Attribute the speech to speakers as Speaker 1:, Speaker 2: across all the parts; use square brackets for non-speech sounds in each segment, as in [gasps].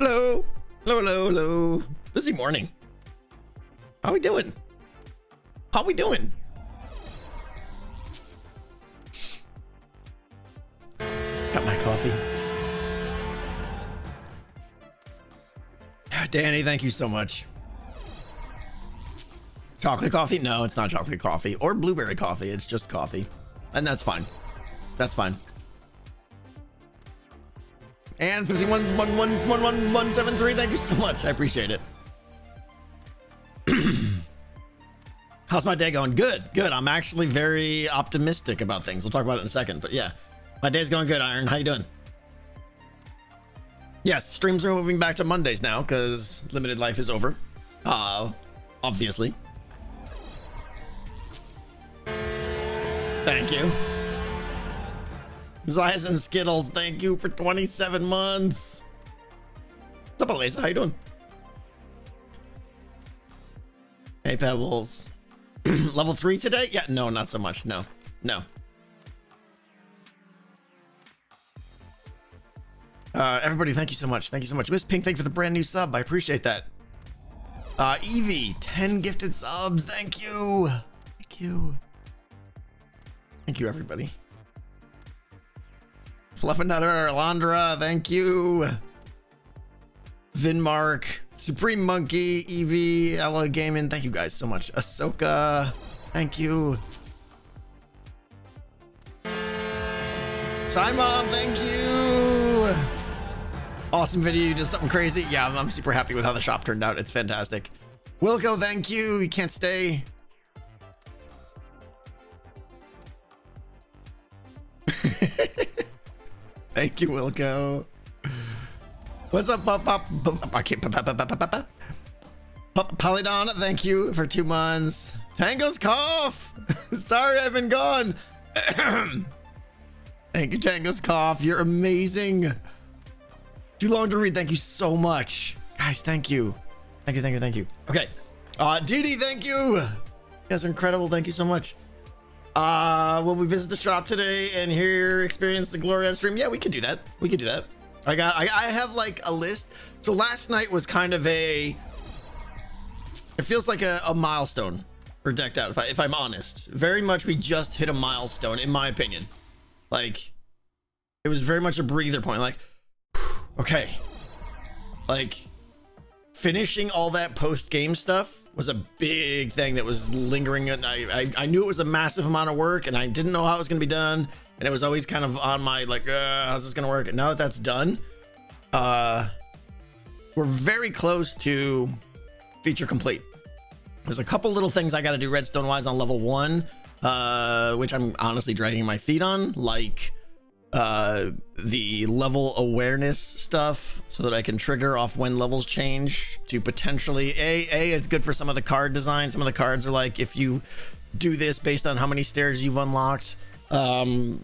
Speaker 1: Hello. Hello, hello, hello. Busy morning. How we doing? How we doing? Got my coffee. Ah, Danny, thank you so much. Chocolate coffee? No, it's not chocolate coffee or blueberry coffee. It's just coffee. And that's fine. That's fine. And 5111173, thank you so much. I appreciate it. [clears throat] How's my day going? Good, good. I'm actually very optimistic about things. We'll talk about it in a second, but yeah. My day's going good, Iron. How you doing? Yes, streams are moving back to Mondays now because limited life is over. Uh, obviously. Thank you. Zayas and Skittles, thank you for 27 months. What's up, Elisa? How you doing? Hey, Pebbles. [clears throat] Level 3 today? Yeah, no, not so much. No, no. Uh, everybody, thank you so much. Thank you so much. Miss Pink, thank you for the brand new sub. I appreciate that. Uh, Evie, 10 gifted subs. Thank you. Thank you. Thank you, everybody. Fluffernutter, Alondra, thank you. Vinmark, Supreme Monkey, Evie, Alloy Gaming, thank you guys so much. Ahsoka, thank you. Simon, thank you. Awesome video. You did something crazy. Yeah, I'm, I'm super happy with how the shop turned out. It's fantastic. Wilco, thank you. You can't stay. [laughs] thank you, Wilco. What's up, Pop Pop? I can't. Polydon, thank you for two months. Tango's cough. [laughs] Sorry, I've been gone. [clears throat] thank you, Tango's cough. You're amazing. Too long to read. Thank you so much. Guys, thank you. Thank you, thank you, thank you. Okay. Uh, Didi, thank you. You guys are incredible. Thank you so much. Uh, will we visit the shop today and here experience the glory on stream? Yeah, we could do that. We could do that. I got, I, I have like a list. So last night was kind of a, it feels like a, a milestone for Decked Out, if, I, if I'm honest. Very much we just hit a milestone, in my opinion. Like, it was very much a breather point. Like, okay. Like, finishing all that post game stuff was a big thing that was lingering. And I, I, I knew it was a massive amount of work and I didn't know how it was going to be done. And it was always kind of on my, like, uh, how's this going to work? And now that that's done, uh, we're very close to feature complete. There's a couple little things I got to do redstone wise on level one, uh, which I'm honestly dragging my feet on, like uh the level awareness stuff so that I can trigger off when levels change to potentially a a it's good for some of the card design. Some of the cards are like if you do this based on how many stairs you've unlocked um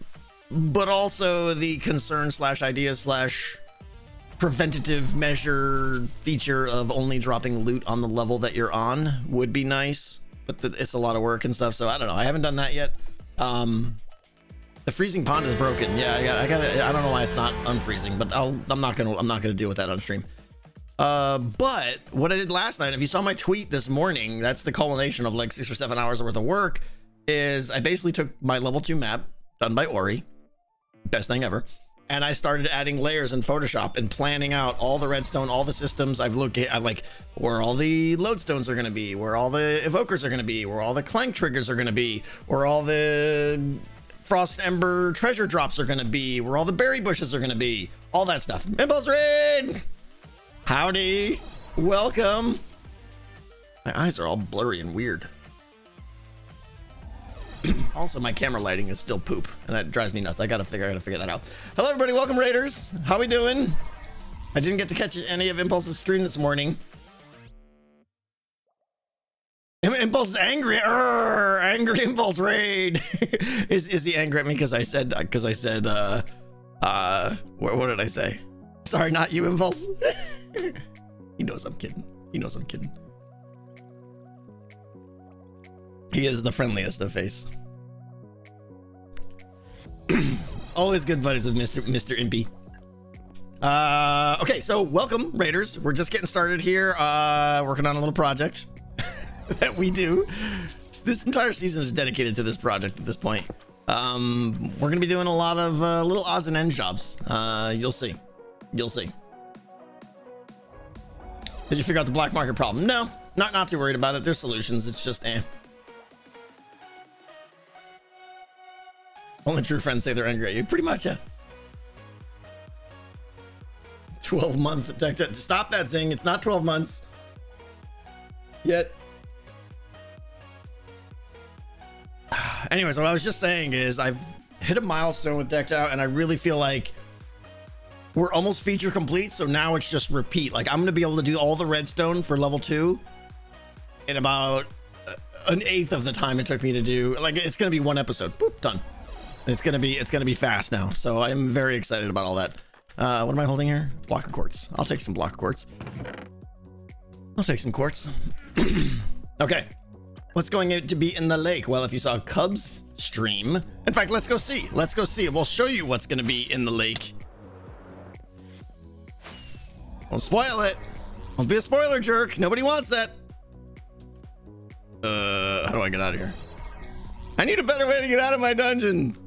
Speaker 1: but also the concern slash idea slash preventative measure feature of only dropping loot on the level that you're on would be nice but it's a lot of work and stuff so I don't know. I haven't done that yet. Um the freezing pond is broken. Yeah, I got, I I don't know why it's not unfreezing, but I'll, I'm not gonna, I'm not gonna deal with that on stream. Uh, but what I did last night, if you saw my tweet this morning, that's the culmination of like six or seven hours worth of work. Is I basically took my level two map done by Ori, best thing ever, and I started adding layers in Photoshop and planning out all the redstone, all the systems. I've at, I like where all the lodestones are going to be, where all the evokers are going to be, where all the clank triggers are going to be, where all the Frost Ember treasure drops are going to be, where all the berry bushes are going to be, all that stuff. Impulse Raid! Howdy! Welcome! My eyes are all blurry and weird. [clears throat] also, my camera lighting is still poop, and that drives me nuts. I gotta figure, I gotta figure that out. Hello, everybody. Welcome, Raiders. How we doing? I didn't get to catch any of Impulse's stream this morning. Impulse angry. Arr, angry [laughs] Impulse raid. [laughs] is is he angry at me because I said because I said uh uh what, what did I say? Sorry, not you, Impulse. [laughs] he knows I'm kidding. He knows I'm kidding. He is the friendliest of face. [clears throat] Always good buddies with Mr. Mr. Impy. Uh, okay, so welcome, Raiders. We're just getting started here. Uh, working on a little project [laughs] that we do. This entire season is dedicated to this project at this point. Um, we're gonna be doing a lot of uh, little odds and ends jobs. Uh, you'll see. You'll see. Did you figure out the black market problem? No, not not too worried about it. There's solutions. It's just eh. Only true friends say they're angry at you. Pretty much, yeah. 12 month. Stop that zing. It's not 12 months. Yet. [sighs] Anyways, what I was just saying is I've hit a milestone with Decked Out, and I really feel like we're almost feature complete. So now it's just repeat. Like I'm going to be able to do all the redstone for level two in about an eighth of the time it took me to do. Like it's going to be one episode. Boop, done. It's going to be it's to be fast now. So I'm very excited about all that. Uh, what am I holding here? Block of quartz. I'll take some block quartz. I'll take some quartz. [clears throat] okay. What's going to be in the lake? Well, if you saw Cubs stream, in fact, let's go see. Let's go see. We'll show you what's going to be in the lake. Don't spoil it. Don't be a spoiler jerk. Nobody wants that. Uh, how do I get out of here? I need a better way to get out of my dungeon.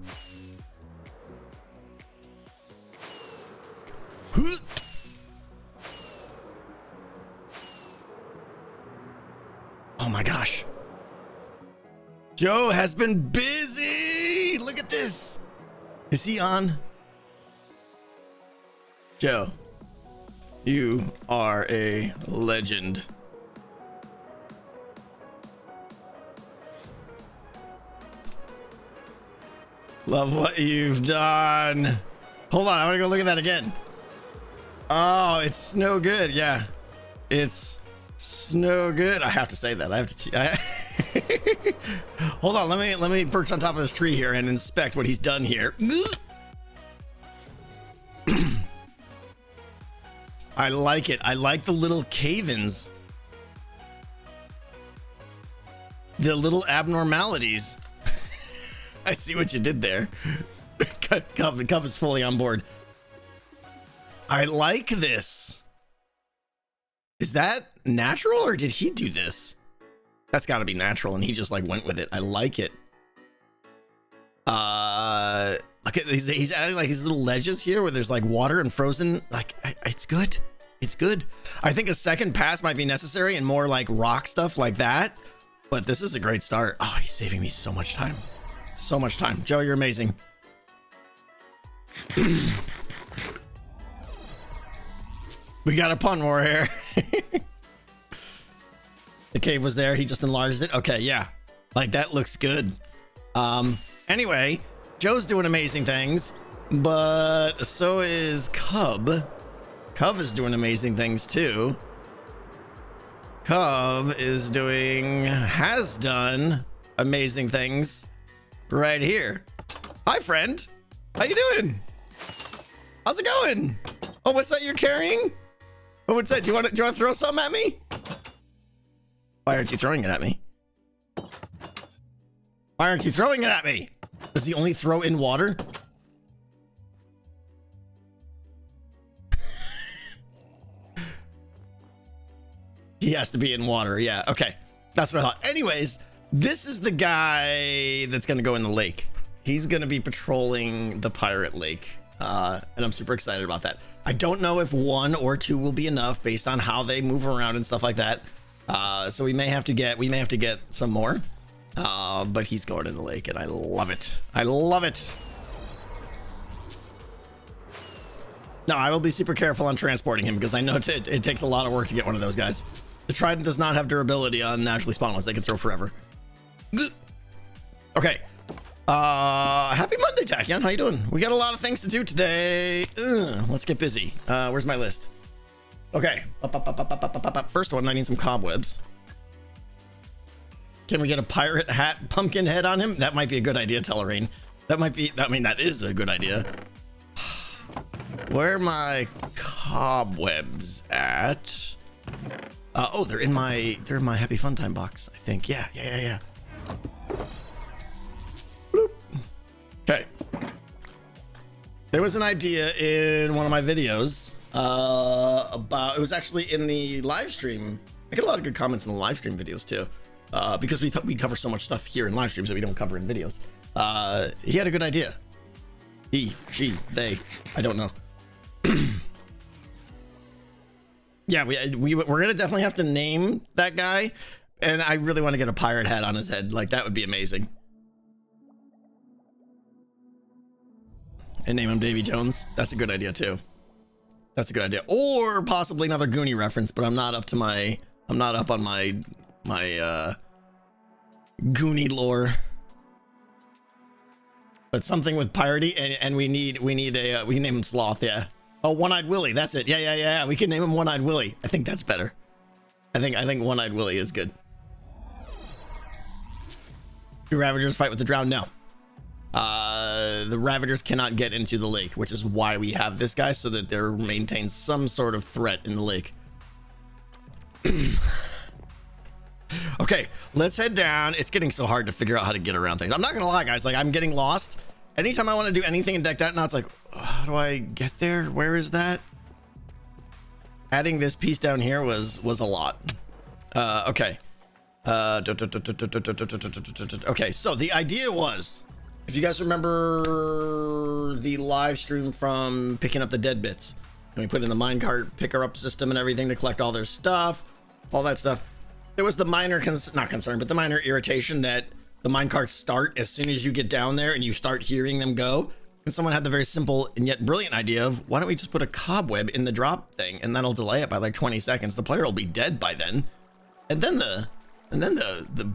Speaker 1: Oh my gosh. Joe has been busy. Look at this. Is he on? Joe, you are a legend. Love what you've done. Hold on, I want to go look at that again. Oh, it's no good. Yeah, it's no good. I have to say that. I have to. I, [laughs] hold on. Let me let me perch on top of this tree here and inspect what he's done here. [clears throat] I like it. I like the little cave-ins. The little abnormalities. [laughs] I see what you did there. [laughs] Cuff, Cuff is fully on board. I like this. Is that natural or did he do this? That's got to be natural and he just like went with it. I like it. Uh, look at he's, he's adding like these little ledges here where there's like water and frozen. Like I, it's good. It's good. I think a second pass might be necessary and more like rock stuff like that. But this is a great start. Oh, he's saving me so much time. So much time. Joe, you're amazing. [clears throat] We got a pun war here. [laughs] the cave was there. He just enlarged it. Okay, yeah. Like, that looks good. Um, anyway, Joe's doing amazing things, but so is Cub. Cub is doing amazing things too. Cub is doing, has done amazing things right here. Hi, friend. How you doing? How's it going? Oh, what's that you're carrying? Oh, what's that? Do you want to, do you want to throw something at me? Why aren't you throwing it at me? Why aren't you throwing it at me? Does he only throw in water? [laughs] he has to be in water. Yeah. Okay. That's what I thought. Anyways, this is the guy that's going to go in the lake. He's going to be patrolling the pirate lake. Uh, and I'm super excited about that. I don't know if one or two will be enough based on how they move around and stuff like that. Uh, so we may have to get we may have to get some more. Uh, but he's going in the lake, and I love it. I love it. No, I will be super careful on transporting him because I know it, it takes a lot of work to get one of those guys. The Trident does not have durability on naturally spawned ones. They can throw forever. Okay, uh, happy Monday, Tachyon. How you doing? We got a lot of things to do today. Ugh, let's get busy. Uh, where's my list? Okay. Up, up, up, First one, I need some cobwebs. Can we get a pirate hat pumpkin head on him? That might be a good idea, Tellerine. That might be, I mean, that is a good idea. Where are my cobwebs at? Uh, oh, they're in my, they're in my Happy Fun Time box, I think. Yeah, yeah, yeah, yeah. Okay. There was an idea in one of my videos uh, about it was actually in the live stream. I get a lot of good comments in the live stream videos too, uh, because we we cover so much stuff here in live streams that we don't cover in videos. Uh, he had a good idea. He, she, they, I don't know. [clears throat] yeah, we, we we're gonna definitely have to name that guy, and I really want to get a pirate hat on his head. Like that would be amazing. and name him Davy Jones. That's a good idea too. That's a good idea. Or possibly another Goonie reference, but I'm not up to my I'm not up on my my uh Goonie lore. But something with piratey and, and we need we need a uh, we can name him Sloth, yeah. Oh, One-Eyed Willie. That's it. Yeah, yeah, yeah. We can name him One-Eyed Willie. I think that's better. I think I think One-Eyed Willie is good. Do Ravagers fight with the drowned? No uh, the Ravagers cannot get into the lake, which is why we have this guy, so that there maintains some sort of threat in the lake. [clears throat] okay, let's head down. It's getting so hard to figure out how to get around things. I'm not gonna lie, guys. Like, I'm getting lost. Anytime I want to do anything in Decked Out, now it's like, how do I get there? Where is that? Adding this piece down here was was a lot. Uh, okay. Uh, okay, so the idea was if you guys remember the live stream from picking up the dead bits, and we put in the minecart picker up system and everything to collect all their stuff, all that stuff. There was the minor, cons- not concern, but the minor irritation that the minecarts start as soon as you get down there and you start hearing them go. And someone had the very simple and yet brilliant idea of why don't we just put a cobweb in the drop thing and that'll delay it by like 20 seconds. The player will be dead by then. And then the and then the the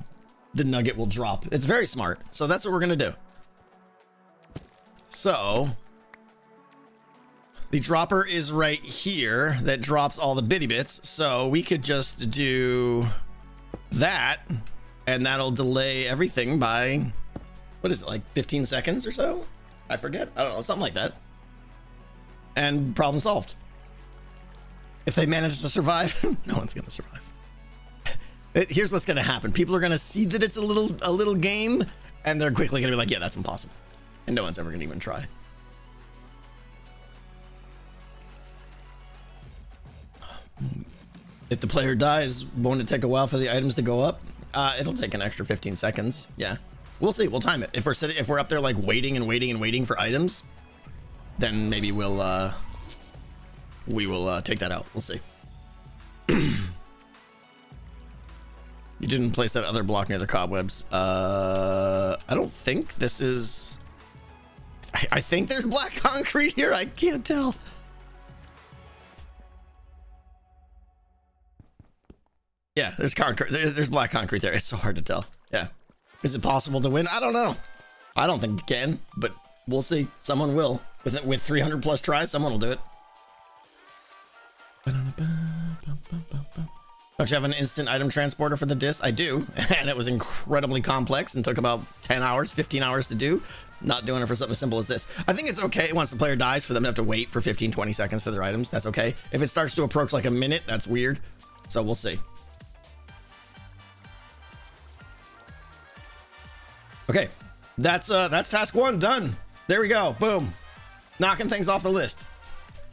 Speaker 1: the nugget will drop. It's very smart. So that's what we're gonna do. So the dropper is right here that drops all the bitty bits. So we could just do that and that'll delay everything by what is it like 15 seconds or so? I forget. I don't know, something like that. And problem solved. If they manage to survive, [laughs] no one's gonna survive. Here's what's gonna happen. People are gonna see that it's a little a little game, and they're quickly gonna be like, yeah, that's impossible. And no one's ever gonna even try. If the player dies, won't it take a while for the items to go up? Uh, it'll take an extra 15 seconds. Yeah, we'll see. We'll time it. If we're sitting, if we're up there like waiting and waiting and waiting for items, then maybe we'll uh, we will uh, take that out. We'll see. [clears throat] you didn't place that other block near the cobwebs. Uh, I don't think this is. I, I think there's black concrete here. I can't tell. Yeah, there's concrete. There's black concrete there. It's so hard to tell. Yeah. Is it possible to win? I don't know. I don't think you can, but we'll see. Someone will. With with 300 plus tries, someone will do it. Don't you have an instant item transporter for the disc? I do, [laughs] and it was incredibly complex and took about 10 hours, 15 hours to do. Not doing it for something as simple as this. I think it's okay once the player dies for them to have to wait for 15, 20 seconds for their items. That's okay. If it starts to approach like a minute, that's weird. So we'll see. Okay, that's uh that's task one done. There we go. Boom, knocking things off the list.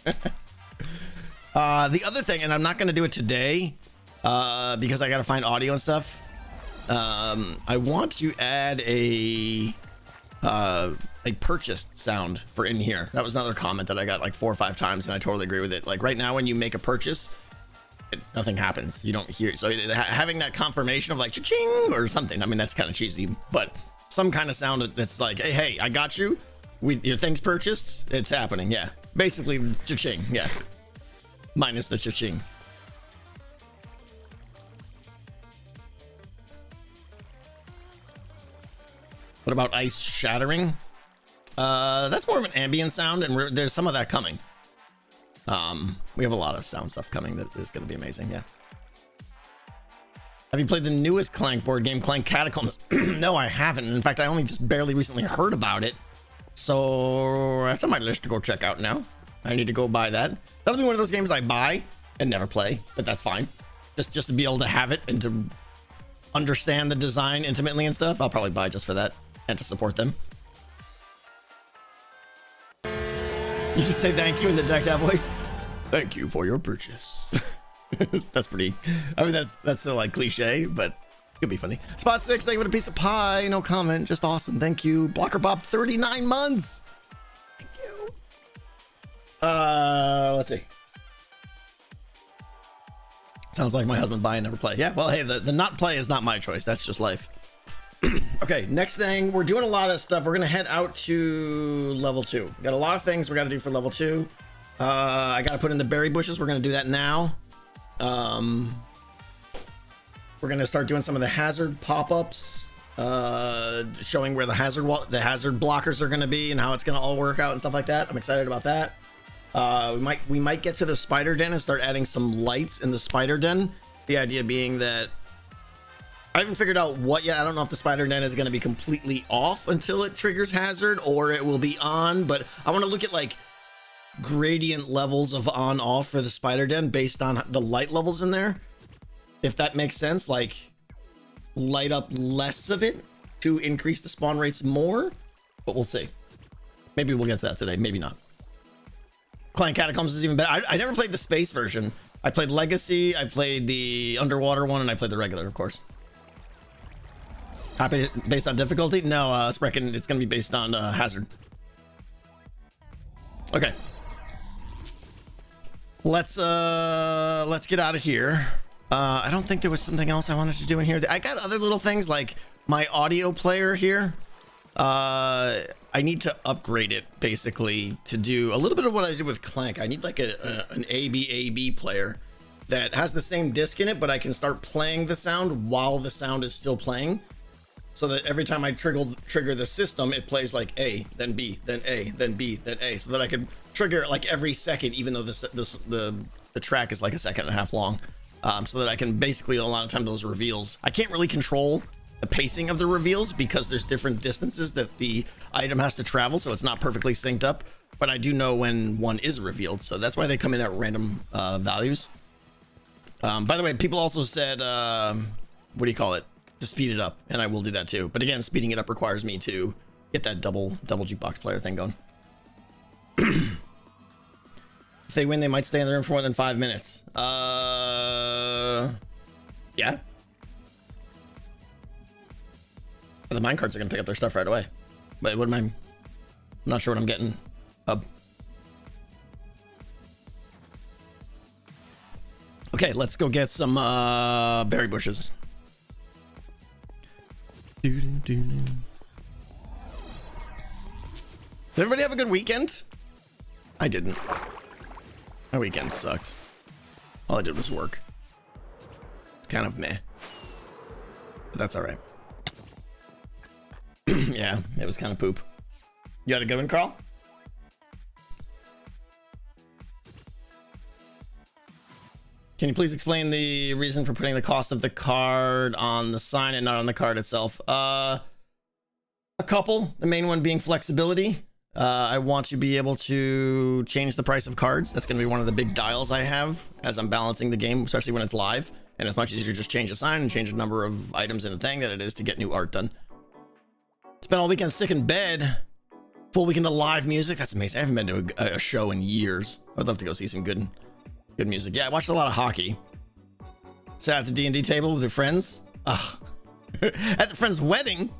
Speaker 1: [laughs] uh, the other thing, and I'm not going to do it today uh, because I got to find audio and stuff. Um, I want to add a uh, a purchased sound for in here. That was another comment that I got like four or five times, and I totally agree with it. Like right now, when you make a purchase, it, nothing happens. You don't hear. It. So it, having that confirmation of like cha-ching or something. I mean, that's kind of cheesy, but some kind of sound that's like, hey, hey, I got you. We, your thing's purchased. It's happening. Yeah. Basically, cha-ching. Yeah. Minus the cha-ching. What about ice shattering? Uh, that's more of an ambient sound, and there's some of that coming. Um, we have a lot of sound stuff coming that is going to be amazing. Yeah. Have you played the newest Clank board game, Clank Catacombs? [clears throat] no, I haven't. In fact, I only just barely recently heard about it. So that's on my list to go check out now. I need to go buy that. That'll be one of those games I buy and never play, but that's fine. Just just to be able to have it and to understand the design intimately and stuff, I'll probably buy just for that and to support them. You just say thank you in the out voice. Thank you for your purchase. [laughs] that's pretty. I mean, that's that's so like cliche, but it could be funny. Spot six, thank you for the piece of pie. No comment, just awesome. Thank you. Blocker Bob, 39 months. Thank you. Uh, let's see. Sounds like my husband buy and never play. Yeah, well, hey, the, the not play is not my choice. That's just life. [clears throat] okay, next thing, we're doing a lot of stuff. We're gonna head out to level two. We got a lot of things we gotta do for level two. Uh, I gotta put in the berry bushes. We're gonna do that now. Um, we're gonna start doing some of the hazard pop-ups, uh, showing where the hazard the hazard blockers are gonna be and how it's gonna all work out and stuff like that. I'm excited about that. Uh, we might we might get to the spider den and start adding some lights in the spider den. The idea being that I haven't figured out what yet. I don't know if the spider den is going to be completely off until it triggers hazard or it will be on, but I want to look at like gradient levels of on off for the spider den based on the light levels in there. If that makes sense, like light up less of it to increase the spawn rates more, but we'll see. Maybe we'll get to that today, maybe not. Clank Catacombs is even better. I, I never played the space version. I played Legacy, I played the underwater one, and I played the regular, of course. Happy based on difficulty? No, uh, Sprechen, it's going to be based on uh, hazard. Okay. Let's uh let's get out of here. Uh I don't think there was something else I wanted to do in here. I got other little things like my audio player here. Uh I need to upgrade it basically to do a little bit of what I did with Clank. I need like a, a an ABAB player that has the same disc in it, but I can start playing the sound while the sound is still playing. So that every time I trigger trigger the system, it plays like A, then B, then A, then B, then A, so that I can trigger it like every second, even though the the the, the track is like a second and a half long. Um, so that I can basically a lot of time those reveals. I can't really control the pacing of the reveals because there's different distances that the item has to travel, so it's not perfectly synced up. But I do know when one is revealed, so that's why they come in at random uh, values. Um, by the way, people also said, uh, what do you call it? To speed it up, and I will do that too. But again, speeding it up requires me to get that double double jukebox player thing going. [clears throat] if they win, they might stay in the room for more than five minutes. Uh, yeah, the minecarts are gonna pick up their stuff right away. But what am I? I'm not sure what I'm getting. Up. Okay, let's go get some uh, berry bushes. Did everybody have a good weekend? I didn't. My weekend sucked. All I did was work. It's kind of meh. But that's alright. [clears throat] yeah, it was kind of poop. You had a good one, Carl? Can you please explain the reason for putting the cost of the card on the sign and not on the card itself? Uh, a couple. The main one being flexibility. Uh, I want to be able to change the price of cards. That's going to be one of the big dials I have as I'm balancing the game, especially when it's live. And it's much easier to just change the sign and change the number of items in a thing than it is to get new art done. Spent all weekend sick in bed. Full weekend of live music. That's amazing. I haven't been to a, a show in years. I'd love to go see some good, good music. Yeah, I watched a lot of hockey. Sat at the D&D table with your friends. Ugh. [laughs] at the friend's wedding.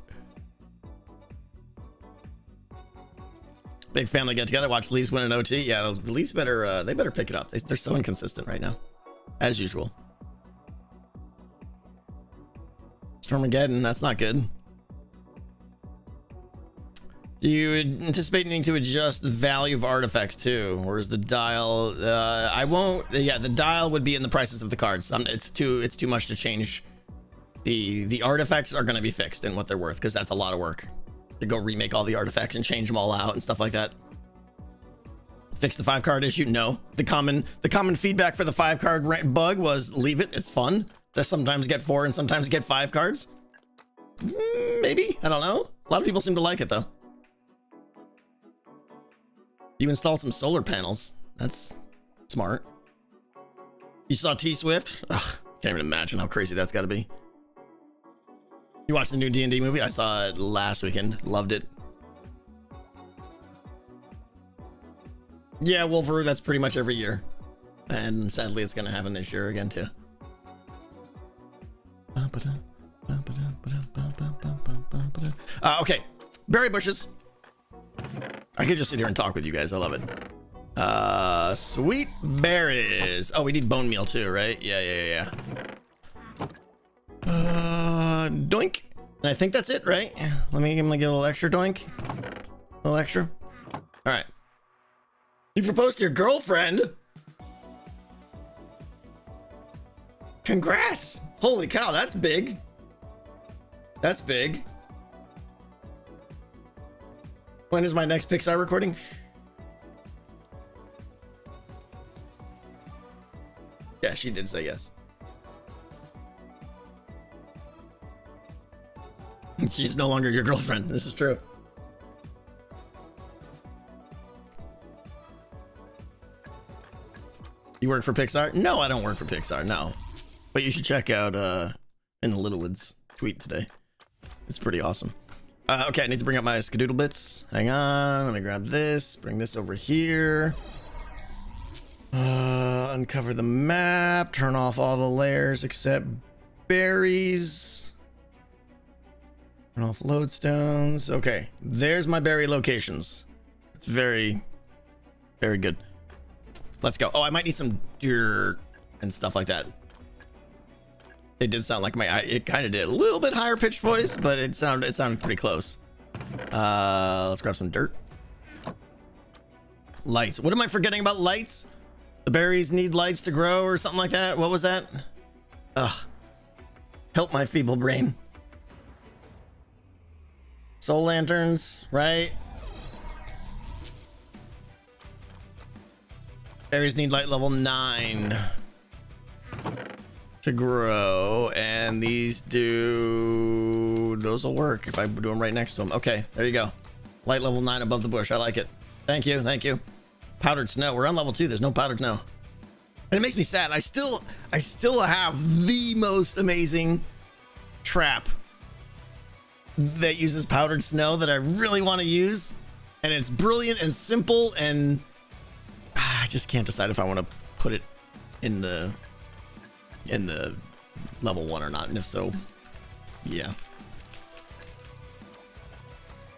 Speaker 1: Big family get together, watch Leafs win an OT. Yeah, the Leafs better, uh, they better pick it up. They, they're so inconsistent right now, as usual. Stormageddon, that's not good. Do you anticipate needing to adjust the value of artifacts too, or is the dial? Uh, I won't. Yeah, the dial would be in the prices of the cards. Um, it's too. It's too much to change. The the artifacts are going to be fixed in what they're worth because that's a lot of work to go remake all the artifacts and change them all out and stuff like that. Fix the five card issue? No. The common the common feedback for the five card bug was leave it. It's fun to sometimes get four and sometimes get five cards. Mm, maybe I don't know. A lot of people seem to like it though. You installed some solar panels. That's smart. You saw T Swift? Ugh, can't even imagine how crazy that's got to be. You watched the new D&D movie? I saw it last weekend. Loved it. Yeah, Wolver, that's pretty much every year. And sadly, it's going to happen this year again, too. Uh, okay, berry bushes. I could just sit here and talk with you guys. I love it. Uh, sweet berries. Oh, we need bone meal too, right? Yeah, yeah, yeah. Uh, doink. I think that's it, right? Let me give him like a little extra doink. A little extra. All right. You proposed to your girlfriend. Congrats. Holy cow, that's big. That's big. When is my next Pixar recording? Yeah, she did say yes. [laughs] She's no longer your girlfriend. This is true. You work for Pixar? No, I don't work for Pixar. No. But you should check out uh in the Littlewoods tweet today. It's pretty awesome. Uh, okay, I need to bring up my skadoodle bits. Hang on, let me grab this, bring this over here. Uh, uncover the map, turn off all the layers except berries. Turn off lodestones. Okay, there's my berry locations. It's very, very good. Let's go. Oh, I might need some dirt and stuff like that. It did sound like my, it kind of did a little bit higher pitched voice, but it sounded, it sounded pretty close. Uh, let's grab some dirt. Lights. What am I forgetting about lights? The berries need lights to grow or something like that. What was that? Ugh. Help my feeble brain. Soul lanterns, right? Berries need light level nine to grow, and these do those will work if I do them right next to them. Okay, there you go. Light level nine above the bush. I like it. Thank you, thank you. Powdered snow. We're on level two. There's no powdered snow, and it makes me sad. I still, I still have the most amazing trap that uses powdered snow that I really want to use, and it's brilliant and simple, and ah, I just can't decide if I want to put it in the in the level one or not, and if so, yeah.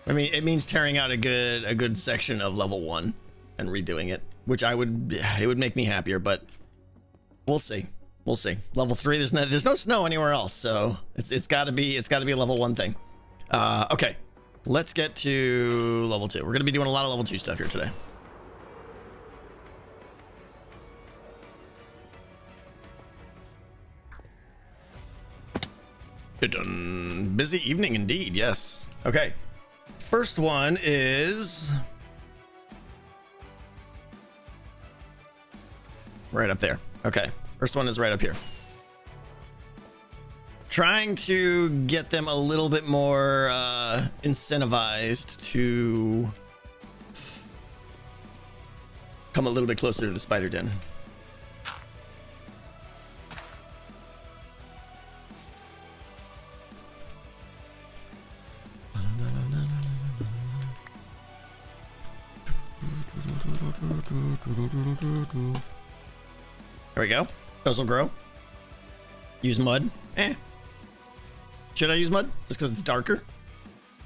Speaker 1: I mean, it means tearing out a good a good section of level one and redoing it, which I would it would make me happier, but we'll see. We'll see. Level three, there's no there's no snow anywhere else, so it's it's got to be it's got to be a level one thing. Uh, okay, let's get to level two. We're gonna be doing a lot of level two stuff here today. Busy evening indeed, yes. Okay. First one is right up there. Okay. First one is right up here. Trying to get them a little bit more uh, incentivized to come a little bit closer to the spider den. There we go. Those will grow. Use mud. Eh. Should I use mud? Just because it's darker?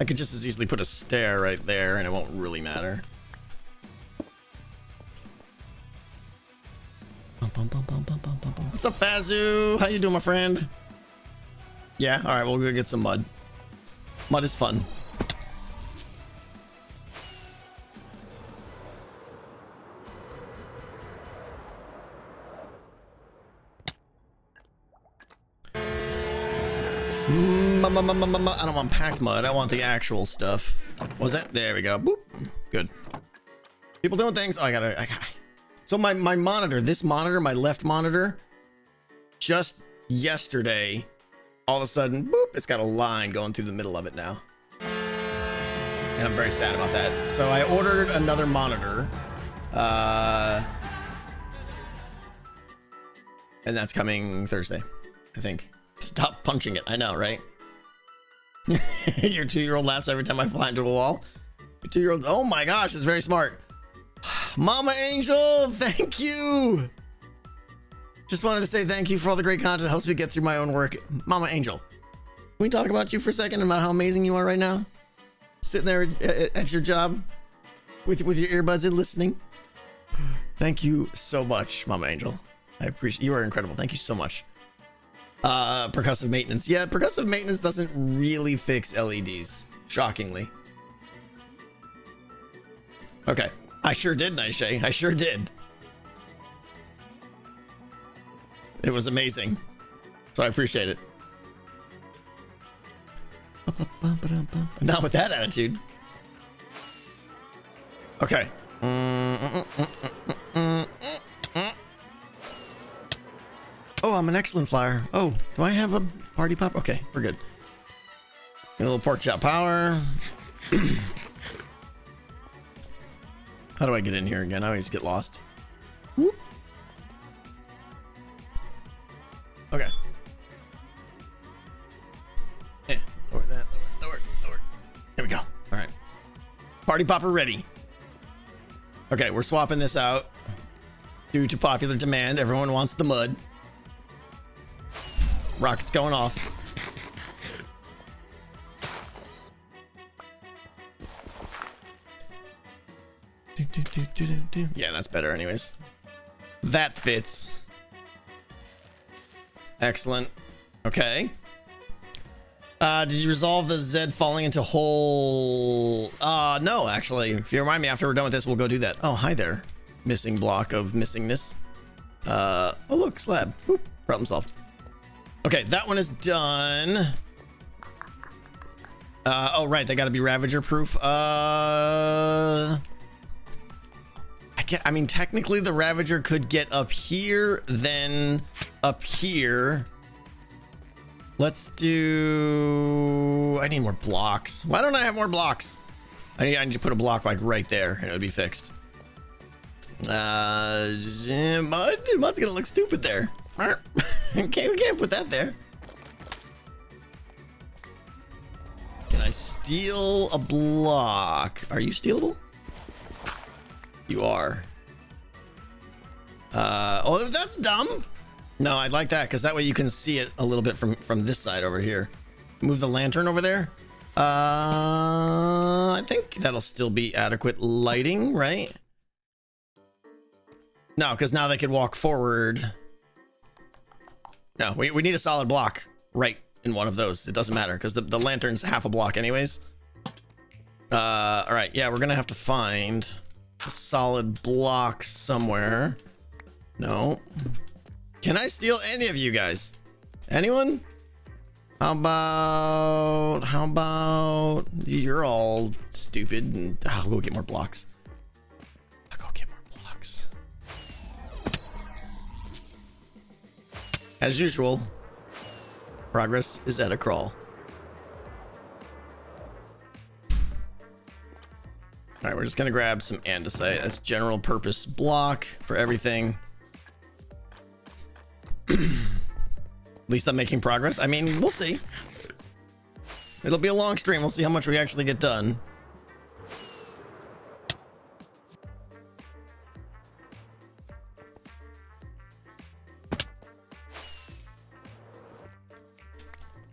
Speaker 1: I could just as easily put a stair right there and it won't really matter. What's up, Fazu? How you doing, my friend? Yeah, alright, we'll go get some mud. Mud is fun. I don't want packed mud. I want the actual stuff. Was that? There we go. Boop. Good. People doing things. Oh, I gotta. I gotta. So my my monitor, this monitor, my left monitor, just yesterday, all of a sudden, boop, it's got a line going through the middle of it now, and I'm very sad about that. So I ordered another monitor, uh, and that's coming Thursday, I think. Stop punching it. I know, right? [laughs] Your two-year-old laughs every time I fly into a wall. Your two-year-old. Oh my gosh, it's very smart. [sighs] Mama Angel, thank you. Just wanted to say thank you for all the great content that helps me get through my own work. Mama Angel, can we talk about you for a second about how amazing you are right now? Sitting there at, your job with, with your earbuds and listening. [sighs] Thank you so much, Mama Angel. I appreciate you are incredible. Thank you so much. Uh, percussive maintenance. Yeah, percussive maintenance doesn't really fix LEDs, shockingly. Okay. I sure did, Nightshay. I sure did. It was amazing. So I appreciate it. [laughs] Not with that attitude. Okay. Oh, I'm an excellent flyer. Oh, do I have a party pop? Okay, we're good. a little pork chop power. How do I get in here again? I always get lost. Whoop. Okay. Eh, lower that, lower, lower, lower. There we go. All right. Party popper ready. Okay, we're swapping this out. Due to popular demand, everyone wants the mud. Rocket's going off. Yeah, that's better anyways. That fits. Excellent. Okay. Uh, did you resolve the Zed falling into hole? Uh, no, actually. If you remind me after we're done with this, we'll go do that. Oh, hi there. Missing block of missingness. Uh, oh look, slab. Boop. Problem solved. Okay, that one is done. Uh, oh, right. They got to be Ravager proof. Uh, I get, I mean, technically the Ravager could get up here, then up here. Let's do... I need more blocks. Why don't I have more blocks? I need, I need to put a block like right there and it would be fixed. Uh, mud? Mud's gonna look stupid there. [laughs] okay, we can't put that there. Can I steal a block? Are you stealable? You are. Uh, oh, that's dumb. No, I'd like that because that way you can see it a little bit from from this side over here. Move the lantern over there. Uh, I think that'll still be adequate lighting, right? No, because now they could walk forward. No, we, we need a solid block right in one of those. It doesn't matter because the, the lantern's half a block anyways. Uh, all right, yeah, we're gonna have to find a solid block somewhere. No. Can I steal any of you guys? Anyone? How about, how about, you're all stupid and I'll go get more blocks. As usual, progress is at a crawl. All right, we're just gonna grab some andesite. That's general purpose block for everything. [clears throat] At least I'm making progress. I mean, we'll see. It'll be a long stream. We'll see how much we actually get done.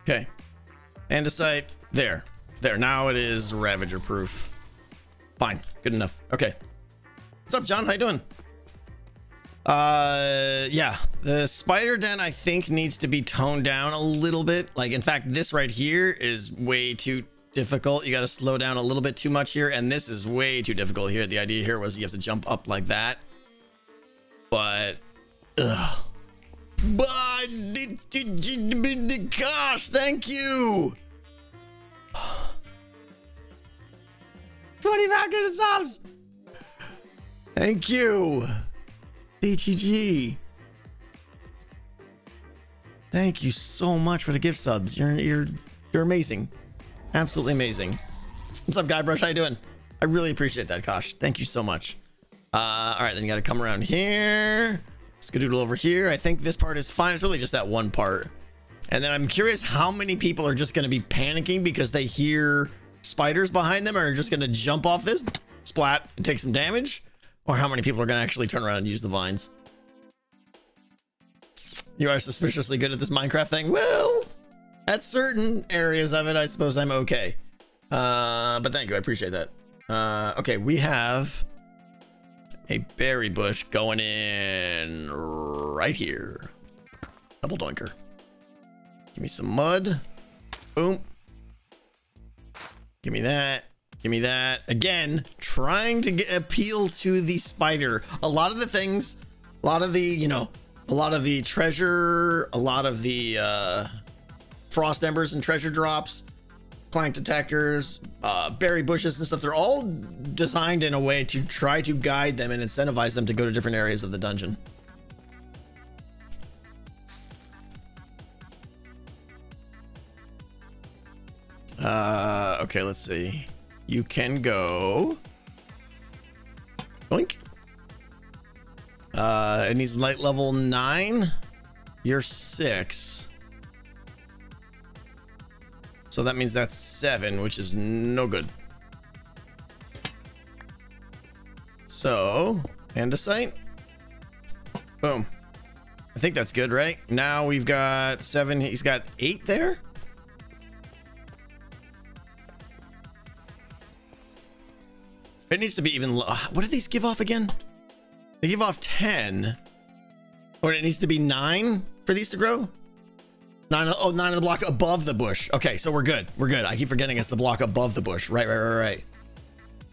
Speaker 1: Okay. Andesite. There. There. Now it is Ravager proof. Fine. Good enough. Okay. What's up, John? How you doing? Uh, yeah, the spider den I think needs to be toned down a little bit. Like, in fact, this right here is way too difficult. You got to slow down a little bit too much here, and this is way too difficult here. The idea here was you have to jump up like that, but, ugh. But, gosh, thank you. [sighs] 25 subs. Thank you. BGG. Thank you so much for the gift subs. You're you're you're amazing. Absolutely amazing. What's up, Guybrush? How you doing? I really appreciate that, Kosh. Thank you so much. Uh, all right, then you got to come around here. Skadoodle over here. I think this part is fine. It's really just that one part. And then I'm curious how many people are just going to be panicking because they hear spiders behind them or are just going to jump off this, splat, and take some damage Or how many people are going to actually turn around and use the vines. You are suspiciously good at this Minecraft thing. Well, at certain areas of it, I suppose I'm okay. Uh, but thank you. I appreciate that. Uh, okay, we have a berry bush going in right here. Double doinker. Give me some mud. Boom. Give me that. Give me that. Again, trying to get appeal to the spider. A lot of the things, a lot of the, you know, a lot of the treasure, a lot of the uh, frost embers and treasure drops, plank detectors, uh, berry bushes and stuff, they're all designed in a way to try to guide them and incentivize them to go to different areas of the dungeon. Uh, okay, let's see. You can go. Boink. Uh, it needs light level nine. You're six. So that means that's seven, which is no good. So, andesite. Boom. I think that's good, right? Now we've got seven. He's got eight there. It needs to be even. Ah, what do these give off again? They give off 10. Or it needs to be nine for these to grow? Nine, oh, nine of the block above the bush. Okay, so we're good. We're good. I keep forgetting it's the block above the bush. Right, right, right, right.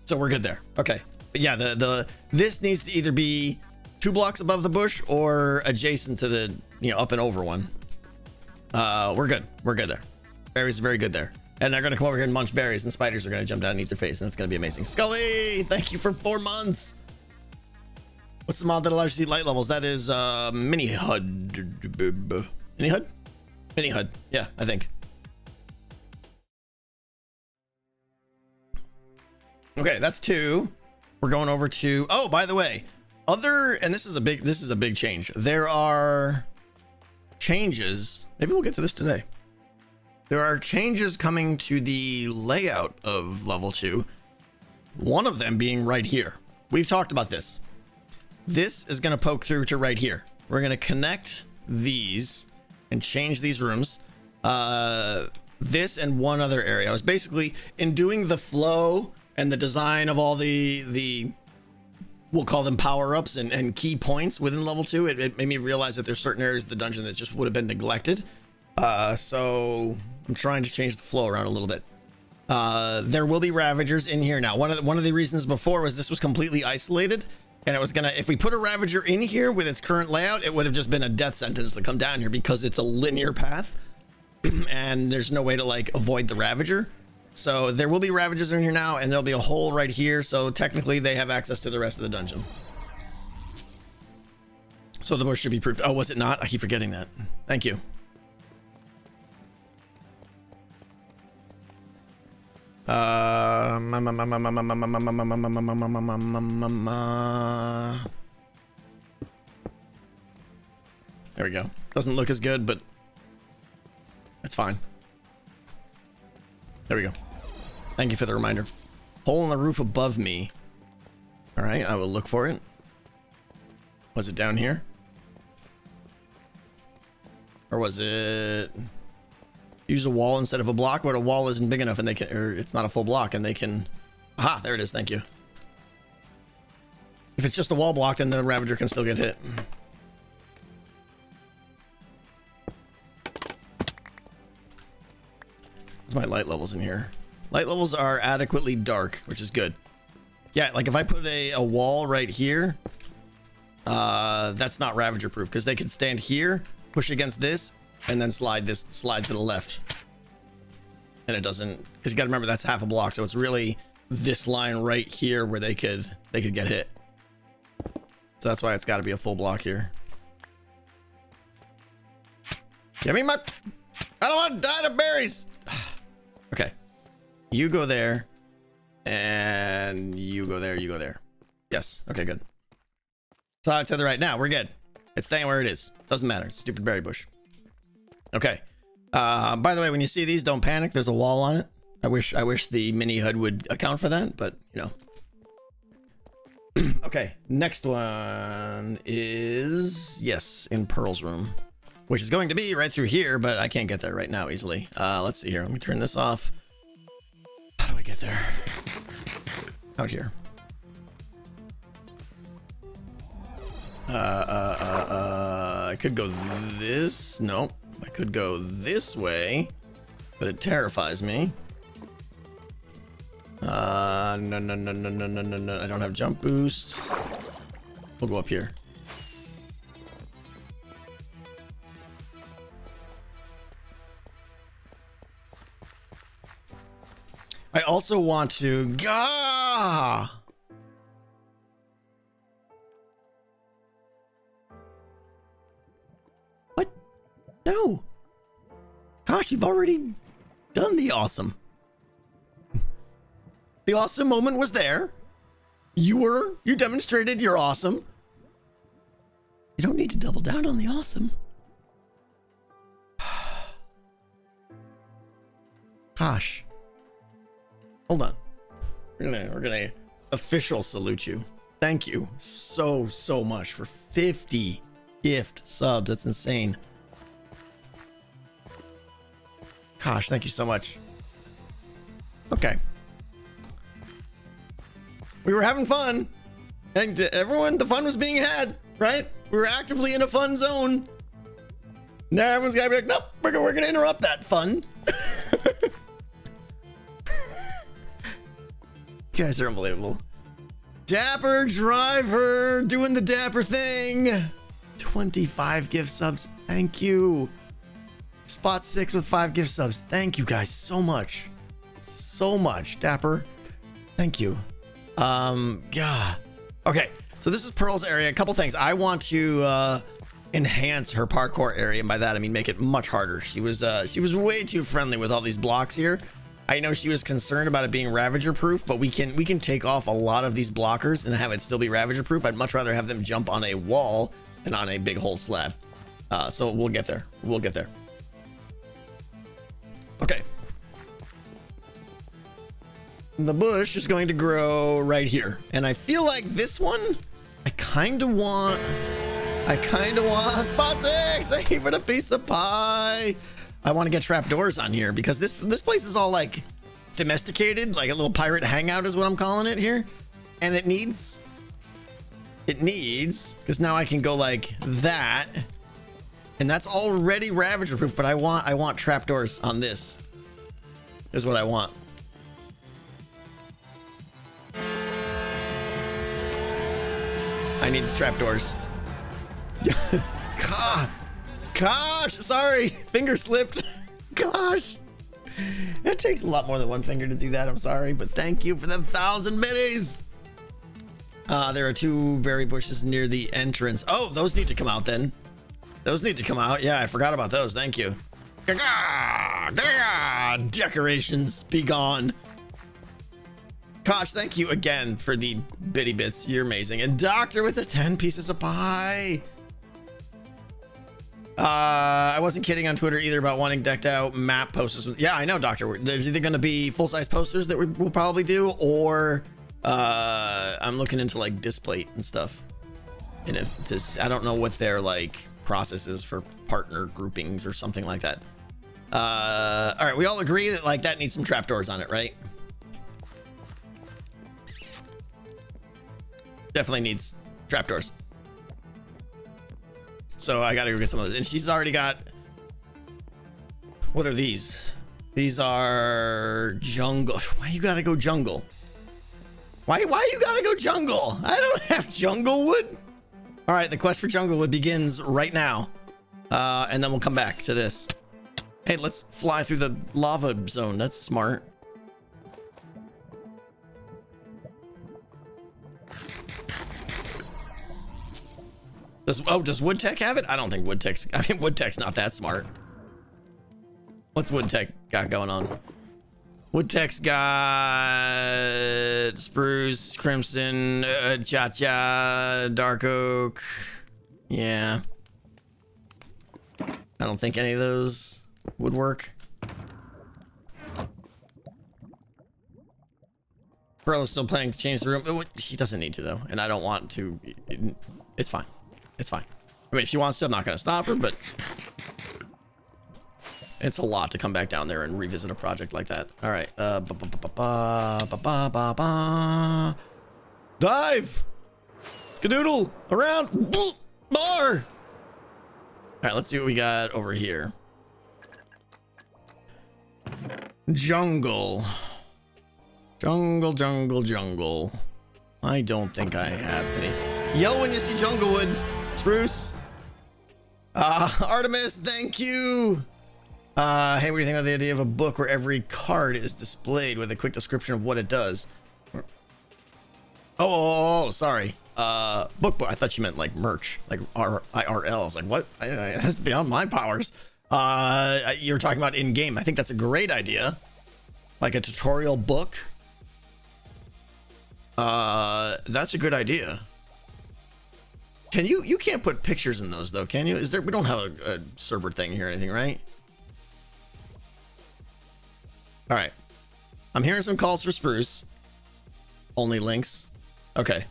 Speaker 1: So we're good there. Okay. But yeah, the, the, this needs to either be two blocks above the bush or adjacent to the, you know, up and over one. Uh, we're good. We're good there. Berries are very good there. And they're going to come over here and munch berries and spiders are going to jump down and eat their face. And it's going to be amazing. Scully, thank you for four months. What's the mod that allows you to see light levels? That is uh, Mini HUD. Mini HUD? Mini HUD. Yeah, I think. Okay, that's two. We're going over to. Oh, by the way, other and this is a big this is a big change. There are changes. Maybe we'll get to this today. There are changes coming to the layout of level two. One of them being right here. We've talked about this. This is going to poke through to right here. We're going to connect these and change these rooms. Uh, this and one other area. I was basically in doing the flow and the design of all the the we'll call them power ups and, and key points within level two. It, it made me realize that there's certain areas of the dungeon that just would have been neglected. Uh, so I'm trying to change the flow around a little bit. Uh, there will be Ravagers in here now. One of the, one of the reasons before was this was completely isolated, and it was gonna. If we put a Ravager in here with its current layout, it would have just been a death sentence to come down here because it's a linear path, [clears throat] and there's no way to like avoid the Ravager. So there will be Ravagers in here now, and there'll be a hole right here. So technically, they have access to the rest of the dungeon. So the bush should be proof. Oh, was it not? I keep forgetting that. Thank you. Uh, there we go. Doesn't look as good, but it's fine. There we go. Thank you for the reminder. Hole in the roof above me. All right, I will look for it. Was it down here? Or was it use a wall instead of a block, but a wall isn't big enough and they can, or it's not a full block and they can, aha, there it is. Thank you. If it's just a wall block, then the Ravager can still get hit. What's my light levels in here? Light levels are adequately dark, which is good. Yeah, like if I put a, a wall right here, uh, that's not Ravager proof because they can stand here, push against this, and then slide this slide to the left. And it doesn't because you got to remember that's half a block, so it's really this line right here where they could they could get hit. So that's why it's got to be a full block here. Give me my I don't want to die to berries. [sighs] okay. You go there and you go there, you go there. Yes. Okay, good. So to the right now, we're good. It's staying where it is. Doesn't matter. Stupid berry bush. Okay. Uh, by the way, when you see these, don't panic. There's a wall on it. I wish I wish the mini HUD would account for that, but you know. [clears throat] okay, next one is yes, in Pearl's room, which is going to be right through here, but I can't get there right now easily. Uh, let's see here. Let me turn this off. How do I get there? Out here. Uh, uh, uh, uh, I could go this. Nope. I could go this way, but it terrifies me. Uh, no, no, no, no, no, no, no, no. I don't have jump boost. We'll go up here. I also want to. Gah! No. Gosh, you've already done the awesome. The awesome moment was there. You were, you demonstrated you're awesome. You don't need to double down on the awesome. [sighs] Gosh. Hold on. We're gonna, we're gonna official salute you. Thank you so, so much for 50 gift subs. That's insane. Gosh, thank you so much. Okay we were having fun, and everyone, the fun was being had, right? We were actively in a fun zone. Now everyone's gotta be like, nope, we're, we're gonna interrupt that fun. [laughs] you guys are unbelievable. Dapper Driver doing the dapper thing. 25 gift subs. Thank you. Spot six with five gift subs. Thank you guys so much. So much. Dapper. Thank you. Um, yeah. Okay, so this is Pearl's area. A couple things. I want to uh, enhance her parkour area, and by that I mean make it much harder. She was uh, she was way too friendly with all these blocks here. I know she was concerned about it being Ravager proof, but we can we can take off a lot of these blockers and have it still be Ravager proof. I'd much rather have them jump on a wall than on a big hole slab. Uh, so we'll get there. We'll get there. Okay, the bush is going to grow right here. And I feel like this one, I kind of want, I kind of want spot six. [laughs] Thank you for the piece of pie. I want to get trapdoors on here because this this place is all like domesticated, like a little pirate hangout is what I'm calling it here. And it needs, it needs, because now I can go like that. And that's already Ravager proof, but I want, I want trapdoors on this is what I want. I need the trapdoors. [laughs] God. Gosh, sorry. [laughs] Finger slipped. [laughs] Gosh. It takes a lot more than one finger to do that. I'm sorry, but thank you for the thousand biddies. Uh, there are two berry bushes near the entrance. Oh, those need to come out then. Those need to come out. Yeah, I forgot about those. Thank you. Decorations, be gone. Kosh, thank you again for the bitty bits. You're amazing. And Doctor with the 10 pieces of pie. Uh, I wasn't kidding on Twitter either about wanting decked out map posters. Yeah, I know, Doctor. There's either going to be full size posters that we will probably do, or uh, I'm looking into like display and stuff. And if this, I don't know what they're like process is for partner groupings or something like that. Uh, all right, we all agree that like that needs some trapdoors on it, right? Definitely needs trapdoors. So I gotta go get some of those. And she's already got... What are these? These are jungle. Why you gotta go jungle? Why, why you gotta go jungle? I don't have jungle wood. All right, the quest for jungle wood begins right now. Uh, and then we'll come back to this. Hey, let's fly through the lava zone. That's smart. Does oh does Woodtech have it? I don't think Woodtech's [laughs] I mean Woodtech's not that smart. What's Woodtech got going on? Woodtech's got spruce, crimson, uh, cha cha, dark oak. Yeah. I don't think any of those would work. Pearl is still planning to change the room. Oh, She doesn't need to though, and I don't want to. It's fine. It's fine. I mean, if she wants to, I'm not gonna stop her, but it's a lot to come back down there and revisit a project like that. All right. Uh, ba -ba -ba -ba -ba -ba -ba -ba. Dive! Skadoodle! Around! Bar! Alright, let's see what we got over here. Jungle. Jungle, jungle, jungle. I don't think I have any. Yell when you see junglewood. Spruce. Ah, uh, Artemis, thank you. Uh, hey, what do you think of the idea of a book where every card is displayed with a quick description of what it does? Oh, oh, oh, oh sorry. Uh, book, book. I thought you meant like merch, like R IRL. I was like, what? I, I, [laughs] that's beyond my powers. Uh, you're talking about in game. I think that's a great idea. Like a tutorial book. Uh, that's a good idea. Can you, you can't put pictures in those though, can you? Is there, we don't have a, a server thing here or anything, right? All right. I'm hearing some calls for spruce. Only links. Okay.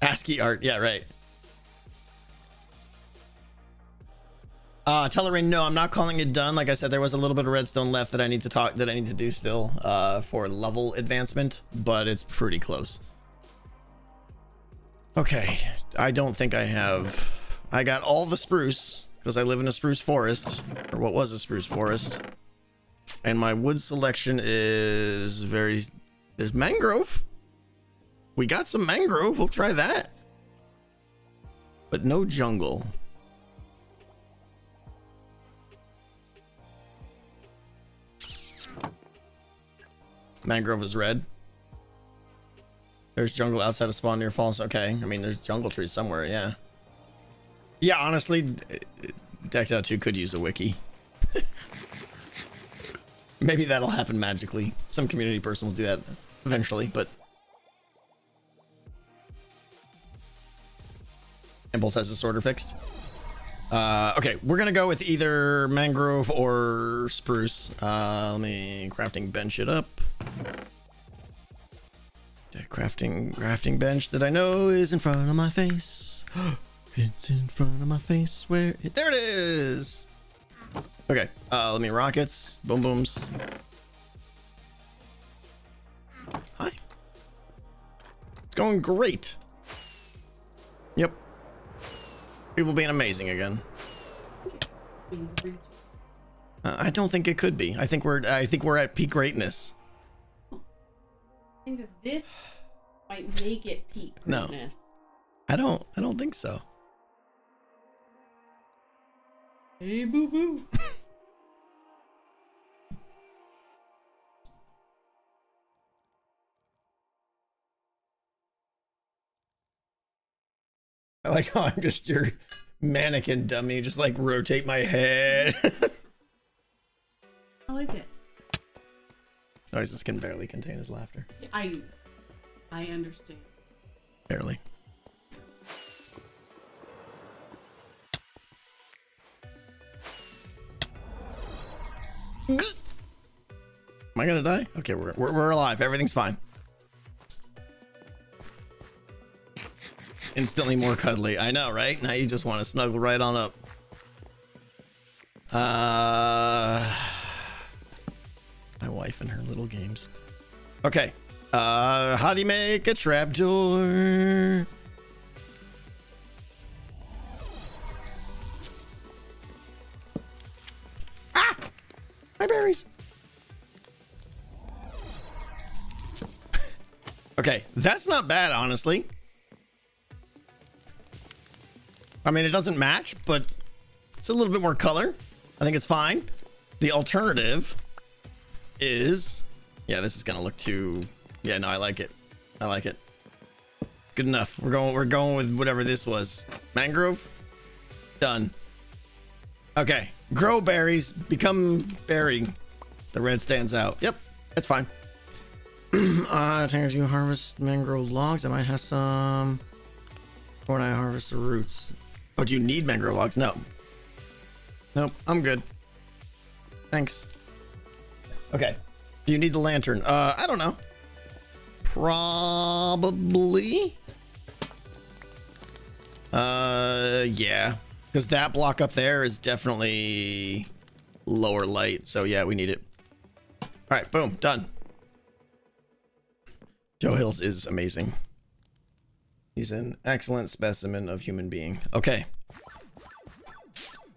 Speaker 1: ASCII art. Yeah, right. Uh, Tellerrain, no, I'm not calling it done. Like I said, there was a little bit of redstone left that I need to talk, that I need to do still, uh, for level advancement, but it's pretty close. Okay, I don't think I have, I got all the spruce, because I live in a spruce forest, or what was a spruce forest. And my wood selection is very, there's mangrove. We got some mangrove, we'll try that. But no jungle. Mangrove is red. There's jungle outside of spawn near falls. Okay, I mean, there's jungle trees somewhere, yeah. Yeah, honestly, uh, Decked Out 2 could use a wiki. [laughs] Maybe that'll happen magically. Some community person will do that eventually, but... Impulse has this order fixed. Uh, okay, we're gonna go with either mangrove or spruce. Uh, let me crafting bench it up. Crafting crafting bench that I know is in front of my face. [gasps] it's in front of my face. Where? It, there it is. Okay. Uh, let me rockets. Boom booms. Hi. It's going great. Yep. People being amazing again. Uh, I don't think it could be. I think we're I think we're at peak greatness.
Speaker 2: I think that this might make it peak greatness. No.
Speaker 1: I don't I don't think so.
Speaker 2: Hey, boo boo.
Speaker 1: I [laughs] like how [laughs] I'm just your mannequin dummy, just like rotate my head. [laughs]
Speaker 2: How is it?
Speaker 1: Noises can barely contain his laughter.
Speaker 2: I, I understand.
Speaker 1: Barely. Am I gonna die? Okay, we're, we're, we're alive. Everything's fine. Instantly more cuddly. I know, right? Now you just want to snuggle right on up. Uh, my wife and her little games. Okay. Uh, how do you make a trapdoor? Okay, that's not bad, honestly. I mean, it doesn't match, but it's a little bit more color. I think it's fine. The alternative is, yeah, this is gonna look too. Yeah, no, I like it. I like it. Good enough. We're going. We're going with whatever this was. Mangrove. Done. Okay. Grow berries. Become berry. The red stands out. Yep. That's fine. [clears throat] uh, times you harvest mangrove logs. I might have some. Or when I harvest the roots. Oh, do you need mangrove logs? No. Nope. I'm good. Thanks. Okay. Do you need the lantern? Uh, I don't know. Probably. Uh, yeah. Because that block up there is definitely lower light. So yeah, we need it. All right, boom, done. Joe Hills is amazing. He's an excellent specimen of human being. Okay.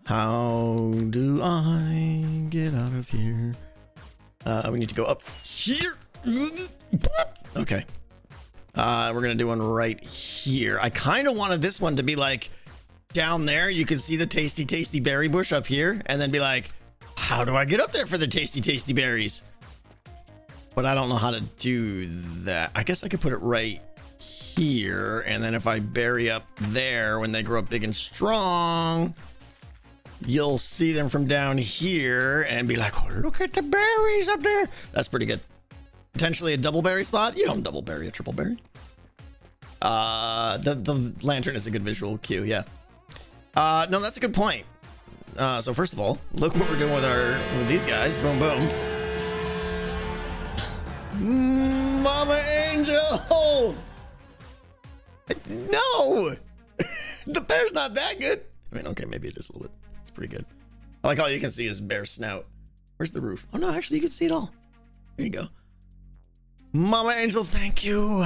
Speaker 1: How do I get out of here? Uh, we need to go up here. Okay. Uh, we're gonna do one right here. I kind of wanted this one to be like down there. You can see the tasty, tasty berry bush up here, and then be like, how do I get up there for the tasty, tasty berries? But I don't know how to do that. I guess I could put it right here, and then if I bury up there when they grow up big and strong, you'll see them from down here and be like, oh, look at the berries up there. That's pretty good. Potentially a double berry spot. You don't double berry a triple berry. Uh, the, the lantern is a good visual cue. Yeah. Uh, no, that's a good point. Uh, so first of all, look what we're doing with our, with these guys. Boom, boom. Mama Angel! No! the bear's not that good. I mean, okay, maybe it is a little bit. It's pretty good. I like all you can see is bear snout. Where's the roof? Oh no, actually you can see it all. There you go. Mama Angel, thank you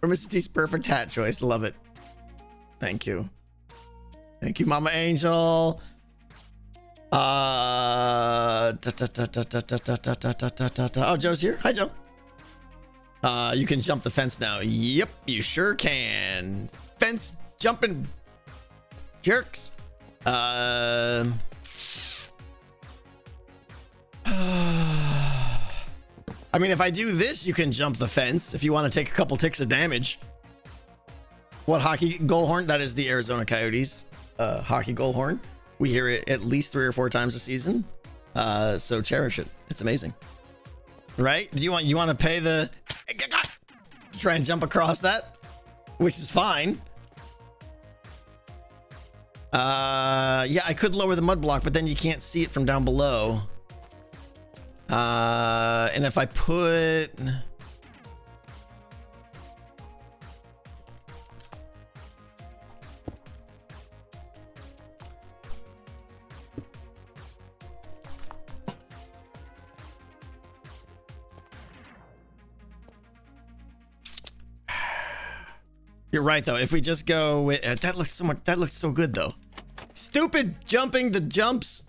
Speaker 1: for Mrs. T's perfect hat choice. Love it. Thank you. Thank you, Mama Angel. Uh, oh, Joe's here. Hi, Joe. Uh, you can jump the fence now. Yep, you sure can. Fence jumping jerks. Uh, [sighs] I mean, if I do this, you can jump the fence if you want to take a couple ticks of damage. What hockey goal horn? That is the Arizona Coyotes uh, hockey goal horn. We hear it at least three or four times a season. Uh, so cherish it. It's amazing. Right? Do you want you want to pay the try and jump across that? Which is fine. Uh yeah, I could lower the mud block, but then you can't see it from down below. Uh and if I put You're right though. If we just go with uh, that looks so much that looks so good though. Stupid jumping the jumps.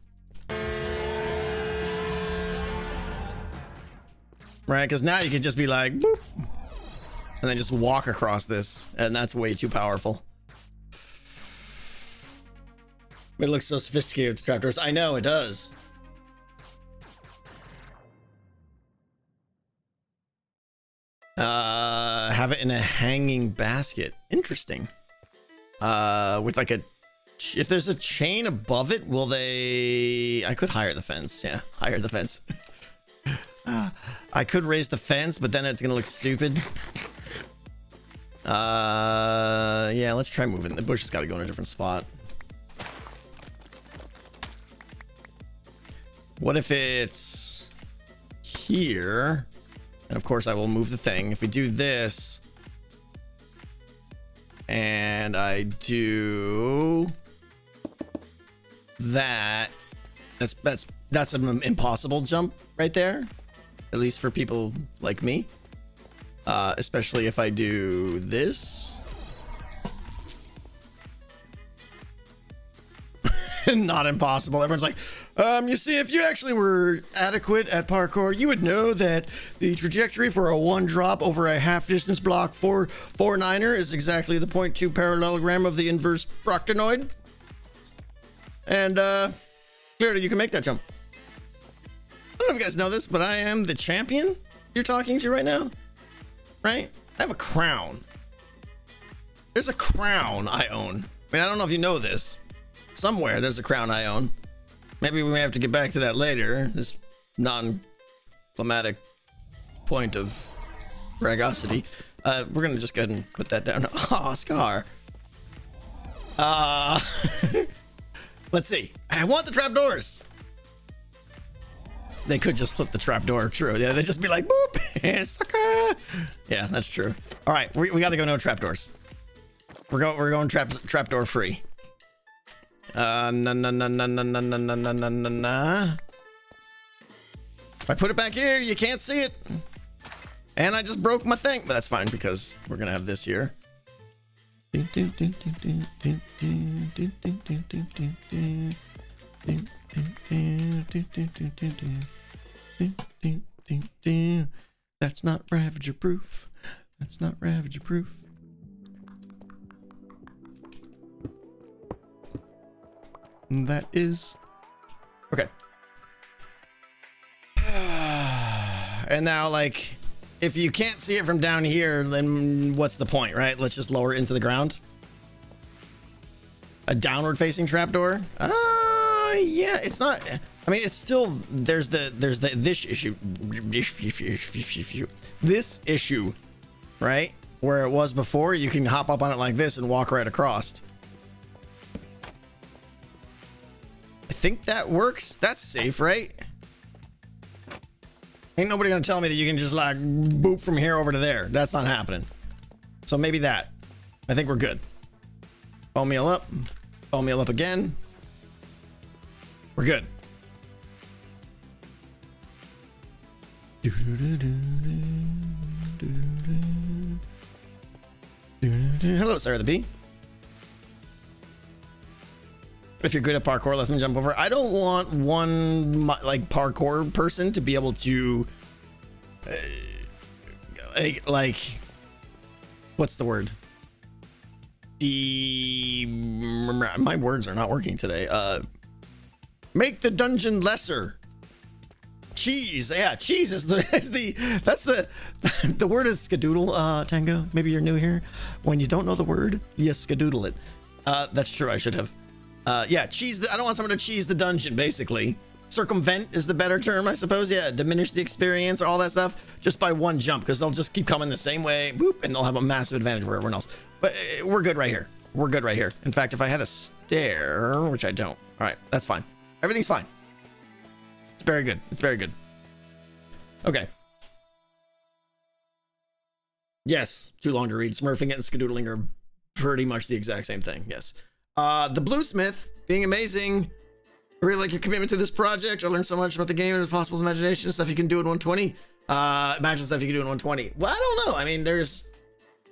Speaker 1: Right, because now you can just be like boop, and then just walk across this, and that's way too powerful. It looks so sophisticated, Trapdoors. I know it does. Uh, have it in a hanging basket. Interesting. Uh, with like a, if there's a chain above it, will they? I could hire the fence. Yeah, hire the fence. [laughs] uh, I could raise the fence, but then it's gonna look stupid. Uh, yeah, let's try moving. The bush has got to go in a different spot. What if it's here? And of course I will move the thing. If we do this and I do that, that's, that's, that's an impossible jump right there. At least for people like me. Uh, especially if I do this. [laughs] Not impossible. Everyone's like, um, you see, if you actually were adequate at parkour, you would know that the trajectory for a one drop over a half distance block for four niner is exactly the 0.2 parallelogram of the inverse proctonoid. And uh, clearly you can make that jump. I don't know if you guys know this, but I am the champion you're talking to right now. Right? I have a crown. There's a crown I own. I mean, I don't know if you know this. Somewhere there's a crown I own. Maybe we may have to get back to that later. This non-climatic point of bragosity. Uh, we're gonna just go ahead and put that down. Oh, [laughs] Scar. Uh, [laughs] let's see. I want the trapdoors. they could just flip the trap door. True. Yeah, they'd just be like, boop, [laughs] sucker. Yeah, that's true. All right, we, we got to go no trap doors. We're going we're going trap trap door free. Uh, na na na na na na na na na na na. If I put it back here, you can't see it. And I just broke my thing, but that's fine because we're gonna have this here. That's not Ravager proof. That's not Ravager proof. That is okay. [sighs] and now, like, if you can't see it from down here, then what's the point, right? Let's just lower it into the ground. A downward facing trapdoor? Uh, yeah, it's not. I mean, it's still there's the there's the this issue, this issue, right? Where it was before, you can hop up on it like this and walk right across. Think that works. That's safe, right? Ain't nobody gonna tell me that you can just like boop from here over to there. That's not happening. So maybe that. I think we're good. Bone meal up. Bone meal up again. We're good. Hello, Sarah the Bee. If you're good at parkour, let me jump over. I don't want one like parkour person to be able to, uh, like, like, what's the word? The my words are not working today. Uh, make the dungeon lesser. Cheese, yeah, cheese is the [laughs] is the that's the [laughs] the word is skadoodle. Uh, Tango, maybe you're new here. When you don't know the word, you skadoodle it. Uh, that's true. I should have. Uh, yeah, cheese. The, I don't want someone to cheese the dungeon. Basically, circumvent is the better term, I suppose. Yeah, diminish the experience or all that stuff just by one jump because they'll just keep coming the same way, boop, and they'll have a massive advantage over everyone else. But uh, we're good right here. We're good right here. In fact, if I had a stair, which I don't, all right, that's fine. Everything's fine. It's very good. It's very good. Okay. Yes, too long to read. Smurfing and skadoodling are pretty much the exact same thing. Yes. Uh, the Bluesmith being amazing. I really like your commitment to this project. I learned so much about the game and its possible imagination stuff you can do in 120. Uh, imagine stuff you can do in 120. Well, I don't know. I mean, there's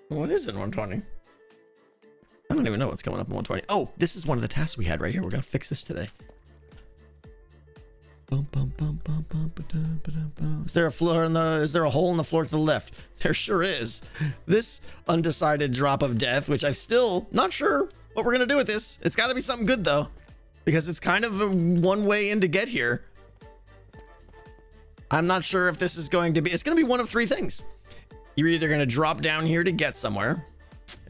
Speaker 1: what is in 120? I don't even know what's coming up in 120. Oh, this is one of the tasks we had right here. We're gonna fix this today. Is there a floor in the is there a hole in the floor to the left? [laughs] There sure is. This undecided drop of death, which I'm still not sure what we're gonna do with this. It's gotta be something good though. Because it's kind of a one way in to get here. I'm not sure if this is going to be it's gonna be one of three things. You're either gonna drop down here to get somewhere.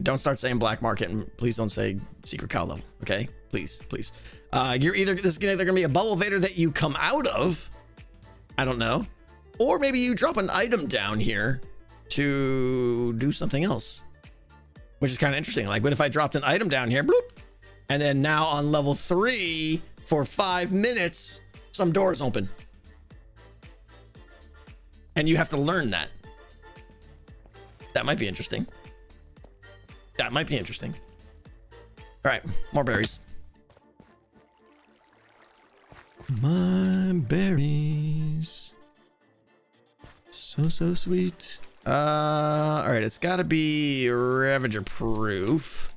Speaker 1: Don't start saying black market and please don't say secret cow level. Okay? Please, please. Uh, you're either this is either gonna be a bubble vader that you come out of. I don't know. Or maybe you drop an item down here to do something else. Which is kind of interesting. Like, what if I dropped an item down here, bloop, and then now on level three for five minutes, some doors open. And you have to learn that. That might be interesting. That might be interesting. All right, more berries. My berries. So, so sweet. Uh, all right, it's got to be Ravager proof.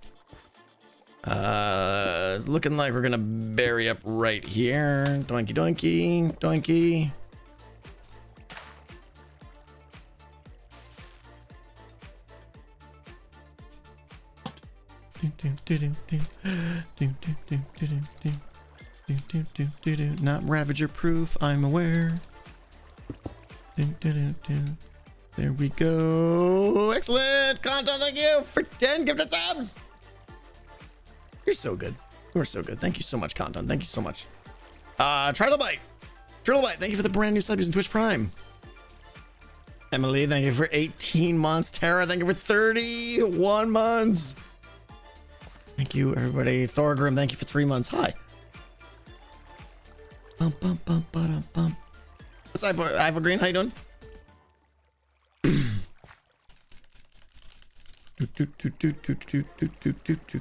Speaker 1: Uh, looking like we're gonna bury up right here. Doinky doinky, doinky. Not Ravager proof, I'm aware. There we go. Excellent content. Thank you for 10 gifted subs. You're so good. You're so good. Thank you so much, content. Thank you so much. Uh, Trilobite. Trilobite, thank you for the brand new subs in Twitch Prime. Emily, thank you for 18 months. Tara, thank you for 31 months. Thank you, everybody. Thorgrim, thank you for three months. Hi. Bum, bum, bum, bum, bum. What's up, Ivor Green? How you doing?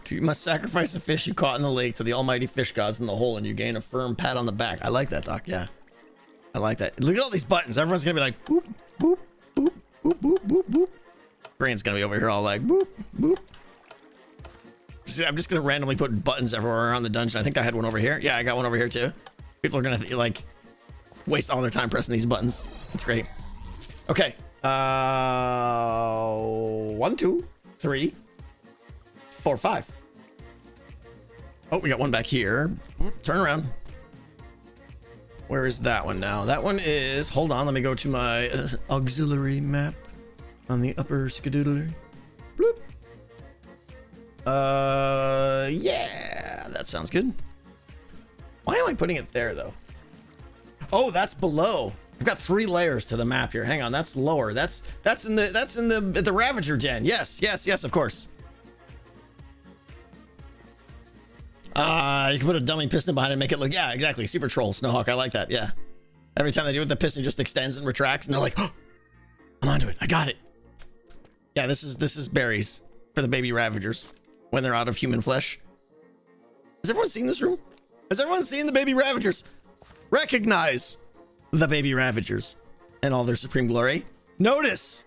Speaker 1: You must sacrifice a fish you caught in the lake to the almighty fish gods in the hole and you gain a firm pat on the back. I like that, Doc. Yeah. I like that. Look at all these buttons. Everyone's going to be like, boop, boop, boop, boop, boop, boop, boop. Green's going to be over here all like, boop, boop. See, I'm just going to randomly put buttons everywhere around the dungeon. I think I had one over here. Yeah, I got one over here too. People are going to like waste all their time pressing these buttons. That's great. Okay. Uh, one, two, three, four, five. Oh, we got one back here. Turn around. Where is that one now? That one is, hold on, let me go to my uh, auxiliary map on the upper skadoodler. Bloop. Uh, yeah, that sounds good. Why am I putting it there though? Oh, that's below. I've got three layers to the map here. Hang on, that's lower. That's that's in the that's in the the Ravager gen. Yes, yes, yes, of course. Uh, you can put a dummy piston behind it and make it look, yeah, exactly. Super troll, Snowhawk. I like that. Yeah. Every time they do it, the piston just extends and retracts, and they're like, oh, [gasps] I'm onto it. I got it. Yeah, this is this is berries for the baby Ravagers when they're out of human flesh. Has everyone seen this room? Has everyone seen the baby Ravagers? Recognize the baby Ravagers and all their supreme glory. Notice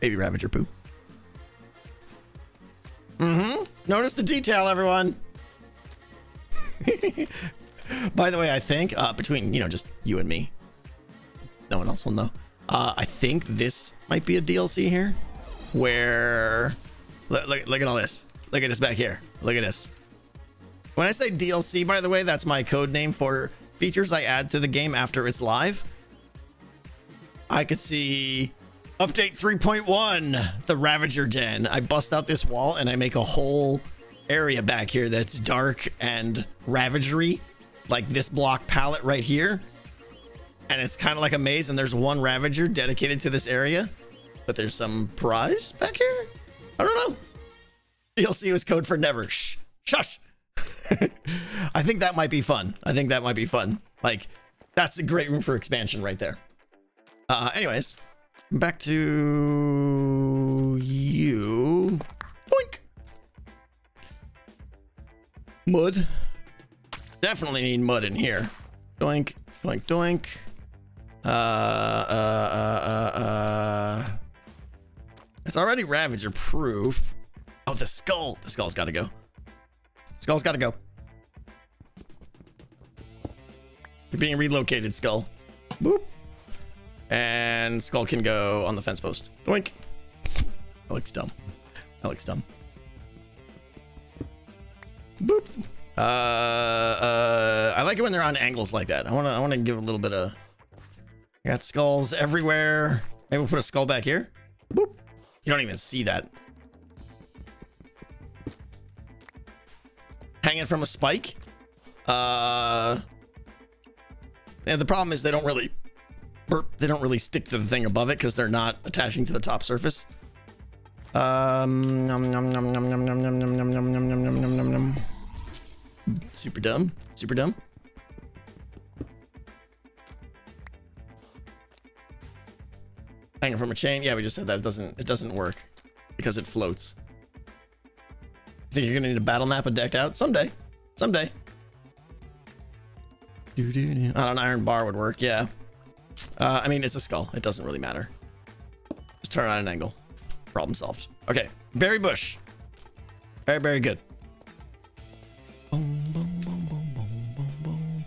Speaker 1: baby Ravager poop. Mm-hmm. Notice the detail, everyone. [laughs] By the way, I think uh, between you know just you and me, no one else will know. Uh, I think this might be a DLC here, where look, look, look at all this. Look at this back here. Look at this. When I say DLC, by the way, that's my code name for features I add to the game after it's live. I could see update 3.1, the Ravager Den. I bust out this wall and I make a whole area back here that's dark and ravagery, like this block palette right here. And it's kind of like a maze, and there's one Ravager dedicated to this area, but there's some prize back here. I don't know. DLC was code for never. Shh, shush. [laughs] I think that might be fun. I think that might be fun. Like, that's a great room for expansion right there. Uh, anyways, back to you. Boink. Mud. Definitely need mud in here. Doink, doink, doink. Uh, uh, uh, uh, uh. It's already Ravager proof. Oh, the skull. The skull's got to go. Skull's got to go. You're being relocated, Skull. Boop. And Skull can go on the fence post. Doink. That looks dumb. That looks dumb. Boop. Uh, uh, I like it when they're on angles like that. I want to, I want to give a little bit of. I got skulls everywhere. Maybe we'll put a skull back here. Boop. You don't even see that. Hanging from a spike. Uh, yeah. The problem is they don't really, burp, they don't really stick to the thing above it because they're not attaching to the top surface. Um, nom, nom, nom, nom, nom, nom, nom, nom, nom, nom, nom, nom, nom, nom. Super dumb. Super dumb. Hanging from a chain. Yeah, we just said that it doesn't it doesn't work because it floats. Think you're gonna need a battle map a decked out someday. Someday. On an iron bar would work. Yeah. Uh, I mean, it's a skull. It doesn't really matter. Just turn on an angle. Problem solved. Okay. Berry bush. Very, very good. Boom, boom, boom, boom, boom, boom, boom.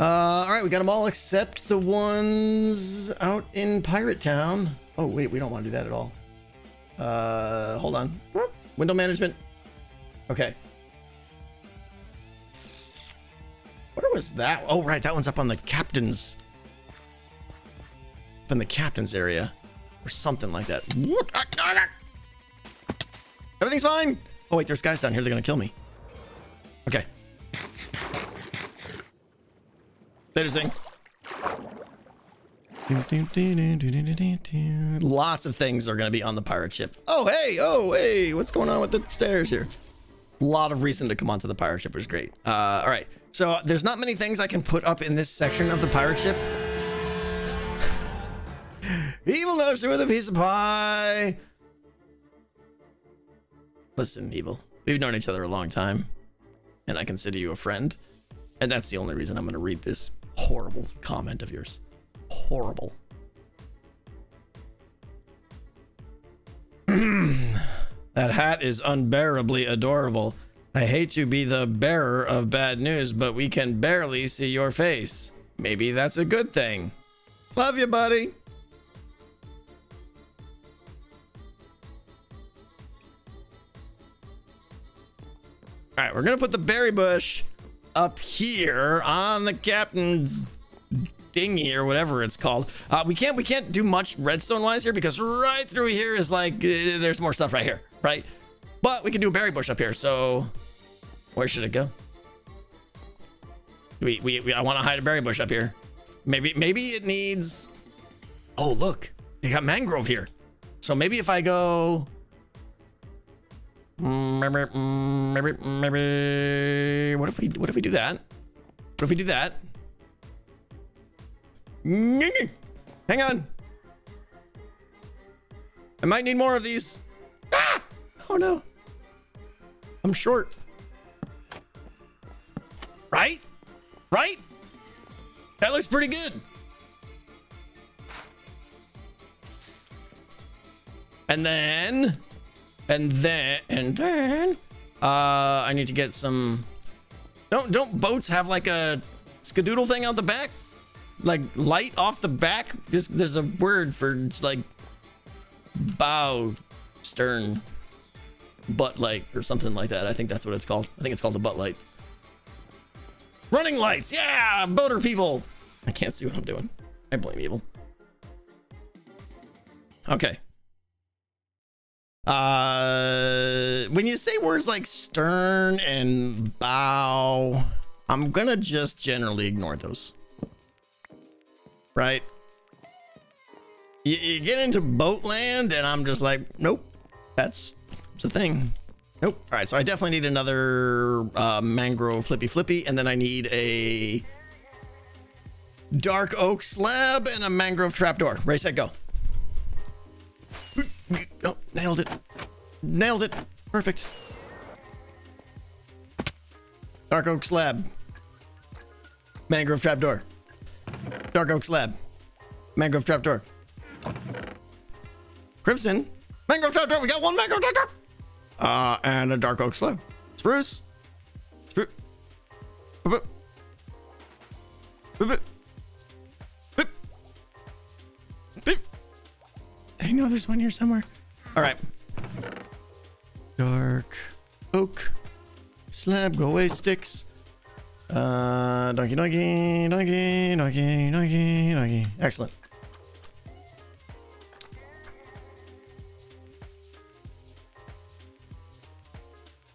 Speaker 1: Uh, all right, we got them all except the ones out in Pirate Town. Oh, wait, we don't want to do that at all. Uh, hold on. Window management. Okay. Where was that? Oh, right, that one's up on the captain's. Up in the captain's area. Or something like that. Ah, Everything's fine. Oh, wait, there's guys down here. They're going to kill me. Okay. Later, Zing. Lots of things are going to be on the pirate ship. Oh, hey, oh, hey, what's going on with the stairs here? A lot of reason to come onto the pirate ship, was great. Uh, all right, so there's not many things I can put up in this section of the pirate ship. [laughs] Evil loves you with a piece of pie. Listen, Evil. We've known each other a long time, and I consider you a friend. And that's the only reason I'm going to read this horrible comment of yours. Horrible. [clears throat] that hat is unbearably adorable. I hate to be the bearer of bad news, but we can barely see your face. Maybe that's a good thing. Love you, buddy. All right, we're gonna put the berry bush up here on the captain's dinghy or whatever it's called. Uh, we can't we can't do much redstone wise here because right through here is like uh, there's more stuff right here, right? But we can do a berry bush up here. So where should it go? We we, we I want to hide a berry bush up here. Maybe maybe it needs. Oh look, they got mangrove here. So maybe if I go Maybe, maybe, maybe. What if we? What if we do that? What if we do that? Hang on. I might need more of these. Ah! Oh no. I'm short. Right? Right? That looks pretty good. And then and then, and then, uh, I need to get some. Don't don't boats have like a skadoodle thing out the back, like light off the back? There's there's a word for it's like bow, stern, butt light or something like that. I think that's what it's called. I think it's called the butt light. Running lights, yeah, boater people. I can't see what I'm doing. I blame evil. Okay, uh, when you say words like stern and bow, I'm gonna just generally ignore those. Right? You, you get into boat land, and I'm just like, nope, that's it's a thing. Nope. All right, so I definitely need another uh, mangrove flippy flippy, and then I need a dark oak slab and a mangrove trapdoor. Ready, set, go. Oh, nailed it. Nailed it. Perfect. Dark oak slab. Mangrove trapdoor. Dark oak slab. Mangrove trapdoor. Crimson. Mangrove trapdoor. We got one mangrove trapdoor. Uh, and a dark oak slab. Spruce. Spruce. I know there's one here somewhere. All right. Dark oak slab. Go away, sticks. Uh, donkey, donkey, donkey, donkey, donkey, donkey. Excellent.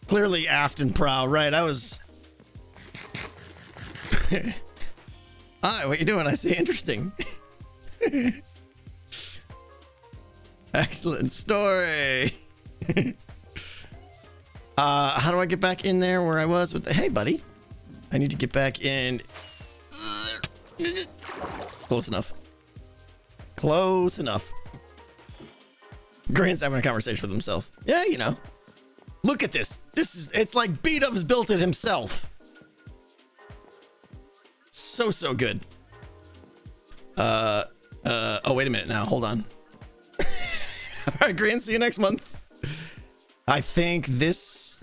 Speaker 1: Clearly aft and prow, right? I was. [laughs] Hi, what you doing? I say interesting. [laughs] Excellent story. [laughs] uh, how do I get back in there where I was with the... Hey, buddy. I need to get back in... Close enough. Close enough. Grant's having a conversation with himself. Yeah, you know. Look at this. This is... It's like B-Dubs built it himself. So, so good. Uh... Uh... Oh, wait a minute now. Hold on. [laughs] All right, Grant, see you next month. I think this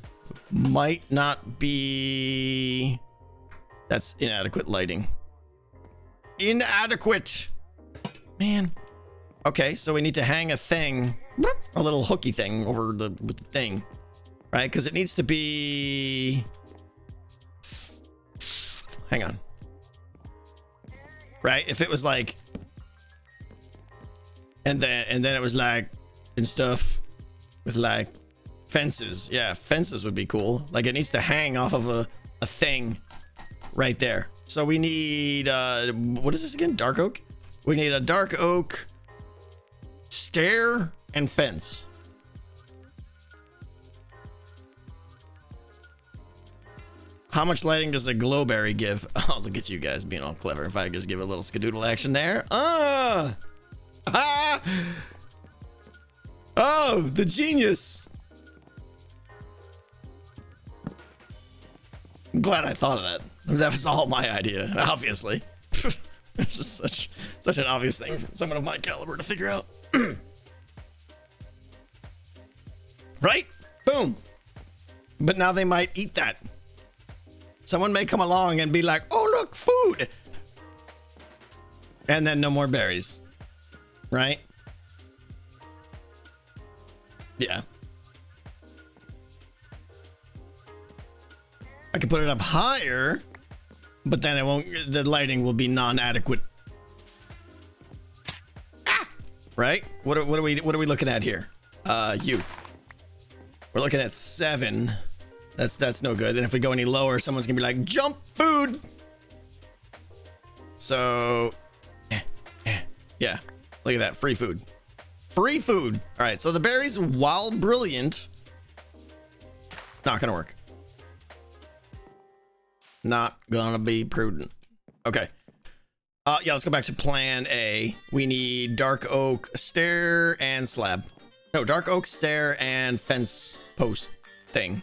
Speaker 1: might not be... That's inadequate lighting. Inadequate! Man. Okay, so we need to hang a thing, a little hooky thing over the with the thing, right? Because it needs to be... Hang on. Right? If it was like... And then, and then it was like and stuff with like fences. Yeah, fences would be cool. Like it needs to hang off of a, a thing right there. So we need, uh, what is this again? Dark oak? We need a dark oak stair and fence. How much lighting does a glowberry give? [laughs] Oh, look at you guys being all clever. If I just give a little skadoodle action there. Ah! Ah! [laughs] Oh, the genius. I'm glad I thought of that. That was all my idea, obviously. [laughs] it's just such such an obvious thing for someone of my caliber to figure out. [clears throat] right? Boom. But now they might eat that. Someone may come along and be like, "Oh, look, food." And then no more berries. Right? Yeah. I could put it up higher, but then it won't. The lighting will be non-adequate. Ah! Right? What are, what are we what are we looking at here? Uh, you. We're looking at seven. That's that's no good. And if we go any lower, someone's gonna be like, "Jump food." So, eh, eh, yeah. Look at that free food. Free food. All right. So the berries, while brilliant, not gonna work. Not gonna be prudent. Okay. Uh, yeah, let's go back to plan A. We need dark oak stair and slab. No, dark oak stair and fence post thing.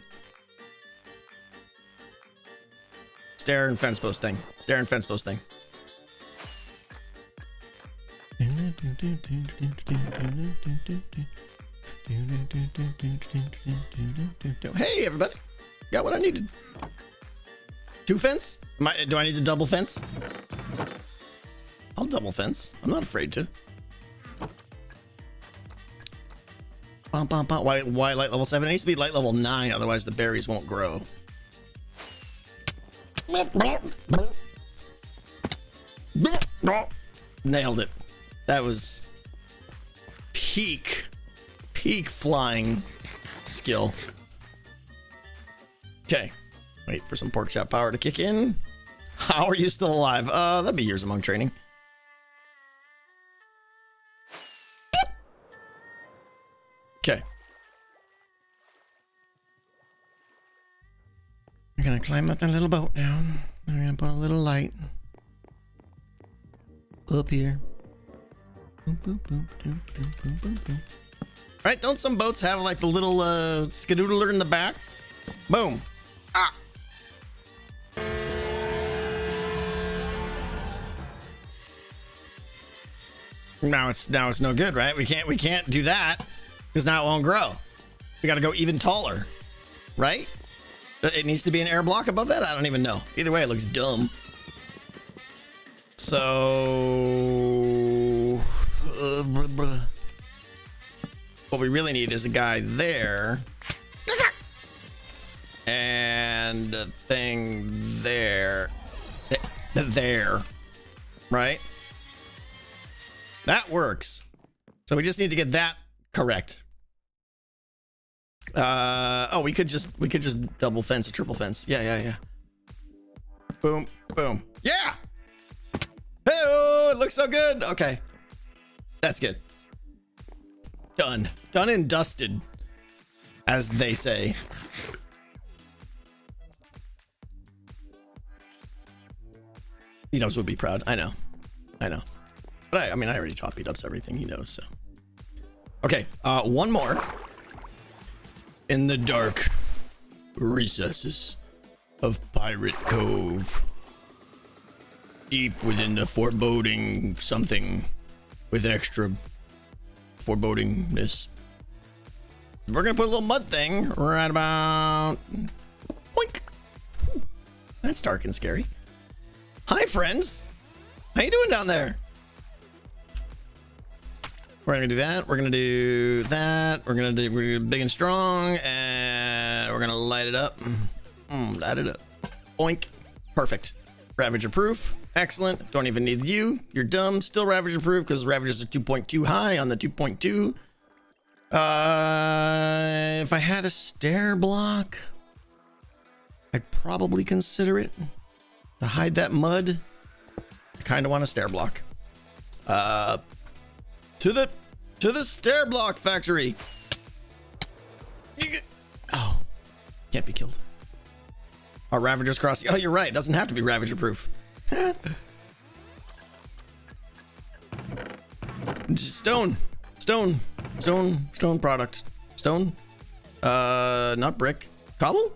Speaker 1: Stair and fence post thing. Stair and fence post thing. Hey, everybody. Got what I needed. Two fence? I, do I need to double fence? I'll double fence. I'm not afraid to. Bum, bum, bum. Why, why light level 7? It needs to be light level 9, otherwise the berries won't grow. Nailed it. That was peak, peak flying skill. Okay. Wait for some pork chop power to kick in. How are you still alive? Uh, that'd be years among training. Okay. We're gonna climb up that little boat now. We're gonna put a little light up here. Boom, boom, boom, boom, boom, boom, boom, boom. Right? Don't some boats have like the little uh, skadoodler in the back? Boom. Ah. Now it's now it's no good, right? We can't we can't do that because now it won't grow. We got to go even taller, right? It needs to be an air block above that. I don't even know. Either way, it looks dumb. So, what we really need is a guy there, and a thing there, there, right? That works. So we just need to get that correct. Uh oh, we could just we could just double fence a triple fence. Yeah, yeah, yeah. Boom, boom. Yeah. Hey, it looks so good. Okay, that's good. Done, done and dusted, as they say. He knows would be proud. I know, I know. But I, I mean, I already taught B-Dubs everything he knows. So, okay, uh, one more in the dark recesses of Pirate Cove, deep within the foreboding something with extra forebodingness. We're gonna put a little mud thing right about. Boink. That's dark and scary. Hi, friends. How you doing down there? We're gonna do that. We're gonna do that. We're gonna do we're big and strong, and we're gonna light it up. Mm, light it up. Boink. Perfect. Ravager proof. Excellent. Don't even need you. You're dumb. Still Ravager proof because Ravagers are 2.2 high on the 2.2. Uh, if I had a stair block, I'd probably consider it to hide that mud. I kind of want a stair block. Uh, to the to the stair block factory. Oh, can't be killed. Our Ravager's Crossing. Oh, you're right. It doesn't have to be Ravager proof. [laughs] stone. Stone. Stone. Stone product. Stone. Uh, not brick. Cobble?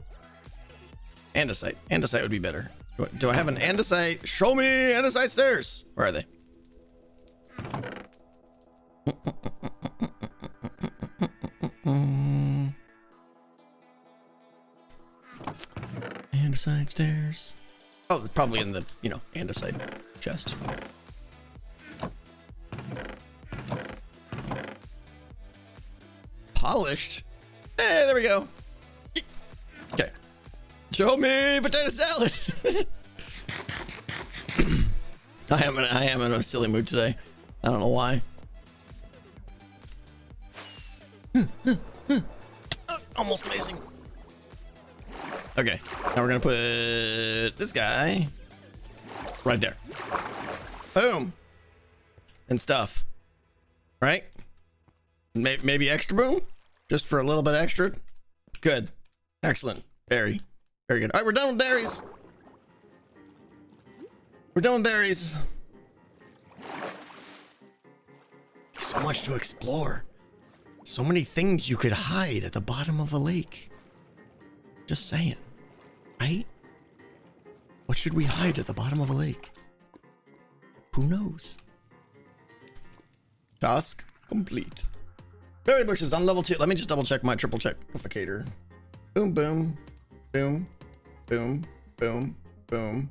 Speaker 1: Andesite. Andesite would be better. Do I, do I have an andesite? Show me andesite stairs. Where are they? Mm. Andesite stairs. Oh, probably in the, you know, andesite chest. Polished? Hey, there we go. Okay. Show me potato salad. [laughs] I am in, I am in a silly mood today. I don't know why. [laughs] Almost amazing. Okay, now we're gonna put this guy right there. Boom. And stuff. Right? Maybe, maybe extra boom? Just for a little bit extra? Good. Excellent. Very, very good. All right, we're done with berries. We're done with berries. So much to explore. So many things you could hide at the bottom of a lake. Just saying. Right? What should we hide at the bottom of a lake? Who knows? Task complete. Berry bushes on level two. Let me just double check my triple check Boom, boom, boom, boom, boom, boom,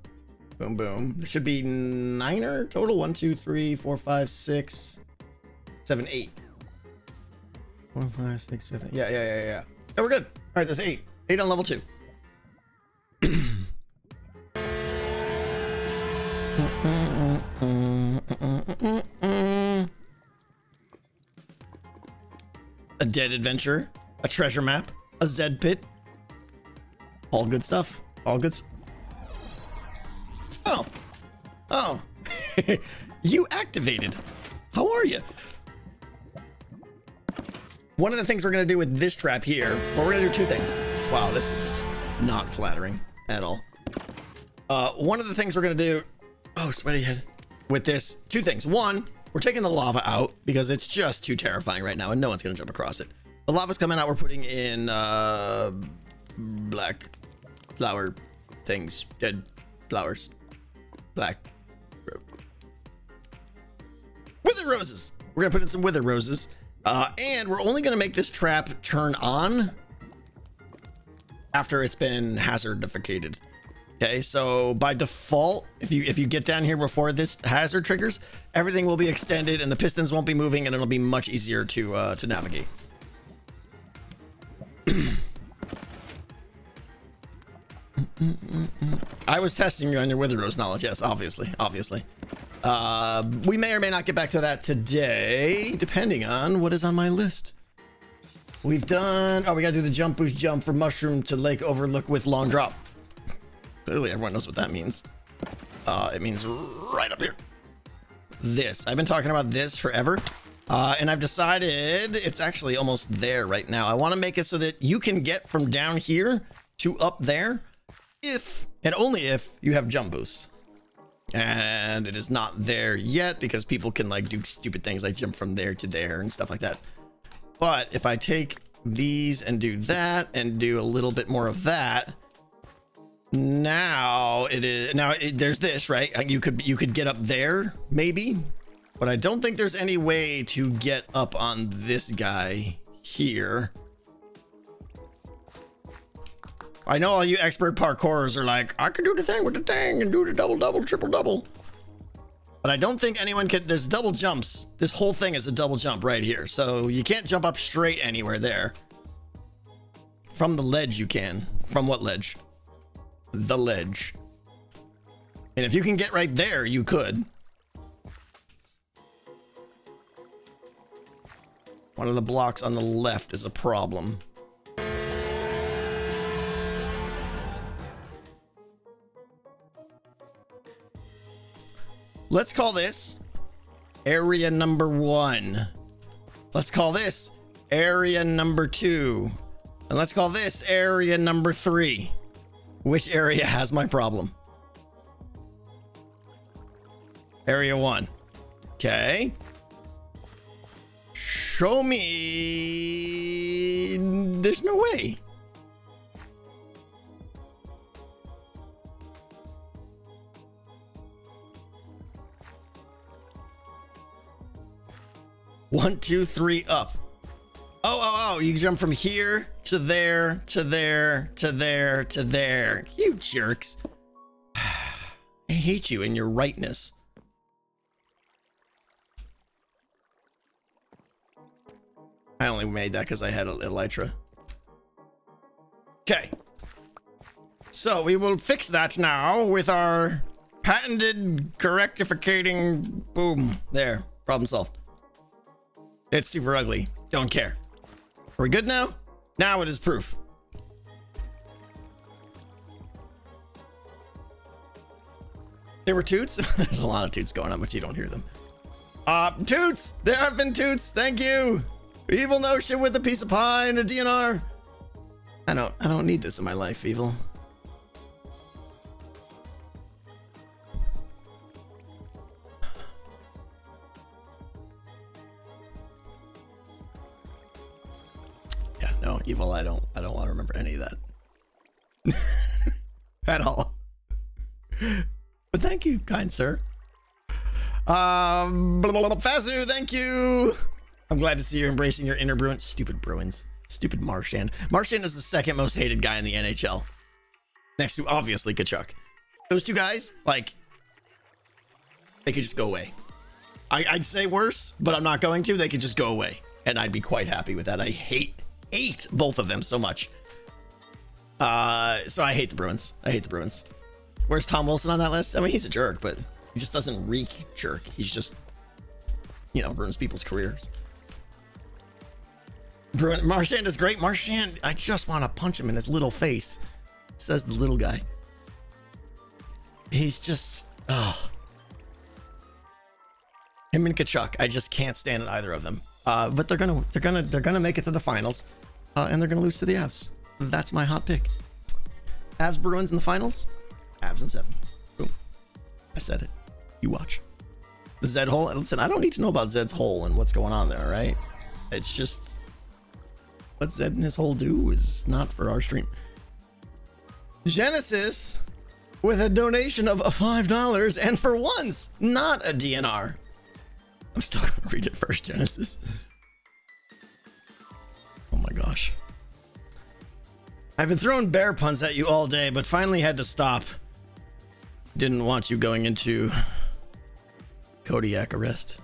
Speaker 1: boom, boom. There should be niner er total. One, two, three, four, five, six, seven, eight. One, five, six, seven. Yeah, yeah, yeah, yeah. Yeah, we're good. All right, that's eight. Eight on level two. [clears throat] a dead adventure, a treasure map, a Zed pit. All good stuff. All good. Oh. Oh. [laughs] you activated. How are you? One of the things we're going to do with this trap here, well, we're going to do two things. Wow, this is not flattering at all. Uh, one of the things we're going to do, oh, sweaty head, with this, two things. One, we're taking the lava out because it's just too terrifying right now and no one's going to jump across it. The lava's coming out. We're putting in uh, black flower things, dead flowers, black wither roses. We're going to put in some wither roses. Uh, and we're only going to make this trap turn on after it's been hazardificated. Okay, so by default, if you if you get down here before this hazard triggers, everything will be extended and the pistons won't be moving and it'll be much easier to uh, to navigate. [clears throat] I was testing you on your Wither Rose knowledge. Yes, obviously, obviously. Uh, we may or may not get back to that today, depending on what is on my list. We've done... Oh, we gotta do the jump boost jump for mushroom to lake overlook with long drop. Clearly, everyone knows what that means. Uh, it means right up here. This. I've been talking about this forever. Uh, and I've decided it's actually almost there right now. I want to make it so that you can get from down here to up there if and only if you have jump boosts and it is not there yet because people can like do stupid things like jump from there to there and stuff like that. But if I take these and do that and do a little bit more of that, now it is now it, there's this right. Uh, you could you could get up there maybe, but I don't think there's any way to get up on this guy here. I know all you expert parkourers are like, I can do the thing with the thing and do the double, double, triple, double. But I don't think anyone can, there's double jumps. This whole thing is a double jump right here. So you can't jump up straight anywhere there. From the ledge you can. From what ledge? The ledge. And if you can get right there, you could. One of the blocks on the left is a problem. Let's call this area number one. Let's call this area number two. And let's call this area number three. Which area has my problem? Area one. Okay. Show me. There's no way. One, two, three, up. Oh, oh, oh, you jump from here to there to there to there to there. You jerks. [sighs] I hate you and your rightness. I only made that because I had an Elytra. Okay. So we will fix that now with our patented correctificating boom. There. Problem solved. It's super ugly. Don't care. Are we good now? Now it is proof. There were toots? [laughs] There's a lot of toots going on, but you don't hear them. Uh, toots! There have been toots! Thank you! Evil notion with a piece of pie and a DNR. I don't I don't need this in my life, Evil. No, Evil, I don't I don't want to remember any of that. [laughs] At all. But thank you, kind sir. Um, blah, blah, blah, Fazu, thank you. I'm glad to see you're embracing your inner Bruins. Stupid Bruins. Stupid Marchand. Marchand is the second most hated guy in the NHL. Next to, obviously, Tkachuk. Those two guys, like, they could just go away. I, I'd say worse, but I'm not going to. They could just go away. And I'd be quite happy with that. I hate, hate both of them so much. Uh, so I hate the Bruins. I hate the Bruins. Where's Tom Wilson on that list? I mean, he's a jerk, but he just doesn't reek jerk. He's just, you know, ruins people's careers. Bruin, Marchand is great. Marchand, I just want to punch him in his little face. Says the little guy. He's just, oh. Him and Tkachuk, I just can't stand either of them. Uh, but they're gonna, they're gonna, they're gonna make it to the finals, uh, and they're gonna lose to the Avs. That's my hot pick. Avs Bruins in the finals. Avs in seven. Boom. I said it. You watch. The Zed hole. Listen, I don't need to know about Zed's hole and what's going on there, right? It's just what Zed and his hole do is not for our stream. Genesis with a donation of five dollars and for once, not a DNR. I'm still gonna read it first, Genesis. Gosh. I've been throwing bear puns at you all day, but finally had to stop. Didn't want you going into Kodiak arrest.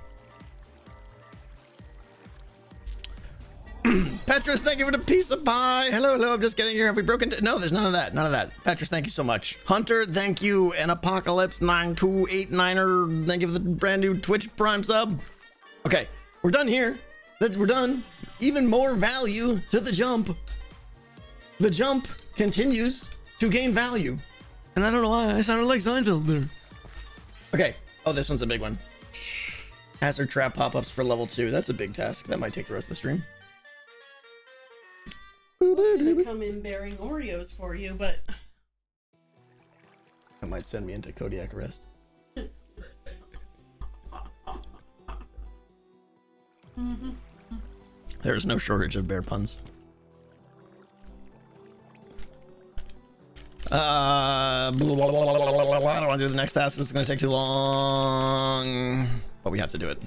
Speaker 1: [clears throat] Petrus, thank you for the piece of pie. Hello, hello. I'm just getting here. Have we broken? no, there's none of that. None of that. Petrus, thank you so much. Hunter, thank you. And Apocalypse 9289er, thank you for the brand new Twitch Prime sub. Okay, we're done here. We're done. Even more value to the jump. The jump continues to gain value. And I don't know why I sounded like Seinfeld there. Okay. Oh, this one's a big one. Hazard trap pop-ups for level two. That's a big task. That might take the rest of the stream.
Speaker 2: Gonna come in bearing Oreos for you, but
Speaker 1: That might send me into Kodiak arrest. [laughs] Mm-hmm. There is no shortage of bear puns. Uh, blah, blah, blah. I don't want to do the next task. This is going to take too long, but we have to do it.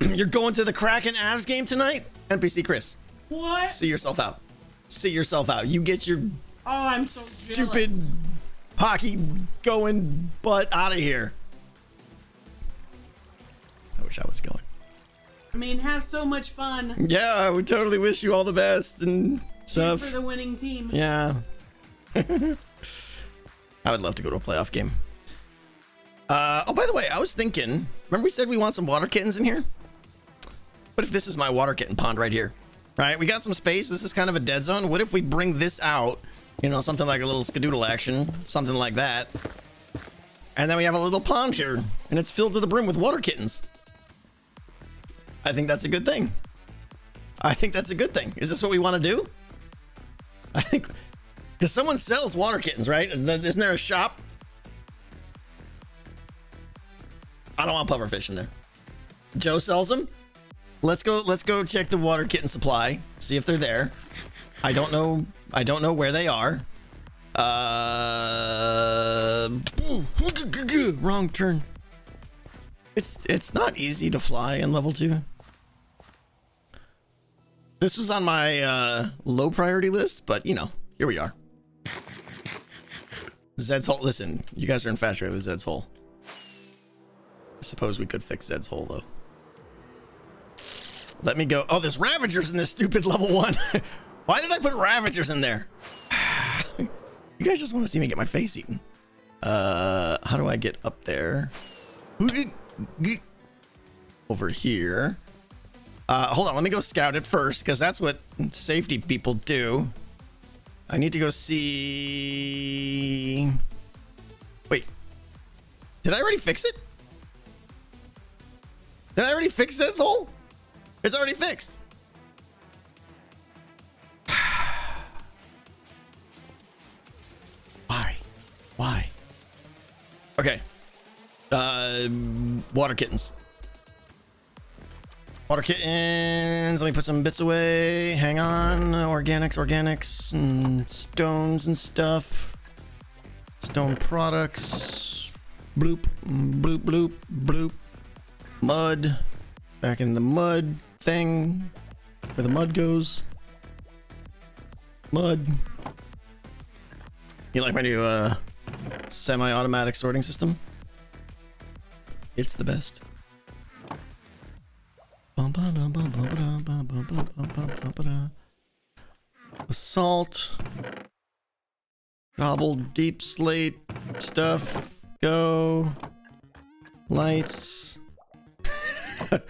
Speaker 1: [clears throat] You're going to the Kraken Avs game tonight? NPC Chris,
Speaker 2: what?
Speaker 1: see yourself out. See yourself out. You get your
Speaker 2: Oh, I'm so
Speaker 1: stupid
Speaker 2: jealous.
Speaker 1: hockey going butt out of here. I wish I was going.
Speaker 2: I mean, have so much fun.
Speaker 1: Yeah, we totally wish you all the best and
Speaker 2: Cheer
Speaker 1: stuff.
Speaker 2: for the winning team.
Speaker 1: Yeah. [laughs] I would love to go to a playoff game. Uh, oh, by the way, I was thinking, remember we said we want some water kittens in here? What if this is my water kitten pond right here? Right? We got some space. This is kind of a dead zone. What if we bring this out? You know, something like a little skadoodle action, something like that. And then we have a little pond here, and it's filled to the brim with water kittens. I think that's a good thing. I think that's a good thing. Is this what we want to do? I think Because someone sells water kittens, right? Isn't there a shop? I don't want pufferfish in there. Joe sells them. Let's go. Let's go check the water kitten supply. See if they're there. I don't know. I don't know where they are. Uh, wrong turn. It's it's not easy to fly in level two. This was on my uh, low priority list, but you know, here we are. Zed's hole. Listen, you guys are infatuated with Zed's hole. I suppose we could fix Zed's hole though. Let me go. Oh, there's Ravagers in this stupid level one. [laughs] Why did I put Ravagers in there? [sighs] you guys just want to see me get my face eaten. Uh, how do I get up there? Over here. Uh, hold on, let me go scout it first, because that's what safety people do. I need to go see... Wait. Did I already fix it? Did I already fix this hole? It's already fixed. [sighs] Why? Why? Okay. Uh, water kittens. Water kittens. Let me put some bits away. Hang on. Organics, organics, and stones and stuff. Stone products. Bloop, bloop, bloop, bloop. Mud. Back in the mud thing. Where the mud goes. Mud. You like my new uh, semi-automatic sorting system? It's the best. Assault. Cobbled deepslate stuff. Go. Lights. [laughs]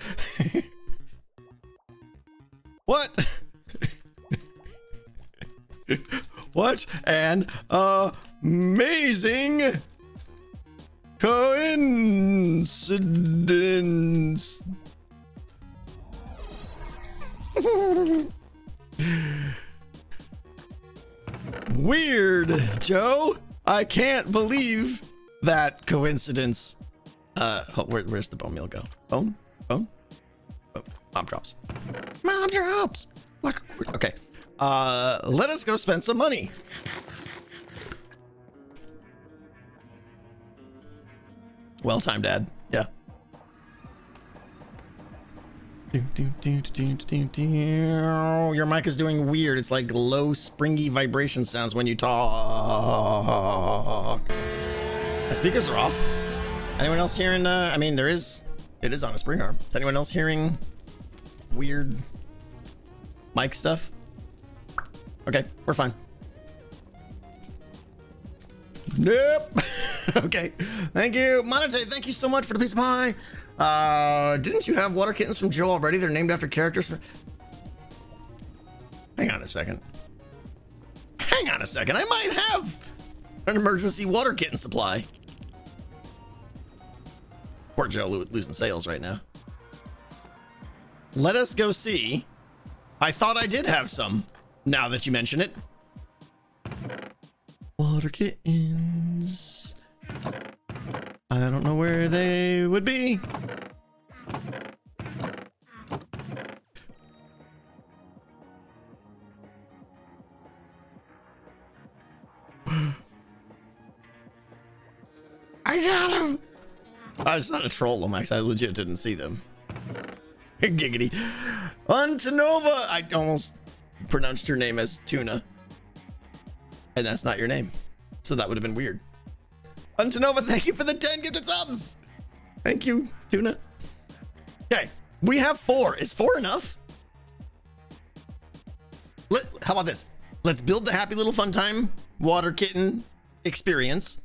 Speaker 1: what? [laughs] what an amazing coincidence. Weird, Joe. I can't believe that coincidence. Uh, oh, where, where's the bone meal go? Bone? Bone? Oh, mob drops. Mob drops. Like, okay. Uh, let us go spend some money. Well timed, Dad. Your mic is doing weird. It's like low, springy vibration sounds when you talk. The speakers are off. Anyone else hearing? Uh, I mean, there is. It is on a spring arm. Is anyone else hearing weird mic stuff? Okay, we're fine. Nope. [laughs] okay. Thank you. Monite, thank you so much for the piece of pie. Uh, didn't you have water kittens from Joe already? They're named after characters. Hang on a second. Hang on a second. I might have an emergency water kitten supply. Poor Joe losing sales right now. Let us go see. I thought I did have some, now that you mention it. Water kittens. I don't know where they would be. [gasps] I got him. I was not a troll, Max. I legit didn't see them. [laughs] Giggity. Antonova. I almost pronounced your name as Tuna. And that's not your name. So that would have been weird. Antonova, thank you for the 10 gifted subs. Thank you, Tuna. Okay, we have four. Is four enough? Let, how about this? Let's build the happy little fun time water kitten experience.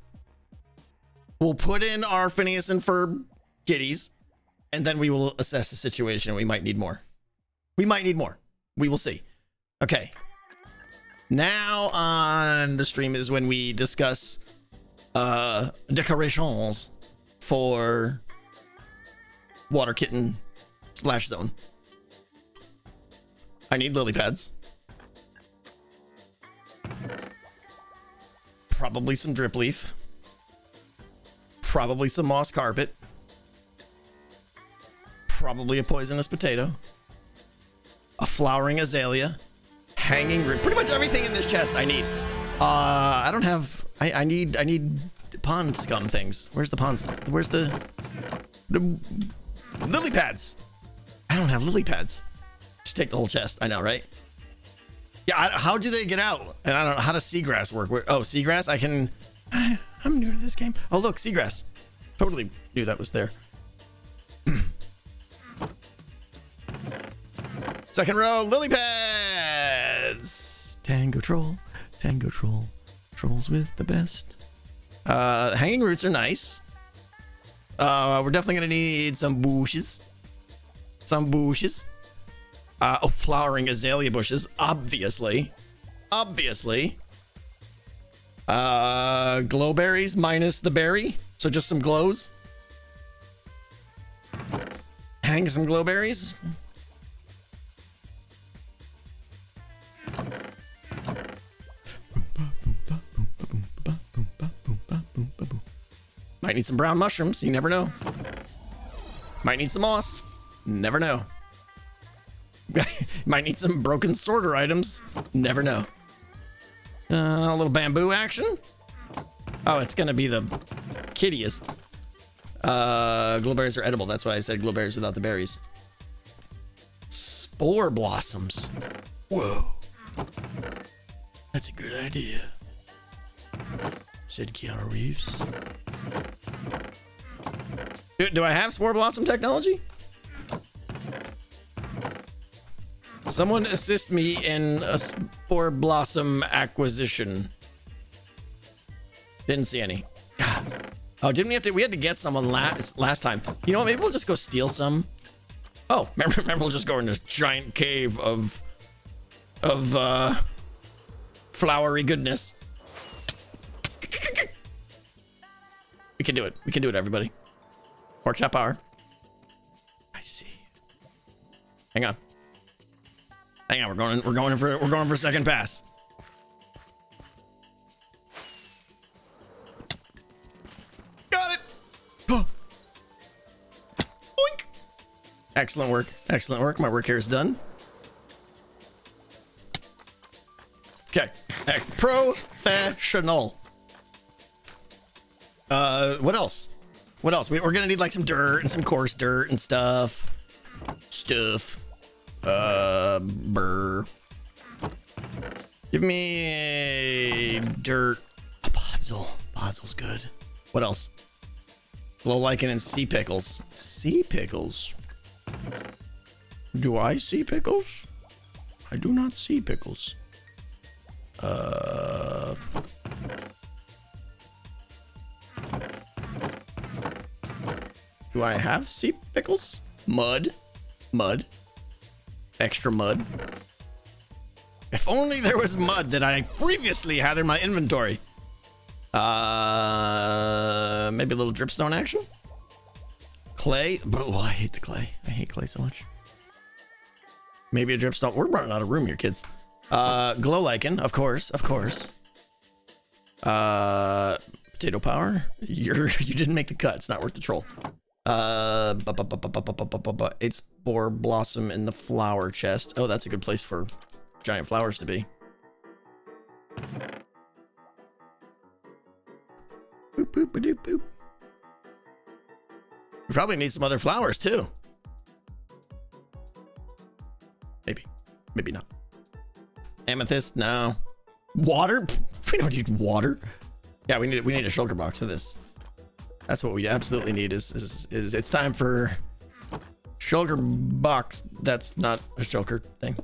Speaker 1: We'll put in our Phineas and Ferb kitties, and then we will assess the situation. We might need more. We might need more. We will see. Okay. Now on the stream is when we discuss uh decorations for water kitten splash zone. I need lily pads. Probably some drip leaf. Probably some moss carpet. Probably a poisonous potato. A flowering azalea. Hanging root. Pretty much everything in this chest I need. Uh, I don't have. I, I need. I need pond scum things. Where's the ponds? Where's the the lily pads? I don't have lily pads. Just take the whole chest. I know, right? Yeah. I, how do they get out? And I don't know how does seagrass work. Where, oh, seagrass. I can. [sighs] I'm new to this game. Oh, look, seagrass. Totally knew that was there. [clears throat] Second row, lily pads. Tango troll, tango troll, trolls with the best. Uh, hanging roots are nice. Uh, we're definitely gonna need some bushes. Some bushes. Uh, oh, flowering azalea bushes, obviously. Obviously. Uh, glow berries minus the berry. So just some glows. Hang some glow berries. Might need some brown mushrooms. You never know. Might need some moss. Never know. [laughs] Might need some broken sorter items. Never know. Uh, a little bamboo action. Oh, it's gonna be the kittiest. Uh, glowberries are edible. That's why I said glowberries without the berries. Spore blossoms. Whoa. That's a good idea. Said Keanu Reeves. Do, do I have spore blossom technology? Someone assist me in a spore blossom acquisition. Didn't see any. Oh, didn't we have to? We had to get someone last last time. You know what? Maybe we'll just go steal some. Oh, [laughs] remember, remember we'll just go in this giant cave of of uh flowery goodness. [laughs] We can do it. We can do it, everybody. Pork chop power. I see. Hang on. Hang on. We're going. We're going for. We're going for a second pass. Got it. [gasps] Oh. Oink. Excellent work. Excellent work. My work here is done. Okay. Professional. Uh, what else? What else? We, are gonna need like some dirt and some coarse dirt and stuff. Stuff. Uh, burr. Give me dirt. A podzol. Podzol's good. What else? Glow lichen and sea pickles. Sea pickles. Do I see pickles? I do not see pickles. Uh. Do I have sea pickles? Mud. Mud. Extra mud. If only there was mud that I previously had in my inventory. Uh, maybe a little dripstone action? Clay? Oh, I hate the clay. I hate clay so much. Maybe a dripstone. We're running out of room here, kids. Uh, glow lichen, of course, of course. Uh, potato power. [laughs] You're you didn't make the cut. It's not worth the troll. Uh, it's spore blossom in the flower chest. Oh, that's a good place for giant flowers to be. Boop boop boop boop. We probably need some other flowers too. Maybe, maybe not. Amethyst, no. Water? [laughs] We don't need water. Yeah, we need we need a shulker box for this. That's what we absolutely need. Is is, is it's time for shulker box. That's not a shulker thing.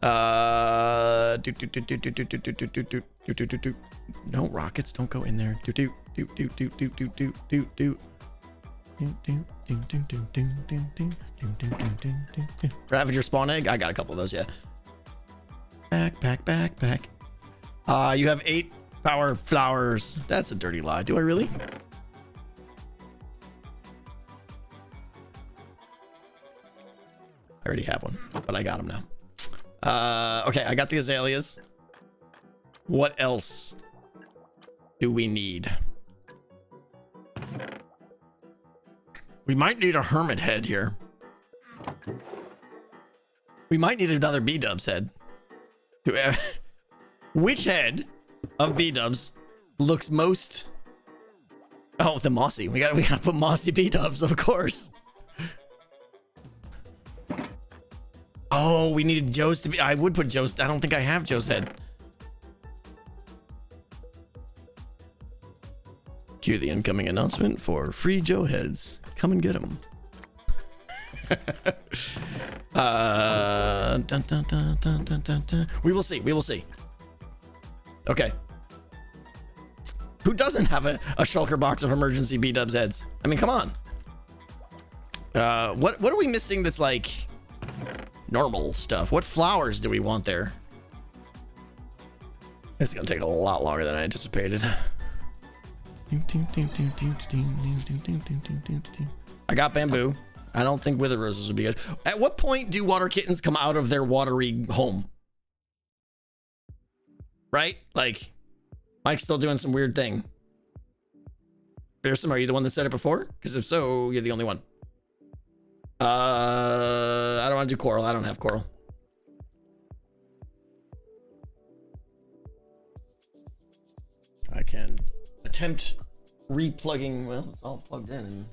Speaker 1: Uh, do do do do do do do do do do do do do do. No rockets. Don't go in there. Do do do do do do do do do do. Ravager spawn egg. I got a couple of those. Yeah. Backpack, backpack. Uh, you have eight power flowers. That's a dirty lie. Do I really? I already have one, but I got them now. Uh, okay, I got the azaleas. What else? do we need? We might need a hermit head here. We might need another B Dubs head. [laughs] Which head of B Dubs looks most? Oh, the mossy. We gotta, we got to put mossy B Dubs, of course. Oh, we needed Joe's to be. I would put Joe's. I don't think I have Joe's head. Cue the incoming announcement for free Joe heads. Come and get them. [laughs] uh, dun, dun, dun. We will see. We will see. Okay. Who doesn't have a, a shulker box of emergency B-Dubs heads? I mean, come on. Uh, what what are we missing that's like normal stuff? What flowers do we want there? It's gonna take a lot longer than I anticipated. I got bamboo. I don't think wither roses would be good. At what point do water kittens come out of their watery home? Right? Like, Mike's still doing some weird thing. Fearsome, are you the one that said it before? Because if so, you're the only one. Uh, I don't want to do coral. I don't have coral. I can attempt replugging. Well, it's all plugged in.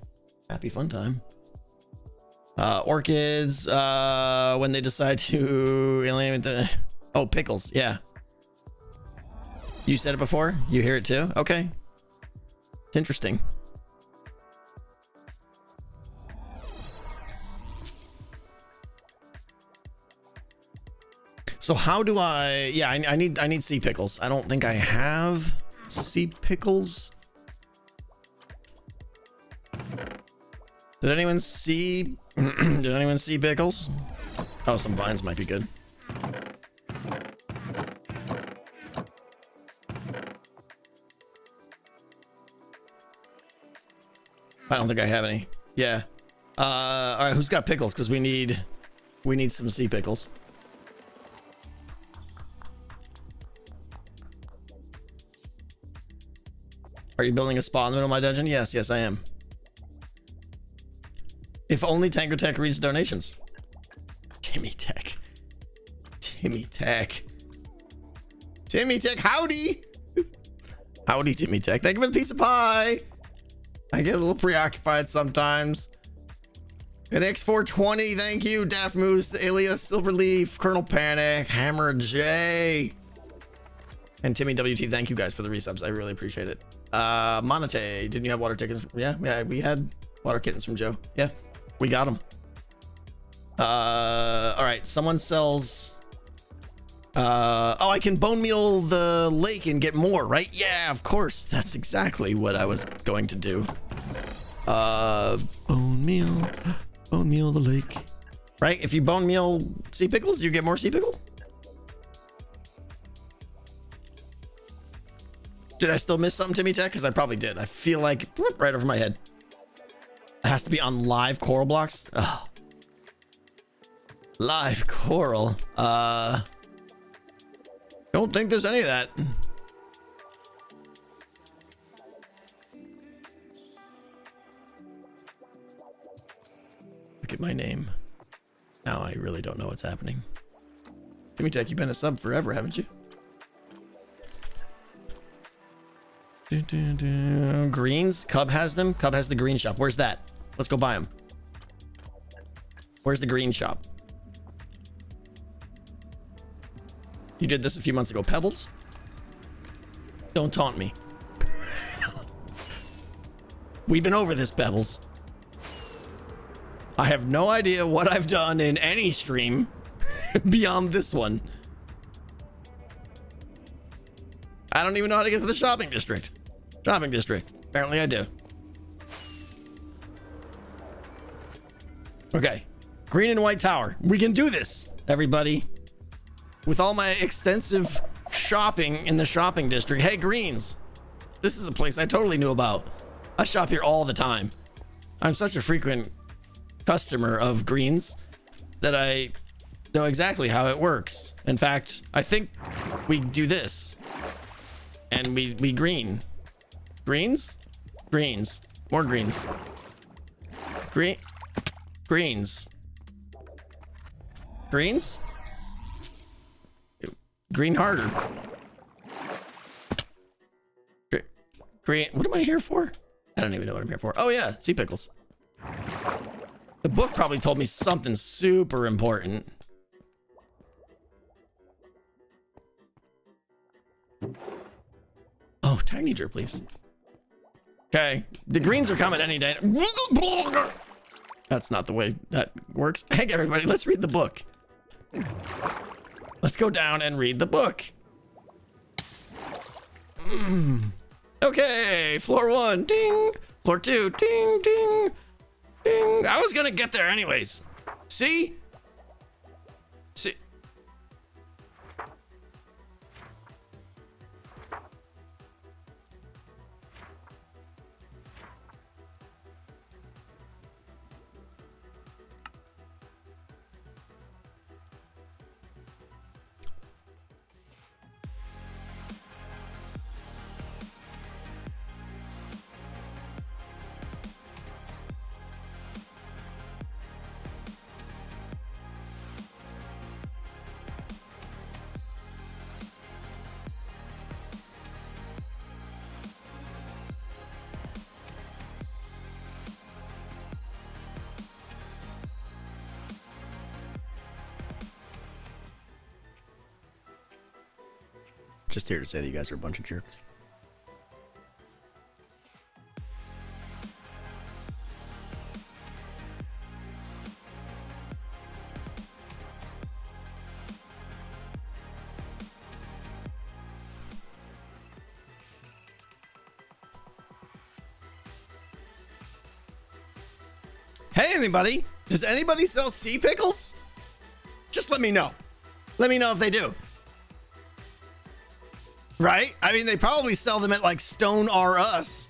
Speaker 1: Happy fun time. Uh, orchids. Uh, when they decide to [laughs] alienate the. Oh, pickles. Yeah. You said it before. You hear it too. Okay. It's interesting. So how do I? Yeah, I, I need I need sea pickles. I don't think I have sea pickles. Did anyone see? [clears throat] did anyone see pickles? Oh, some vines might be good. I don't think I have any. Yeah. Uh, all right. Who's got pickles? Because we need we need some sea pickles. Are you building a spa in the middle of my dungeon? Yes, yes, I am. If only Tango Tek reads donations. Timmy Tech. Timmy Tech. Timmy Tech, howdy. Howdy, Timmy Tech. Thank you for the piece of pie. I get a little preoccupied sometimes. And X420, thank you. Daft Moose, Alias, Silverleaf, Colonel Panic, Hammer J. And Timmy WT, thank you guys for the resubs. I really appreciate it. Uh, Monate, didn't you have water tickets? Yeah, yeah, we had water kittens from Joe. Yeah, we got them. Uh, all right, someone sells. Uh, oh, I can bone meal the lake and get more, right? Yeah, of course. That's exactly what I was going to do. Uh, bone meal, bone meal the lake. Right? If you bone meal sea pickles, you get more sea pickle? Did I still miss something, Timmy Tech? Because I probably did. I feel like right over my head. It has to be on live coral blocks. Oh. Live coral. Uh, don't think there's any of that. Look at my name. Now I really don't know what's happening. Timmy Tech, you've been a sub forever, haven't you? Do, do, do. Greens? Cub has them? Cub has the green shop. Where's that? Let's go buy them. Where's the green shop? You did this a few months ago. Pebbles? Don't taunt me. [laughs] We've been over this, Pebbles. I have no idea what I've done in any stream [laughs] beyond this one. I don't even know how to get to the shopping district. Shopping district. Apparently I do. Okay. Green and white tower. We can do this, everybody. With all my extensive shopping in the shopping district. Hey, Greens. This is a place I totally knew about. I shop here all the time. I'm such a frequent customer of Greens that I know exactly how it works. In fact, I think we do this and we, we green Greens? Greens. More greens. Green. Greens. Greens? Green harder. Green. What am I here for? I don't even know what I'm here for. Oh, yeah. Sea pickles. The book probably told me something super important. Oh, tiny drip leaves. Okay, the greens are coming any day. That's not the way that works. Hey, everybody, let's read the book. Let's go down and read the book. Mm. Okay, floor one, ding. Floor two, ding, ding, ding. I was gonna get there anyways. See? See? Just here to say that you guys are a bunch of jerks. Hey, anybody? Does anybody sell sea pickles? Just let me know. Let me know if they do. Right? I mean, they probably sell them at like Stone R Us.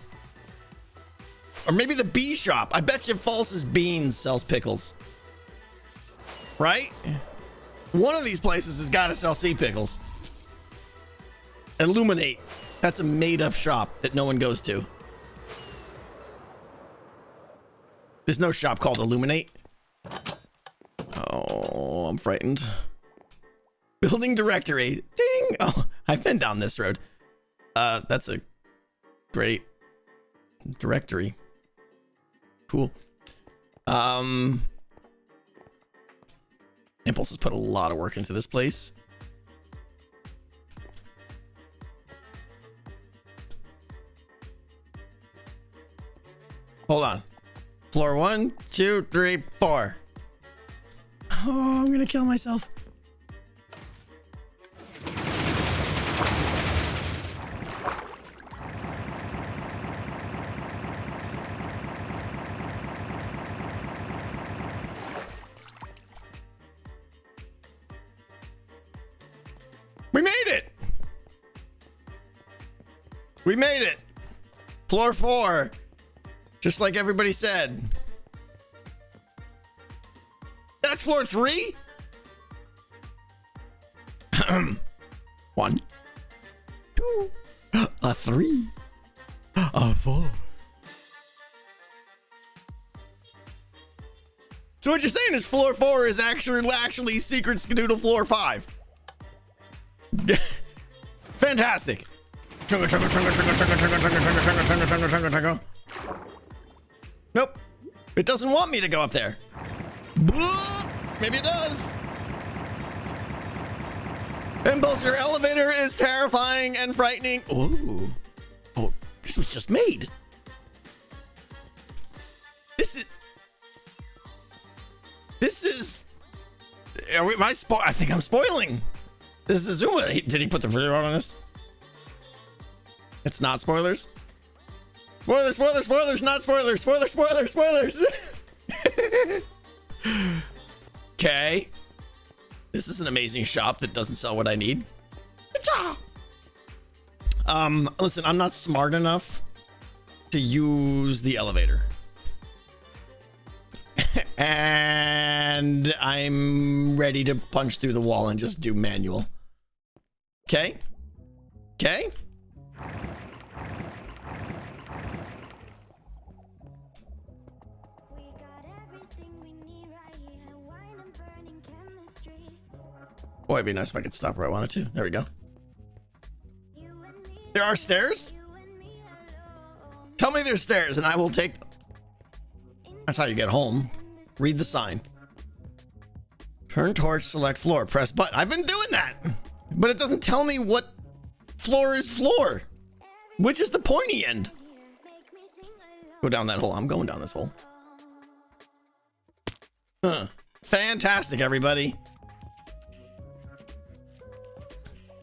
Speaker 1: Or maybe the bee shop. I bet you False's Beans sells pickles. Right? One of these places has got to sell sea pickles. Illuminate. That's a made up shop that no one goes to. There's no shop called Illuminate. Oh, I'm frightened. Building directory. Ding. Oh, I've been down this road. Uh, that's a great directory. Cool. Um, Impulse has put a lot of work into this place. Hold on. Floor one, two, three, four. Oh, I'm gonna kill myself. Made it! Floor four. Just like everybody said. That's floor three? [clears throat] One, two, a three, a four. So what you're saying is floor four is actually actually secret skedoodle floor five. [laughs] Fantastic. Nope. It doesn't want me to go up there. Maybe it does. Impulse, your elevator is terrifying and frightening. Ooh. Oh, this was just made. This is. This is. Are we, am I spo- I think I'm spoiling. This is Zuma. Did he put the video on this? It's not spoilers. Spoilers, spoilers, spoilers, not spoilers. Spoilers, spoilers, spoilers. [laughs] Okay. This is an amazing shop that doesn't sell what I need. Um, listen, I'm not smart enough to use the elevator. [laughs] and I'm ready to punch through the wall and just do manual. Okay? Okay? Boy, it'd be nice if I could stop where I wanted to. There we go. There are stairs? Tell me there's stairs and I will take. That's how you get home. Read the sign. Turn torch, select floor, press button. I've been doing that, but it doesn't tell me what floor is floor. Which is the pointy end? Go down that hole. I'm going down this hole. Huh. Fantastic, everybody.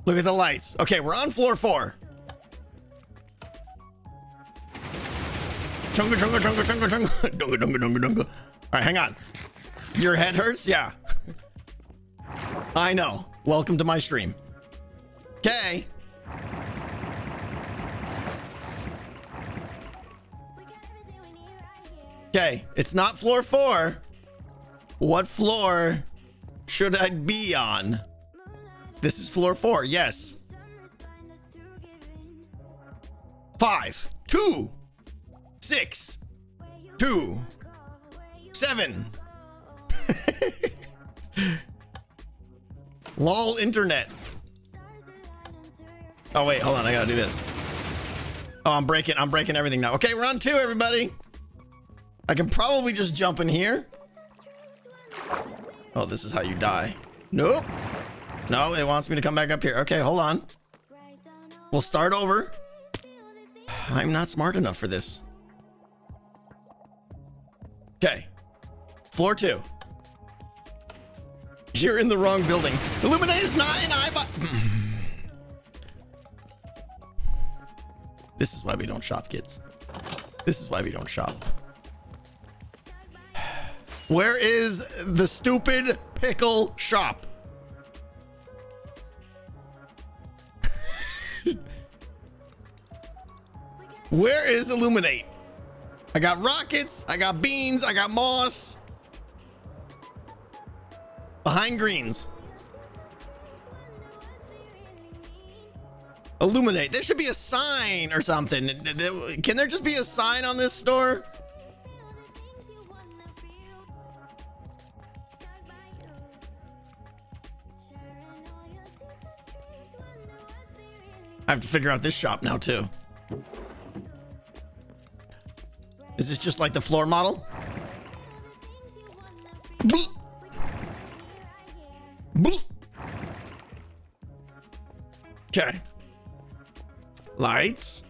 Speaker 1: Look at the lights. Okay, we're on floor four. Chunga, chunga, chunga, chunga, chunga. [laughs] Dunga, dunga, dunga, dunga. All right, hang on. Your head hurts? Yeah. [laughs] I know. Welcome to my stream. Okay. Okay, it's not floor four. What floor should I be on? This is floor four, yes. Five, two, six, two, seven. [laughs] LOL internet. Oh wait, hold on, I gotta do this. Oh, I'm breaking, I'm breaking everything now. Okay, we're on two, everybody. I can probably just jump in here. Oh, this is how you die. Nope. No, it wants me to come back up here. Okay, hold on. We'll start over. I'm not smart enough for this. Okay. Floor two. You're in the wrong building. Illuminate is not an eye This is why we don't shop, kids. This is why we don't shop. Where is the stupid pickle shop? Where is Illuminate? I got rockets, I got beans, I got moss. Behind greens. Illuminate. There should be a sign or something. Can there just be a sign on this store? I have to figure out this shop now too. Is this just like the floor model? Okay. Lights.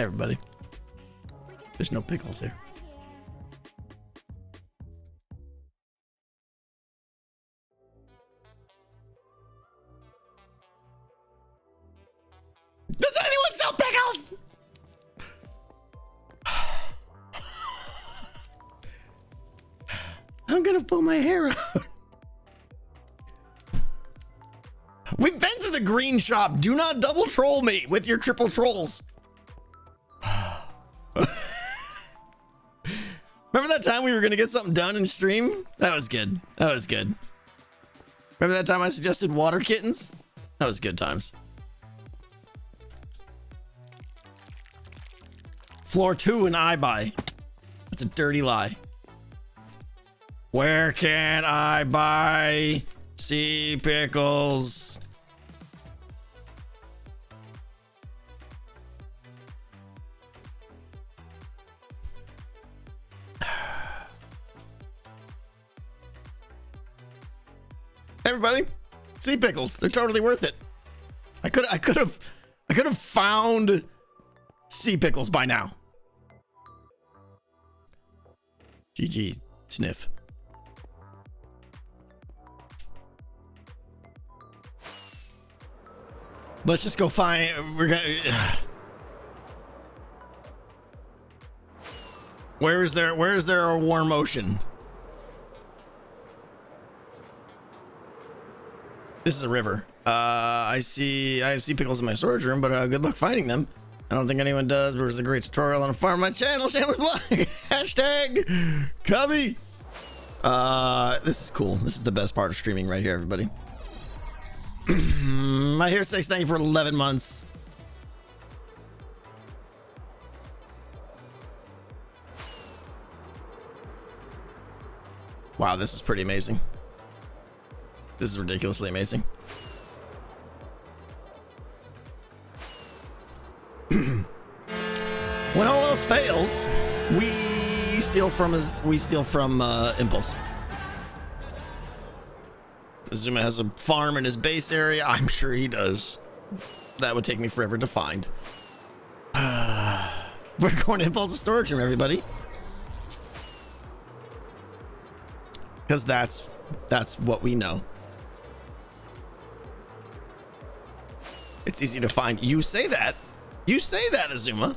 Speaker 1: Everybody. There's no pickles here. Does anyone sell pickles? I'm gonna pull my hair out. We've been to the green shop. Do not double troll me with your triple trolls. Remember that time we were going to get something done in stream? That was good. That was good. Remember that time I suggested water kittens? That was good times. Floor two and I buy. That's a dirty lie. Where can I buy sea pickles? Everybody, sea pickles. They're totally worth it. I could I could have I could have found sea pickles by now. GG sniff. Let's just go find we're gonna [sighs] Where is there where is there a warm ocean? This is a river. Uh, I see I have sea pickles in my storage room, but uh, good luck finding them. I don't think anyone does, but it was a great tutorial on a farm my channel. [laughs] Plug. Hashtag Cubby. Uh, this is cool. This is the best part of streaming right here, everybody. [clears throat] my hair six, thank you for 11 months. Wow, this is pretty amazing. This is ridiculously amazing. [clears throat] when all else fails, we steal from we steal from uh, Impulse. Zuma has a farm in his base area. I'm sure he does. That would take me forever to find. [sighs] we're going to Impulse storage room, everybody. Because that's that's what we know. It's easy to find. You say that. You say that, Azuma.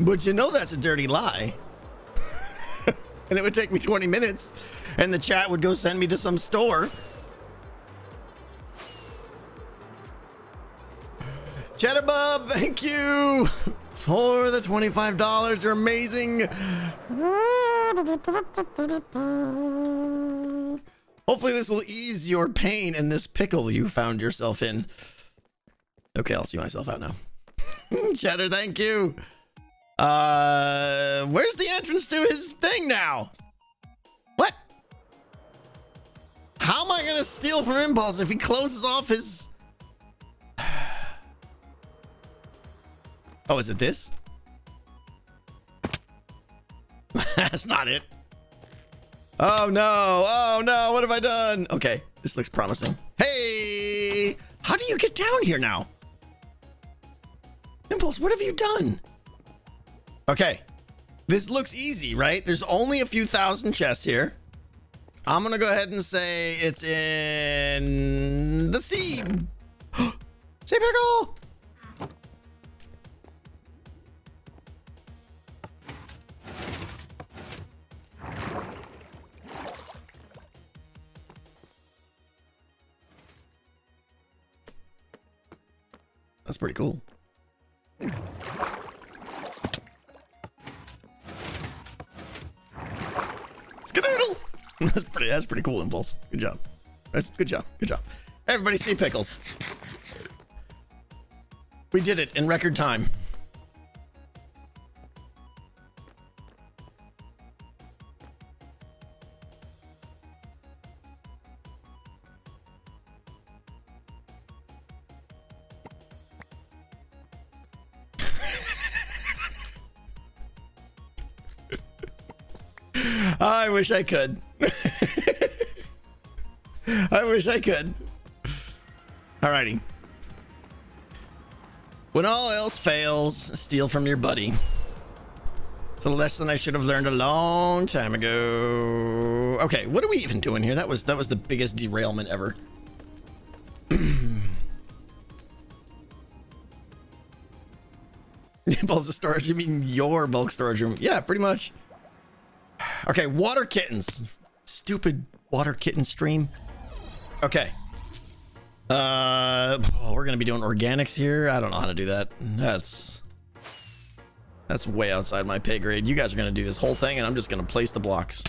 Speaker 1: But you know that's a dirty lie. [laughs] and it would take me 20 minutes, and the chat would go send me to some store. Cheddarbub, thank you for the $25. You're amazing. Hopefully this will ease your pain in this pickle you found yourself in. Okay, I'll see myself out now. [laughs] Cheddar, thank you. Uh, where's the entrance to his thing now? What? How am I gonna steal from Impulse if he closes off his... [sighs] Oh, is it this? [laughs] That's not it. Oh no, oh no, what have I done? Okay, this looks promising. Hey, how do you get down here now? Impulse, what have you done? Okay, this looks easy, right? There's only a few thousand chests here. I'm gonna go ahead and say it's in the sea. [gasps] Say pickle! That's pretty cool. Skadoodle! [laughs] That's pretty. That's pretty cool, Impulse. Good job. That's good job. Good job. Everybody, see pickles. We did it in record time. Oh, I wish I could. [laughs] I wish I could. Alrighty. When all else fails, steal from your buddy. It's a lesson I should have learned a long time ago. Okay, what are we even doing here? That was that was the biggest derailment ever. [clears throat] Of storage? You mean your bulk storage room? Yeah, pretty much. Okay, water kittens. Stupid water kitten stream. Okay. Uh, oh, we're gonna be doing organics here. I don't know how to do that. That's that's way outside my pay grade. You guys are gonna do this whole thing, and I'm just gonna place the blocks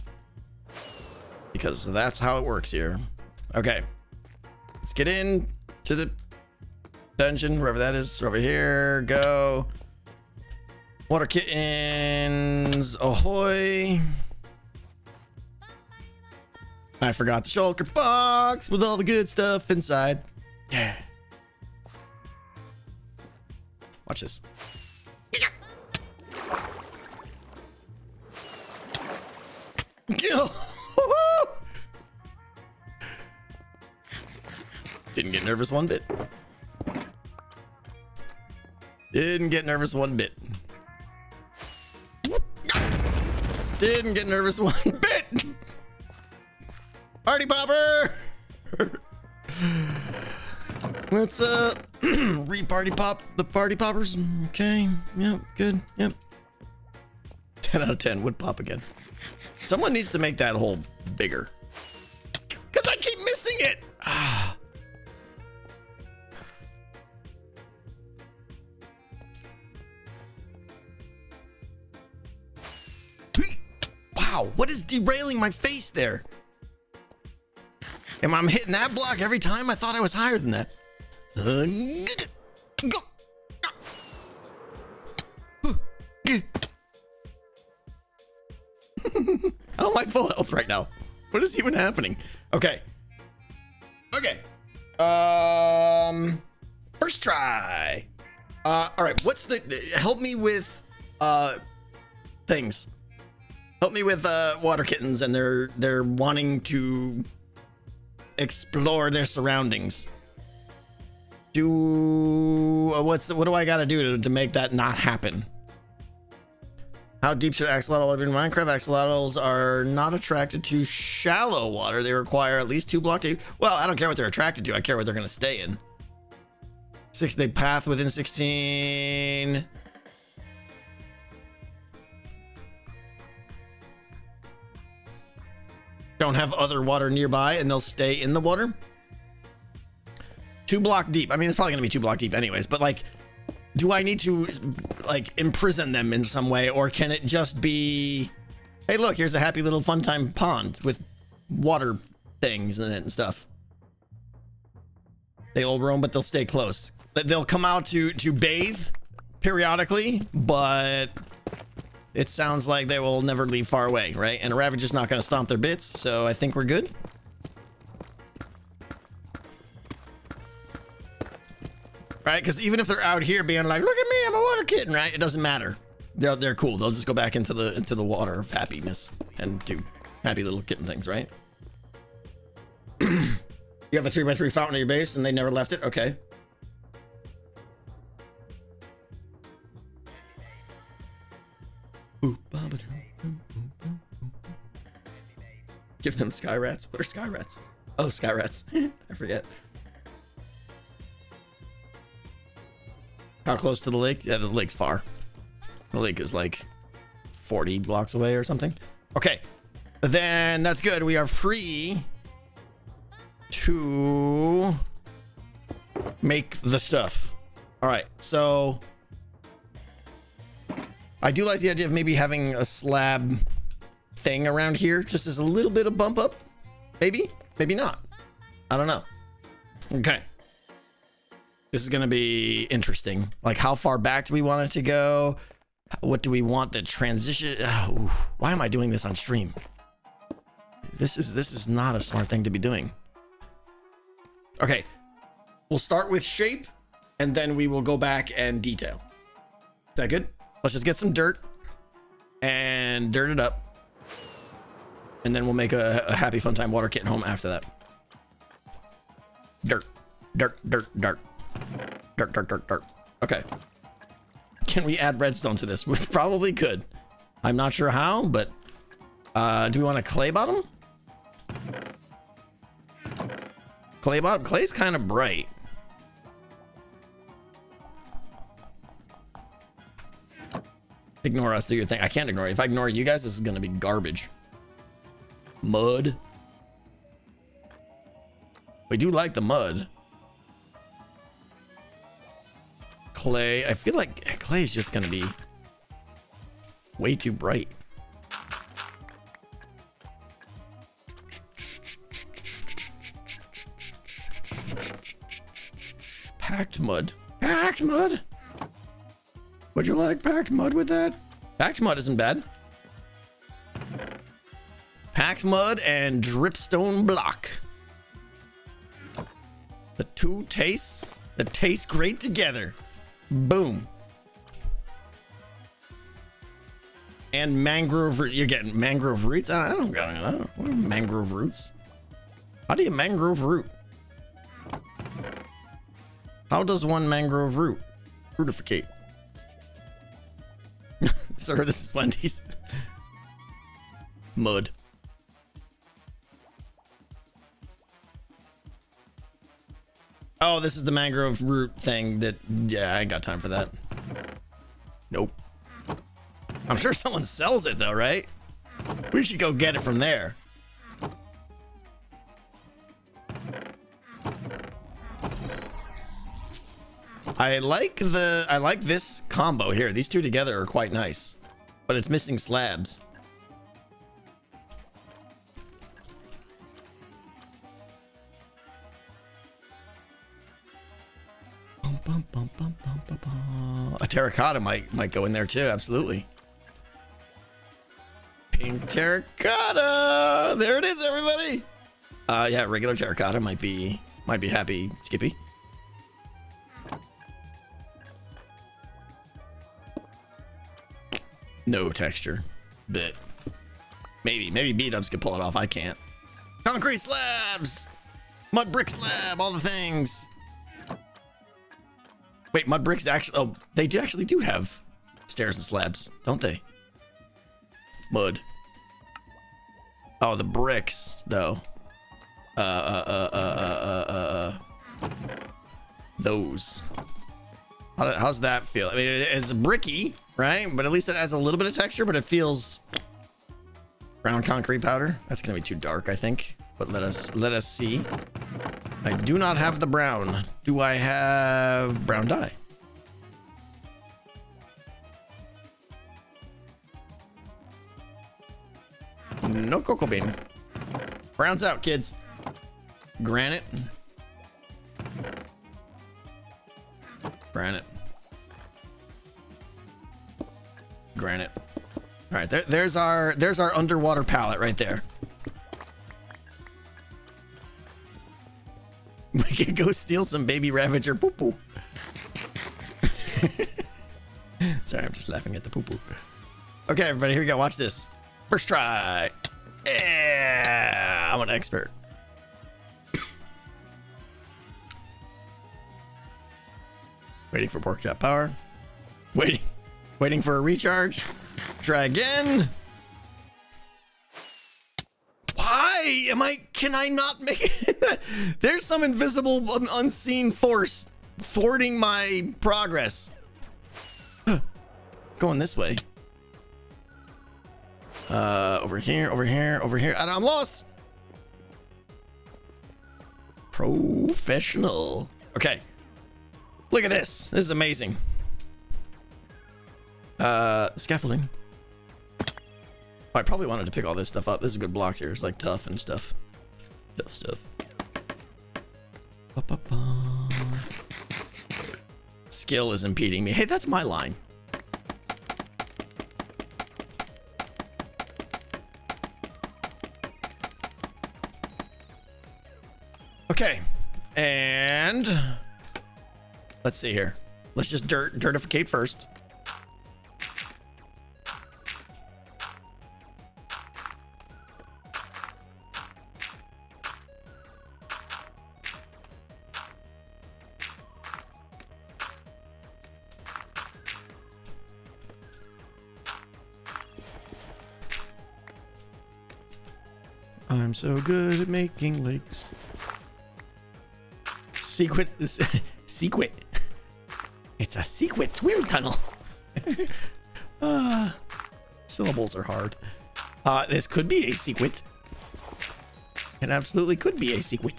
Speaker 1: because that's how it works here. Okay, let's get in to the dungeon, wherever that is. Over here, go. Water kittens, ahoy! I forgot the shulker box with all the good stuff inside. Yeah. Watch this. [laughs] Didn't get nervous one bit. Didn't get nervous one bit. Didn't get nervous one bit. Party popper! Let's uh [clears throat] re-party pop the party poppers. Okay. Yep, good. Yep. 10 out of 10 would pop again. Someone needs to make that hole bigger. Cause I keep missing it! Ah. Wow, what is derailing my face there? Am I hitting that block every time? I thought I was higher than that. [laughs] Oh, my full health right now. What is even happening? Okay. Okay. Um, first try. Uh, all right. What's the? Help me with uh things. Help me with uh water kittens, and they're they're wanting to explore their surroundings. Do uh, what's what do I got to do to to make that not happen? How deep should axolotl be? in Minecraft? Axolotls are not attracted to shallow water. They require at least two block deep. Well, I don't care what they're attracted to. I care what they're going to stay in. Six they path within 16. Don't have other water nearby and they'll stay in the water. Two block deep. I mean, it's probably going to be two block deep anyways, but like, do I need to like imprison them in some way or can it just be, hey, look, here's a happy little fun time pond with water things in it and stuff. They'll roam, but they'll stay close. They'll come out to to bathe periodically, but it sounds like they will never leave far away, right? And a Ravager's not going to stomp their bits, so I think we're good. Right? Because even if they're out here being like, look at me, I'm a water kitten, right? It doesn't matter. They're, they're cool. They'll just go back into the into the water of happiness and do happy little kitten things, right? [clears throat] you have a 3x3 fountain at your base and they never left it? Okay. Give them sky rats. What are sky rats? Oh, sky rats. [laughs] I forget. How close to the lake? Yeah, the lake's far. The lake is like 40 blocks away or something. Okay. Then that's good. We are free to make the stuff. All right. So I do like the idea of maybe having a slab thing around here just as a little bit of bump up. Maybe, maybe not. I don't know. Okay. This is going to be interesting. Like how far back do we want it to go? What do we want the transition? Oh, why am I doing this on stream? This is this is not a smart thing to be doing. Okay. We'll start with shape and then we will go back and detail. Is that good? Let's just get some dirt and dirt it up. And then we'll make a, a happy fun time water kitten home after that. Dirt, dirt, dirt, dirt, dirt, dirt, dirt, dirt. Okay. Can we add redstone to this? We probably could. I'm not sure how, but uh, do we want a clay bottom? Clay bottom? Clay's kind of bright. Ignore us, do your thing. I can't ignore you. If I ignore you guys, this is going to be garbage. Mud. We do like the mud. Clay. I feel like clay is just going to be way too bright. Packed mud. Packed mud. Would you like packed mud with that? Packed mud isn't bad. Packed mud and dripstone block. The two tastes that taste great together. Boom. And mangrove. You're getting mangrove roots? I don't got don't, what are mangrove roots? How do you mangrove root? How does one mangrove root fruitificate? [laughs] Sir, this is Wendy's. Mud. Oh, this is the mangrove root thing that, yeah, I ain't got time for that. Nope. I'm sure someone sells it though, right? We should go get it from there. I like the I like this combo here. These two together are quite nice. But it's missing slabs. A terracotta might might go in there too, absolutely. Pink terracotta! There it is, everybody! Uh yeah, regular terracotta might be might be happy, Skippy. No texture, but maybe maybe B-Dubs can pull it off. I can't. Concrete slabs, mud brick slab, all the things. Wait, mud bricks actually? Oh, they do actually do have stairs and slabs, don't they? Mud. Oh, the bricks though. Uh, uh, uh, uh, uh, uh, uh. Those. How, how's that feel? I mean, it, it's bricky, right? But at least it has a little bit of texture, but it feels brown concrete powder. That's gonna be too dark, I think. But let us let us see. I do not have the brown. Do I have brown dye? No cocoa bean. Brown's out, kids. Granite. Granite. Granite. All right, there, there's our there's our underwater palette right there. [laughs] We could go steal some baby Ravager poo poo. [laughs] Sorry, I'm just laughing at the poo poo. Okay, everybody, here we go. Watch this. First try. Yeah, I'm an expert. Waiting for pork chop power. Waiting. Waiting for a recharge. Try again. Why am I? Can I not make it? [laughs] There's some invisible, un- unseen force thwarting my progress. [gasps] Going this way. Uh, over here, over here, over here. And I'm lost. Professional. Okay. Look at this. This is amazing. Uh, scaffolding. I probably wanted to pick all this stuff up. This is good blocks here. It's like tough and stuff. Tough stuff. Ba-ba-ba. Skill is impeding me. Hey, that's my line. Okay. And let's see here. Let's just dirt dirtificate first. I'm so good at making lakes. Secret, [laughs] secret. It's a secret swim tunnel. uh, [laughs] syllables are hard. Uh, this could be a secret. It absolutely could be a secret.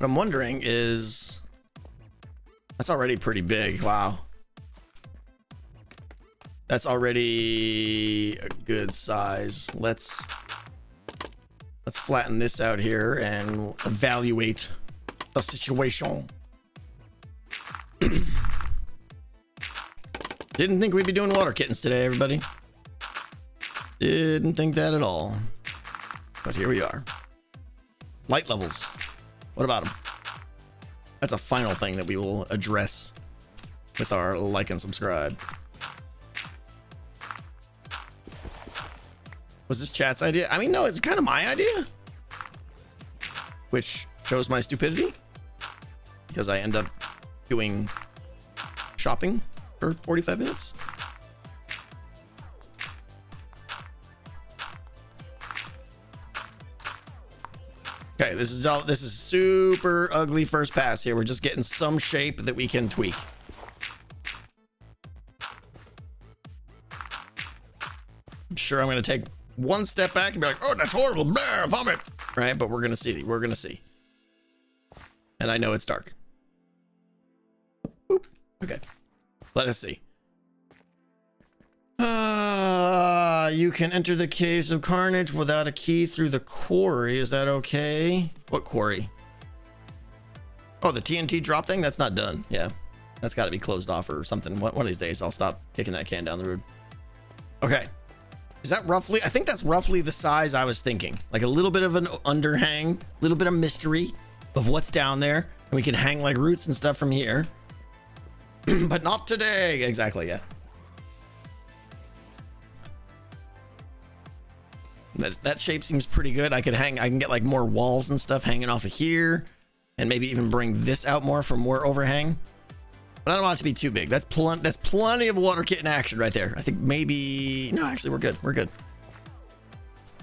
Speaker 1: What I'm wondering is that's already pretty big. Wow. That's already a good size. Let's let's flatten this out here and evaluate the situation. [clears throat] Didn't think we'd be doing water kittens today, everybody. Didn't think that at all. But here we are. Light levels. What about them? That's a final thing that we will address with our like and subscribe. Was this chat's idea? I mean, no, it's kind of my idea. Which shows my stupidity. Because I end up doing shopping for 45 minutes. Okay, this is all this is super ugly first pass here. We're just getting some shape that we can tweak. I'm sure I'm gonna take one step back and be like, oh, that's horrible, vomit. Right, but we're gonna see. We're gonna see. and I know it's dark. Boop. Okay. Let us see. Uh, you can enter the caves of carnage without a key through the quarry. Is that okay? What quarry? Oh, the TNT drop thing? That's not done. Yeah. That's got to be closed off or something. One, one of these days, I'll stop kicking that can down the road. Okay. Is that roughly? I think that's roughly the size I was thinking. Like a little bit of an underhang, a little bit of mystery of what's down there. And we can hang like roots and stuff from here. [clears throat] but not today. Exactly, yeah. That, that shape seems pretty good. I could hang, I can get like more walls and stuff hanging off of here. And maybe even bring this out more for more overhang. But I don't want it to be too big. That's plenty. That's plenty of water kit in action right there. I think maybe no. Actually, we're good. We're good.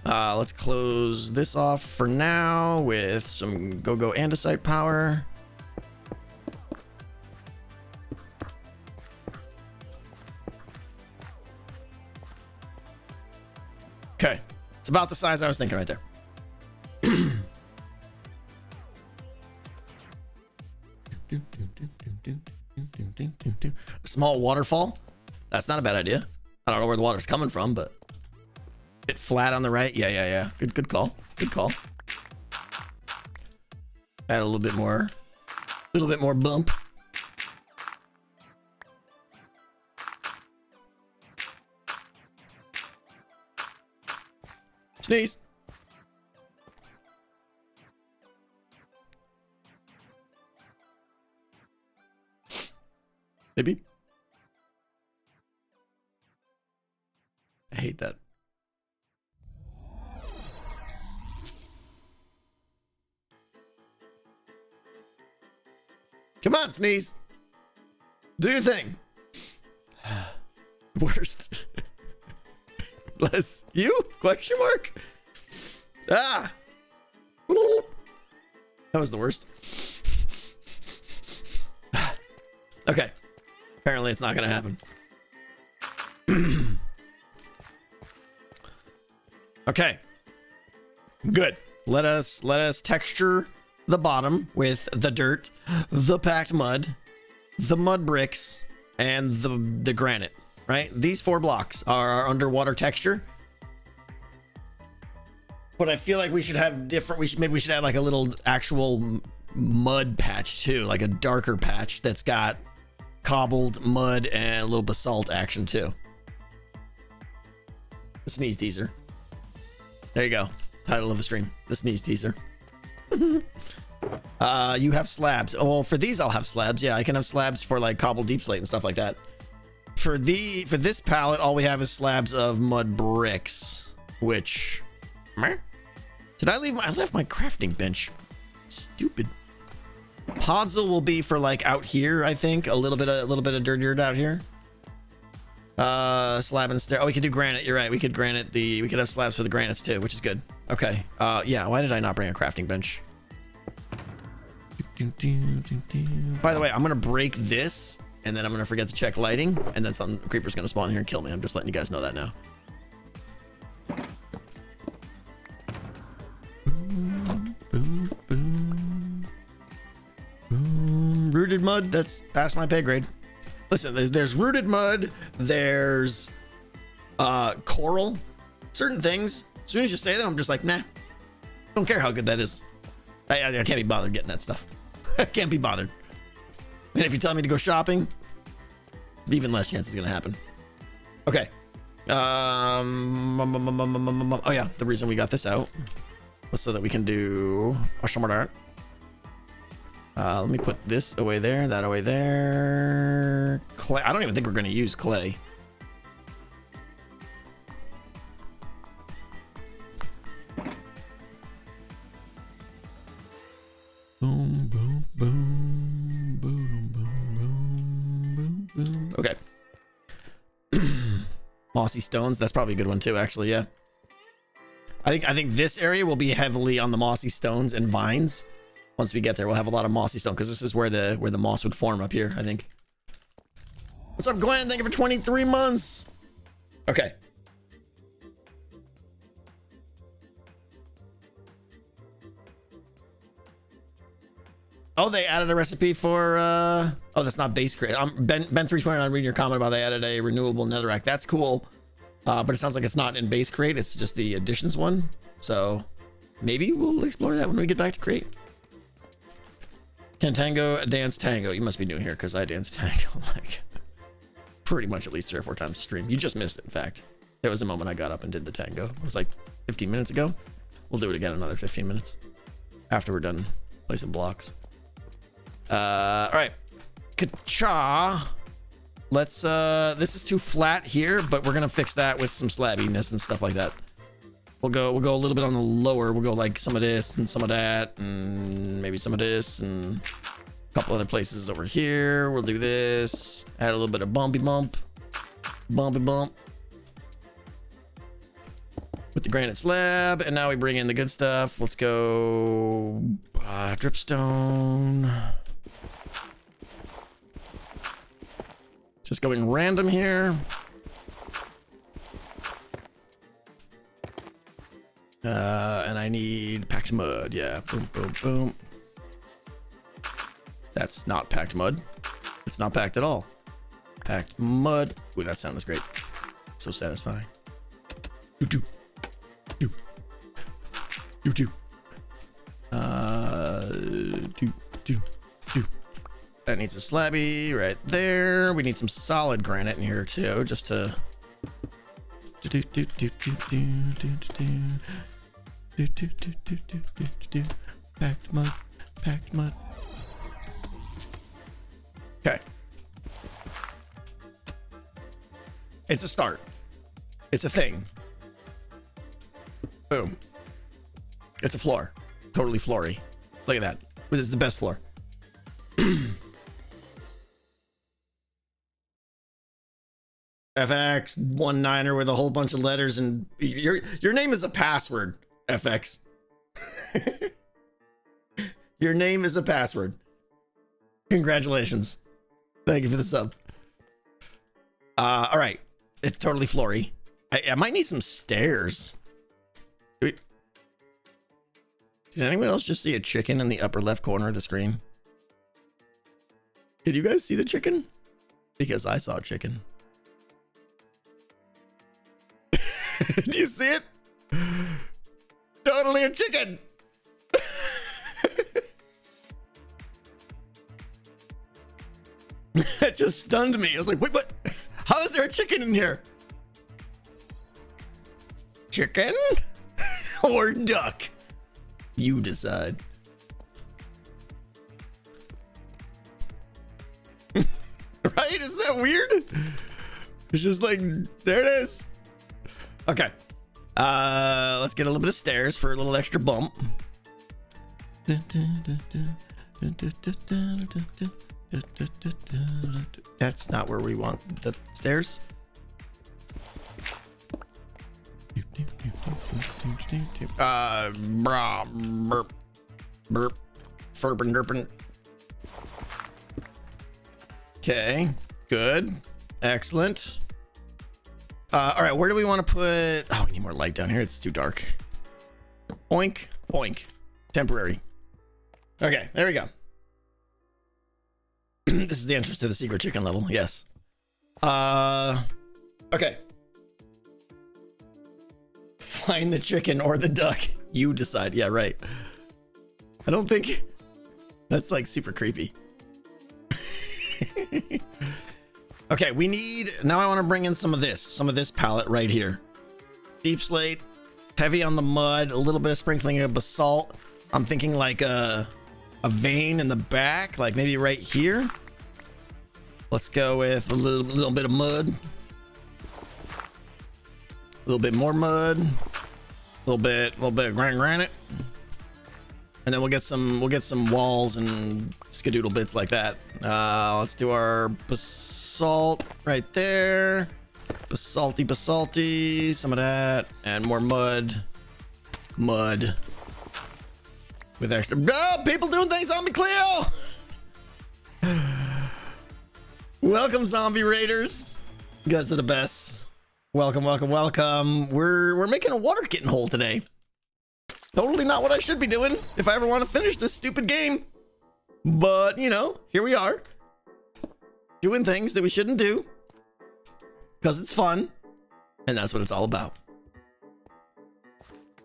Speaker 1: Uh, let's close this off for now with some go-go andesite power. It's about the size I was thinking right there. A small waterfall. That's not a bad idea. I don't know where the water's coming from, but bit flat on the right. Yeah, yeah, yeah. Good, good call. Good call. Add a little bit more, a little bit more bump. Sneeze. Maybe. I hate that. Come on, sneeze. Do your thing. [sighs] Worst. [laughs] [laughs] Bless you? Question mark? Ah. That was the worst. [sighs] okay. Apparently it's not to happen. [clears throat] okay. Good. Let us let us texture the bottom with the dirt, the packed mud, the mud bricks, and the the granite, right? These four blocks are our underwater texture. But I feel like we should have different we should maybe we should add like a little actual mud patch too, like a darker patch that's got cobbled mud and a little basalt action too. The sneeze teaser. There you go. Title of the stream. The sneeze teaser. [laughs] uh, you have slabs. Oh, for these I'll have slabs. Yeah, I can have slabs for like cobbled deepslate and stuff like that. For the for this palette, all we have is slabs of mud bricks, which. Did I leave? My, I left my crafting bench. Stupid. Podzol will be for like out here, I think. A little bit of a little bit of dirt dirt out here. Uh slab and stair. Oh, we could do granite. You're right. We could granite the we could have slabs for the granites too, which is good. Okay. Uh yeah, why did I not bring a crafting bench? By the way, I'm gonna break this and then I'm gonna forget to check lighting, and then some creeper's gonna spawn here and kill me. I'm just letting you guys know that now. rooted mud, that's past my pay grade. Listen, there's, there's rooted mud, there's uh, coral, certain things. As soon as you say that, I'm just like, nah, don't care how good that is. I, I, I can't be bothered getting that stuff. [laughs] I can't be bothered. And if you tell me to go shopping, even less chance it's gonna happen. Okay. Um. Oh yeah, the reason we got this out was so that we can do a some more art. Uh, let me put this away there, that away there. Clay. I don't even think we're going to use clay. Boom, boom, boom, mossy stones. That's probably a good one too, actually. Yeah. I think I think this area will be heavily on the mossy stones and vines once we get there, we'll have a lot of mossy stone because this is where the where the moss would form up here, I think. What's up, Gwen? Thank you for 23 months. Okay. Oh, they added a recipe for. uh Oh, that's not base Create. Um, Ben Ben three twenty nine reading your comment about they added a renewable netherrack. That's cool, uh, but it sounds like it's not in base Create. It's just the additions one. So maybe we'll explore that when we get back to Create. Can tango dance tango? You must be new here because I dance tango [laughs] like pretty much at least three or four times a stream. You just missed it. In fact, there was a moment I got up and did the tango. It was like 15 minutes ago. We'll do it again another 15 minutes after we're done placing blocks. Uh, all right, Kacha. Let's. Uh, this is too flat here, but we're gonna fix that with some slabbiness and stuff like that. We'll go. We'll go a little bit on the lower. We'll go like some of this and some of that, and maybe some of this and a couple other places over here. We'll do this. Add a little bit of bumpy bump, bumpy bump with the granite slab, and now we bring in the good stuff. Let's go uh, dripstone. Just going random here. Uh, and I need packed mud. Yeah, boom, boom, boom. That's not packed mud. It's not packed at all. Packed mud. Ooh, that sound is great. So satisfying. Do do do do do. Uh, do do do. That needs a slabby right there. We need some solid granite in here too, just to. Packed mud, packed mud. Okay. It's a start. It's a thing. Boom. It's a floor. Totally floory. Look at that. This is the best floor. FX one niner with a whole bunch of letters and your your name is a password. FX. [laughs] your name is a password. Congratulations. Thank you for the sub. Uh, all right. It's totally floory. I, I might need some stairs. We- Did anyone else just see a chicken in the upper left corner of the screen? Did you guys see the chicken? Because I saw a chicken. [laughs] Do you see it? Totally a chicken. [laughs] that just stunned me. I was like, wait, what? How is there a chicken in here? Chicken [laughs] or duck? You decide. right? Isn't that weird? It's just like, there it is. Okay. Uh, let's get a little bit of stairs for a little extra bump. That's not where we want the stairs. Uh, brah, burp, burp, furpin derpin. Okay, good, excellent. Uh, all right, where do we want to put? Oh, we need more light down here. It's too dark. Oink, oink. Temporary. Okay, there we go. [clears throat] this is the entrance to the secret chicken level. Yes. Uh, okay. Find the chicken or the duck. You decide. Yeah, right. I don't think that's like super creepy. [laughs] Okay, we need, now I want to bring in some of this, some of this palette right here. Deepslate, heavy on the mud, a little bit of sprinkling of basalt. I'm thinking like a, a vein in the back, like maybe right here. Let's go with a little, little bit of mud. A little bit more mud. A little bit, a little bit of gran- granite. And then we'll get some, we'll get some walls and skadoodle bits like that. Uh, let's do our basalt right there. Basalty, basalty, some of that, and more mud. Mud. With extra. Oh, people doing things on me, Cleo! [sighs] welcome, zombie raiders. You guys are the best. Welcome, welcome, welcome. We're we're making a water kitten hole today. Totally not what I should be doing if I ever want to finish this stupid game. But, you know, here we are. Doing things that we shouldn't do. Because it's fun. And that's what it's all about.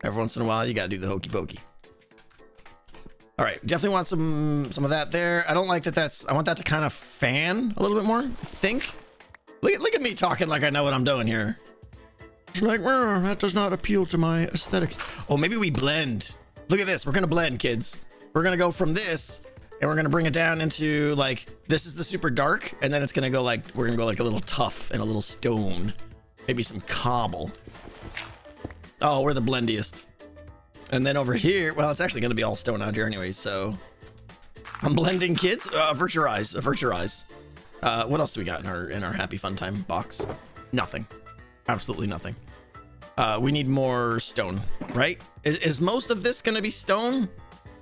Speaker 1: Every once in a while, you gotta do the hokey pokey. All right, definitely want some some of that there. I don't like that. That's I want that to kind of fan a little bit more. I think. Look look at me talking like I know what I'm doing here. It's like that does not appeal to my aesthetics. Oh, maybe we blend. Look at this. We're gonna blend, kids. We're gonna go from this and we're gonna bring it down into like this is the super dark, and then it's gonna go like we're gonna go like a little tuff and a little stone, maybe some cobble. Oh, we're the blendiest. And then over here, well, it's actually gonna be all stone out here anyway, so I'm blending, kids. Uh, avert your eyes. Avert your eyes. Uh, what else do we got in our in our happy fun time box? Nothing. Absolutely nothing. Uh, we need more stone, right? Is, is most of this gonna be stone,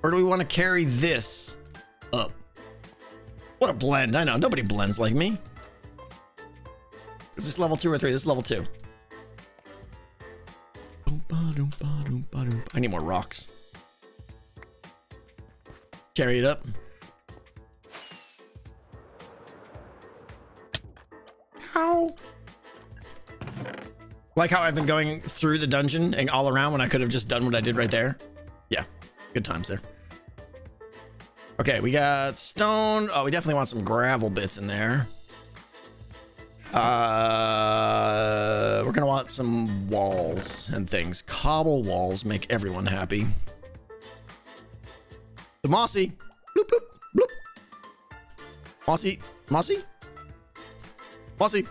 Speaker 1: or do we want to carry this up? What a blend! I know nobody blends like me. Is this level two or three? This is level two. I need more rocks. Carry it up. How? Like how I've been going through the dungeon and all around when I could have just done what I did right there. Yeah, good times there. Okay, we got stone. Oh, we definitely want some gravel bits in there. Uh, we're gonna want some walls and things. Cobble walls make everyone happy. The mossy. Bloop, bloop, bloop. Mossy. Mossy? Mossy.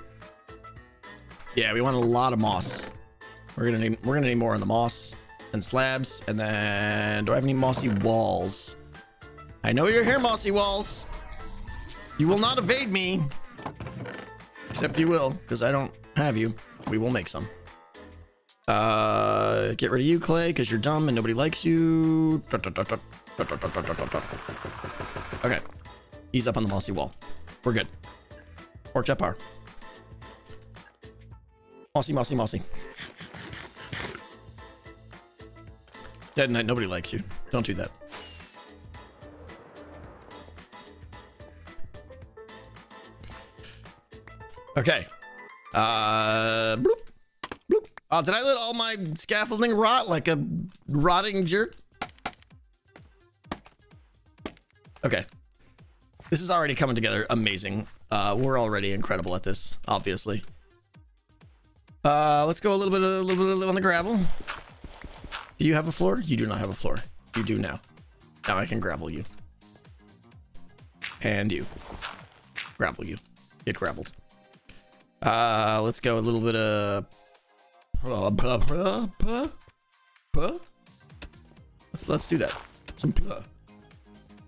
Speaker 1: Yeah, we want a lot of moss. We're gonna need we're gonna need more on the moss and slabs. And then do I have any mossy walls? I know you're here, mossy walls. You will not evade me. Except you will, because I don't have you. We will make some. Uh, get rid of you, Clay, because you're dumb and nobody likes you. Okay. He's up on the mossy wall. We're good. Pork chop power. Mossy, mossy, mossy. Dead Knight, nobody likes you. Don't do that. Okay. Uh, bloop, bloop. Oh, did I let all my scaffolding rot like a rotting jerk? Okay. This is already coming together amazing. Uh, we're already incredible at this, obviously. Uh, let's go a little bit, a little bit on the gravel. Do you have a floor? You do not have a floor. You do now. Now I can gravel you. And you. Gravel you. Get graveled. Uh, let's go a little bit of. Let's let's do that. Some.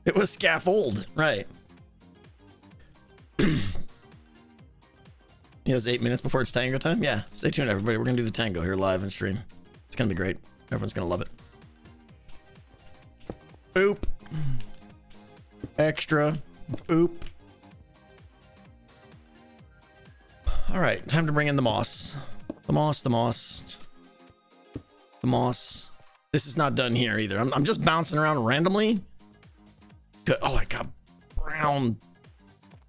Speaker 1: It was scaffold, right? [clears throat] it has eight minutes before it's tango time. Yeah, stay tuned, everybody. We're gonna do the tango here live and stream. It's gonna be great. Everyone's gonna love it. Boop. Extra. Boop. All right, time to bring in the moss. The moss, the moss. The moss. This is not done here either. I'm, I'm just bouncing around randomly. Oh, I got brown.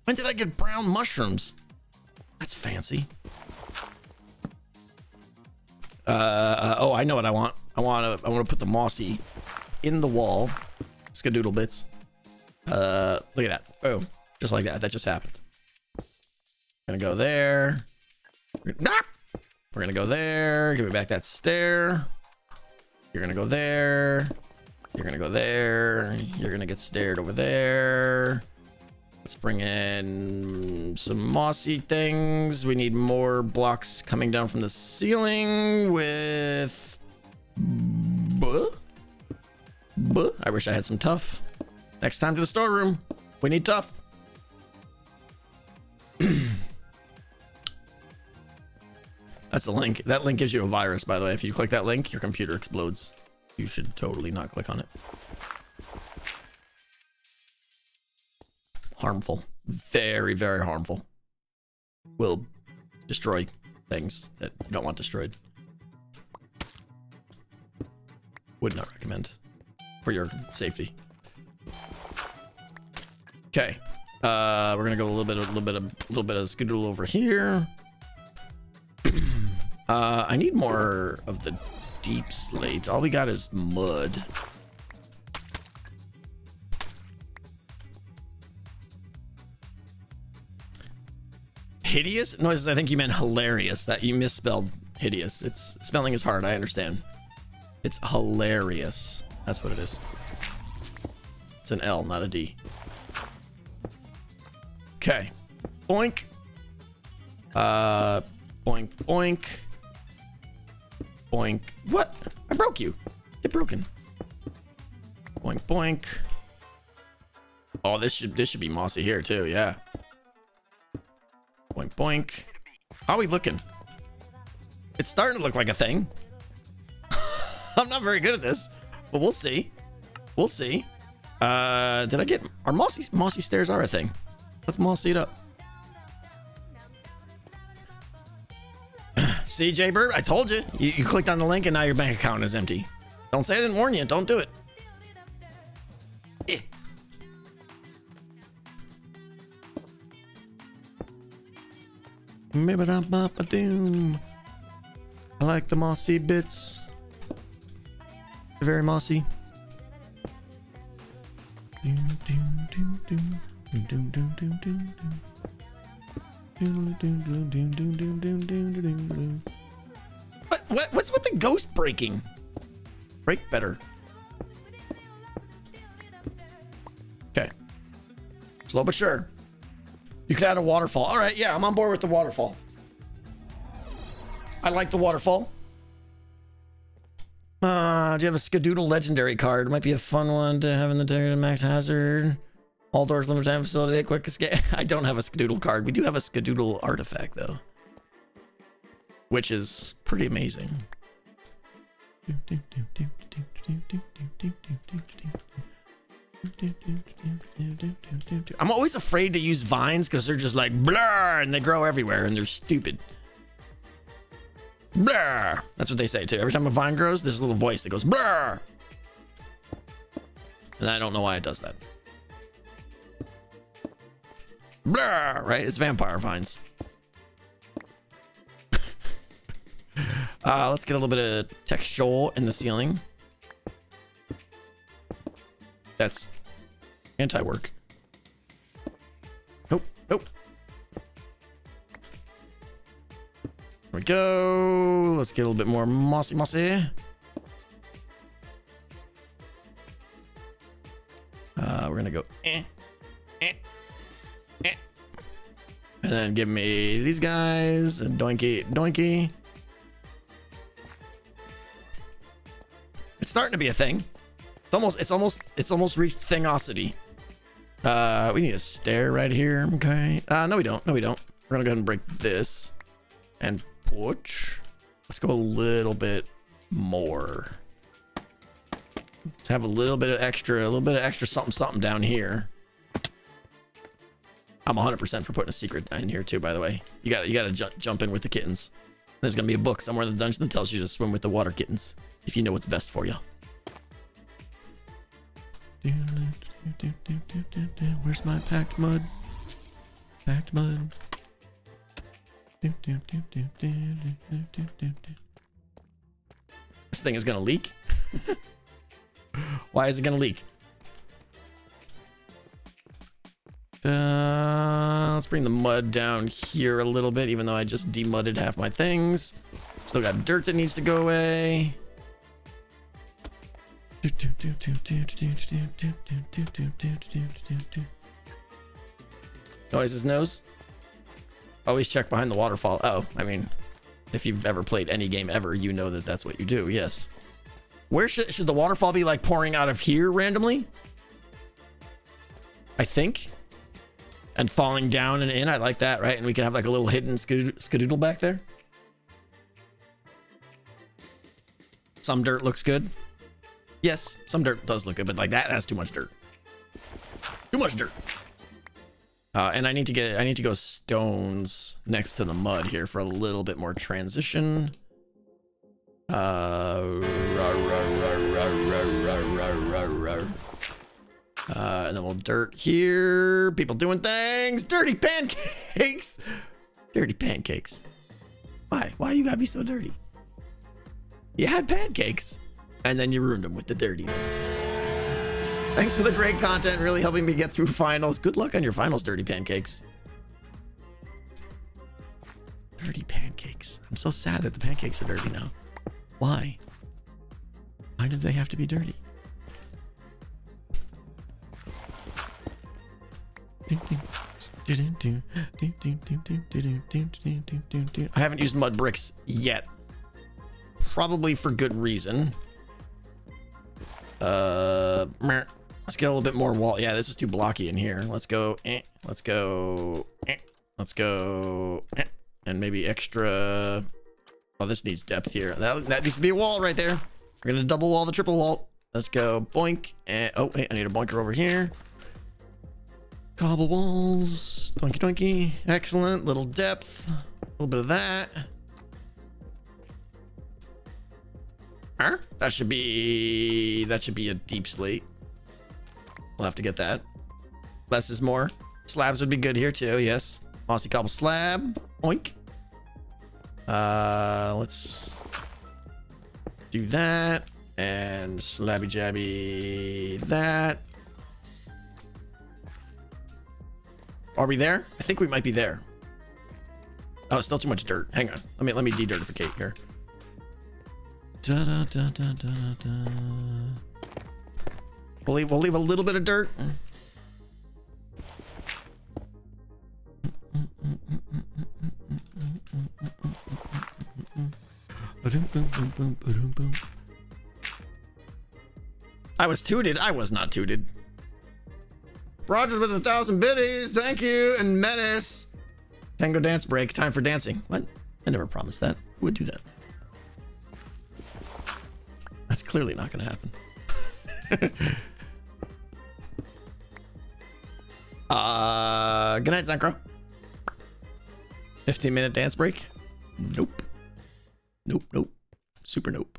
Speaker 1: When did I get brown mushrooms? That's fancy. Uh, uh oh, I know what I want. I want to I want to put the mossy in the wall. Skadoodle bits. Uh, look at that. Boom. Just like that. That just happened. Gonna go there. Ah! We're gonna go there. Give me back that stair. You're gonna go there. You're gonna go there. You're gonna get stared over there. Let's bring in some mossy things. We need more blocks coming down from the ceiling with... Buh? Buh? I wish I had some tuff. Next time to the storeroom. We need tuff. [clears throat] That's a link. That link gives you a virus, by the way. If you click that link, your computer explodes. You should totally not click on it. Harmful. Very, very harmful. Will destroy things that you don't want destroyed. Would not recommend for your safety. Okay. Uh, we're gonna go a little bit, a little bit, of, a little bit of skedoodle over here. [clears throat] uh, I need more of the deepslate. All we got is mud. Hideous noises. I think you meant hilarious. That you misspelled hideous. It's spelling is hard. I understand. It's hilarious. That's what it is. It's an L, not a D. Okay. Boink. Uh, boink, boink. Boink. What? I broke you. Get broken. Boink, boink. Oh, this should this should be mossy here too. Yeah. Boink, boink. How are we looking? It's starting to look like a thing. [laughs] I'm not very good at this, but we'll see. We'll see. Uh, did I get our mossy mossy stairs are a thing? Let's mossy it up. [sighs] See, Jay Bird, I told you. you. You clicked on the link and now your bank account is empty. Don't say I didn't warn you. Don't do it. Doom. I like the mossy bits. They're very mossy. What, what? What's with the ghost breaking? Break better. Okay. Slow but sure. You could add a waterfall. All right, yeah, I'm on board with the waterfall. I like the waterfall. Uh, do you have a Skadoodle legendary card? Might be a fun one to have in the target max hazard. All doors, limited time facility, quick escape. [laughs] I don't have a Skadoodle card. We do have a Skadoodle artifact though. Which is pretty amazing. I'm always afraid to use vines because they're just like blur and they grow everywhere and they're stupid. Blur. That's what they say too. Every time a vine grows, there's a little voice that goes blur. And I don't know why it does that. Blur, right? It's vampire vines. [laughs] uh, let's get a little bit of texture in the ceiling. That's anti-work. Nope, nope. There we go. Let's get a little bit more mossy mossy. Uh, we're gonna go eh, eh, eh. And then give me these guys a doinky doinky. It's starting to be a thing. It's almost it's almost it's almost reached thingosity. Uh we need a stair right here. Okay. Uh no we don't. No we don't. We're gonna go ahead and break this and push. Let's go a little bit more. Let's have a little bit of extra, a little bit of extra something something down here. I'm 100% for putting a secret in here too, by the way. You gotta, you got to ju jump in with the kittens. There's gonna be a book somewhere in the dungeon that tells you to swim with the water kittens if you know what's best for you. Where's my packed mud? Packed mud. This thing is gonna leak. [laughs] Why is it gonna leak? Uh, let's bring the mud down here a little bit, even though I just demudded half my things. Still got dirt that needs to go away. Noise his nose. Always check behind the waterfall. Oh, I mean, if you've ever played any game ever, you know that that's what you do. Yes. Where should, should the waterfall be like pouring out of here randomly? I think. And falling down and in. I like that, right? And we can have like a little hidden skadoodle back there. Some dirt looks good. Yes, some dirt does look good, but like that has too much dirt. Too much dirt. Uh, and I need to get, I need to go stones next to the mud here for a little bit more transition. Uh, Uh, and then we'll dirt here. People doing things. Dirty pancakes. [laughs] Dirty pancakes. Why? Why you gotta be so dirty? You had pancakes, and then you ruined them with the dirtiness. Thanks for the great content, really helping me get through finals. Good luck on your finals, dirty pancakes. Dirty pancakes. I'm so sad that the pancakes are dirty now. Why? Why did they have to be dirty? I haven't used mud bricks yet. Probably for good reason. Uh, let's get a little bit more wall. Yeah, this is too blocky in here. Let's go. Eh. Let's go. Eh. Let's go. Eh. And maybe extra. Oh, this needs depth here. That, that needs to be a wall right there. We're gonna double wall the triple wall. Let's go. Boink. And oh, wait, I need a bunker over here. Cobble walls. Doinky doinky. Excellent. Little depth. A little bit of that. Huh? That should be that should be a deepslate. We'll have to get that. Less is more. Slabs would be good here too, yes. Mossy cobble slab. Oink. Uh let's do that. And slabby jabby that. Are we there? I think we might be there. Oh, still too much dirt. Hang on. Let me let me de-dirtificate here. Da, da, da, da, da, da. We'll leave, we'll leave a little bit of dirt. I was tooted. I was not tooted. Rogers with a thousand biddies. Thank you. And Menace. Tango dance break. Time for dancing. What? I never promised that. Who would do that? That's clearly not going to happen. [laughs] uh, good night, Zancro. 15 minute dance break? Nope. Nope, nope. Super nope.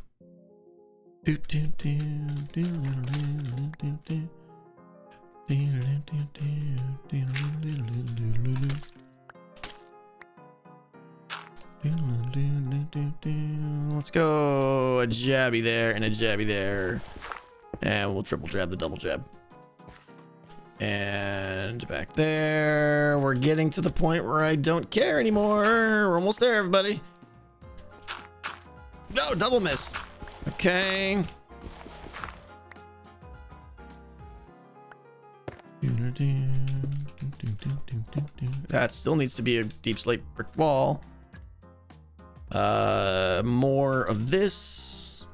Speaker 1: [laughs] Let's go a jabby there and a jabby there. And we'll triple jab the double jab. And back there. We're getting to the point where I don't care anymore. We're almost there, everybody. No, double miss. Okay. That still needs to be a deepslate brick wall. Uh, more of this.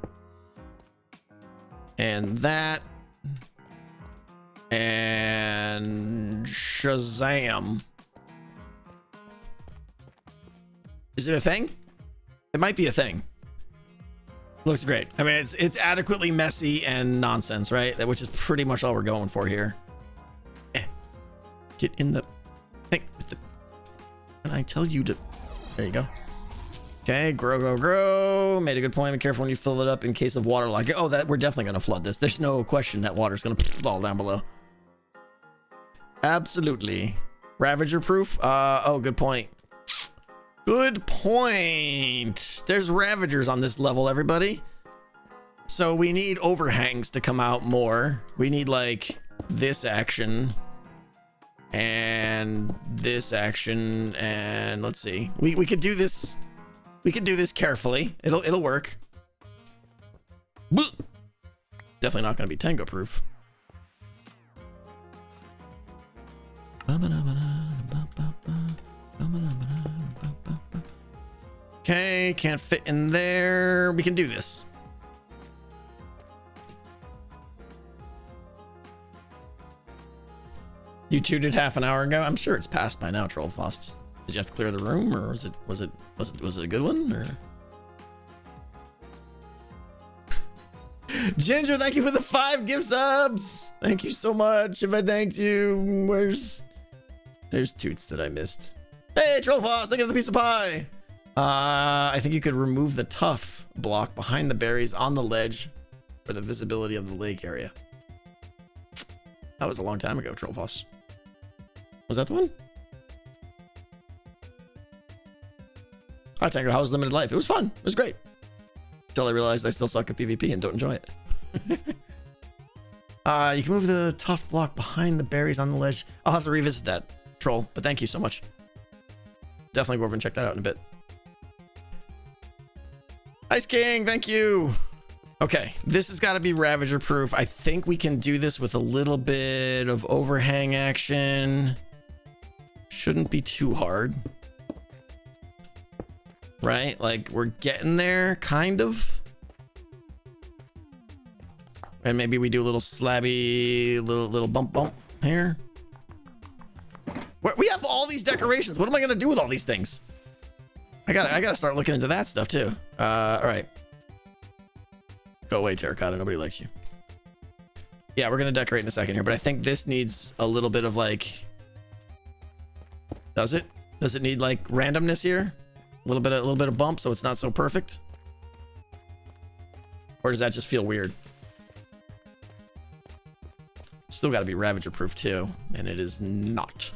Speaker 1: And that. And Shazam. Is it a thing? It might be a thing. Looks great. I mean, it's it's adequately messy and nonsense, right? Which is pretty much all we're going for here. Eh. Get in the thing with the. And I tell you to. There you go. Okay, grow, grow, grow. Made a good point. Be careful when you fill it up in case of water like Oh, that we're definitely gonna flood this. There's no question that water's gonna [laughs] fall down below. Absolutely. Ravager proof? Uh oh, good point. Good point. There's Ravagers on this level, everybody. So we need overhangs to come out more. We need like this action and this action and let's see. We we could do this we can do this carefully. It'll it'll work. Definitely not going to be tango proof. Okay, can't fit in there. We can do this. You tooted half an hour ago. I'm sure it's passed by now, Trollfost. Did you have to clear the room, or was it was it was it was it a good one? Or [laughs] Ginger, thank you for the five gift subs. Thank you so much. If I thanked you, where's there's toots that I missed. Hey, Trollfoss, thank you for the piece of pie. Uh, I think you could remove the tuff block behind the berries on the ledge for the visibility of the lake area. That was a long time ago, Trollfoss. Was that the one? Hi, Tango. How was limited life? It was fun. It was great. Until I realized I still suck at PvP and don't enjoy it. [laughs] uh, you can move the tuff block behind the berries on the ledge. I'll have to revisit that, troll. But thank you so much. Definitely go over and check that out in a bit. Ice King, thank you. Okay, this has got to be Ravager proof. I think we can do this with a little bit of overhang action. Shouldn't be too hard. Right? Like, we're getting there, kind of. And maybe we do a little slabby, little little bump bump here. We have all these decorations. What am I gonna do with all these things? I gotta I gotta start looking into that stuff too. Uh, all right. Go away, terracotta. Nobody likes you. Yeah, we're gonna decorate in a second here, but I think this needs a little bit of like. Does it? Does it need like randomness here? Little bit, of, a little bit of bump, so it's not so perfect. Or does that just feel weird? Still got to be Ravager proof too, and it is not.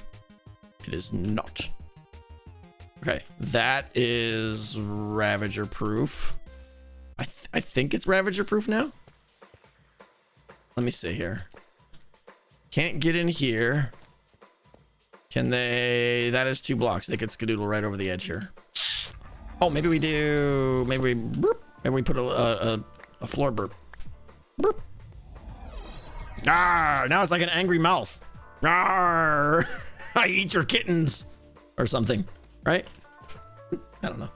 Speaker 1: It is not. Okay, that is Ravager proof. I, th I think it's Ravager proof now. Let me see here. Can't get in here. Can they? That is two blocks. They could skedoodle right over the edge here. Oh, maybe we do. Maybe we. Burp, maybe we put a, a, a floor burp. Burp. Now it's like an angry mouth. Arr, [laughs] I eat your kittens or something, right? I don't know.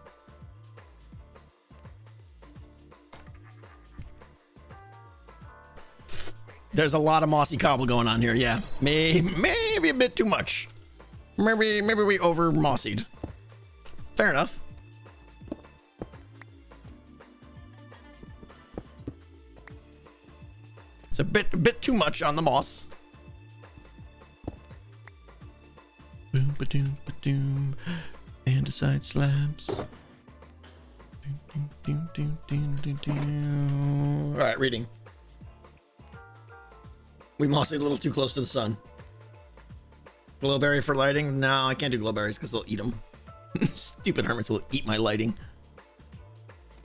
Speaker 1: There's a lot of mossy cobble going on here. Yeah, maybe, maybe a bit too much. Maybe, maybe we over mossied. Fair enough. It's a bit, a bit too much on the moss. Boom, ba doom, ba doom. Andesite slabs. All right, reading. We mossy a little too close to the sun. Glowberry for lighting? No, I can't do glowberries because they'll eat them. [laughs] Stupid hermits will eat my lighting.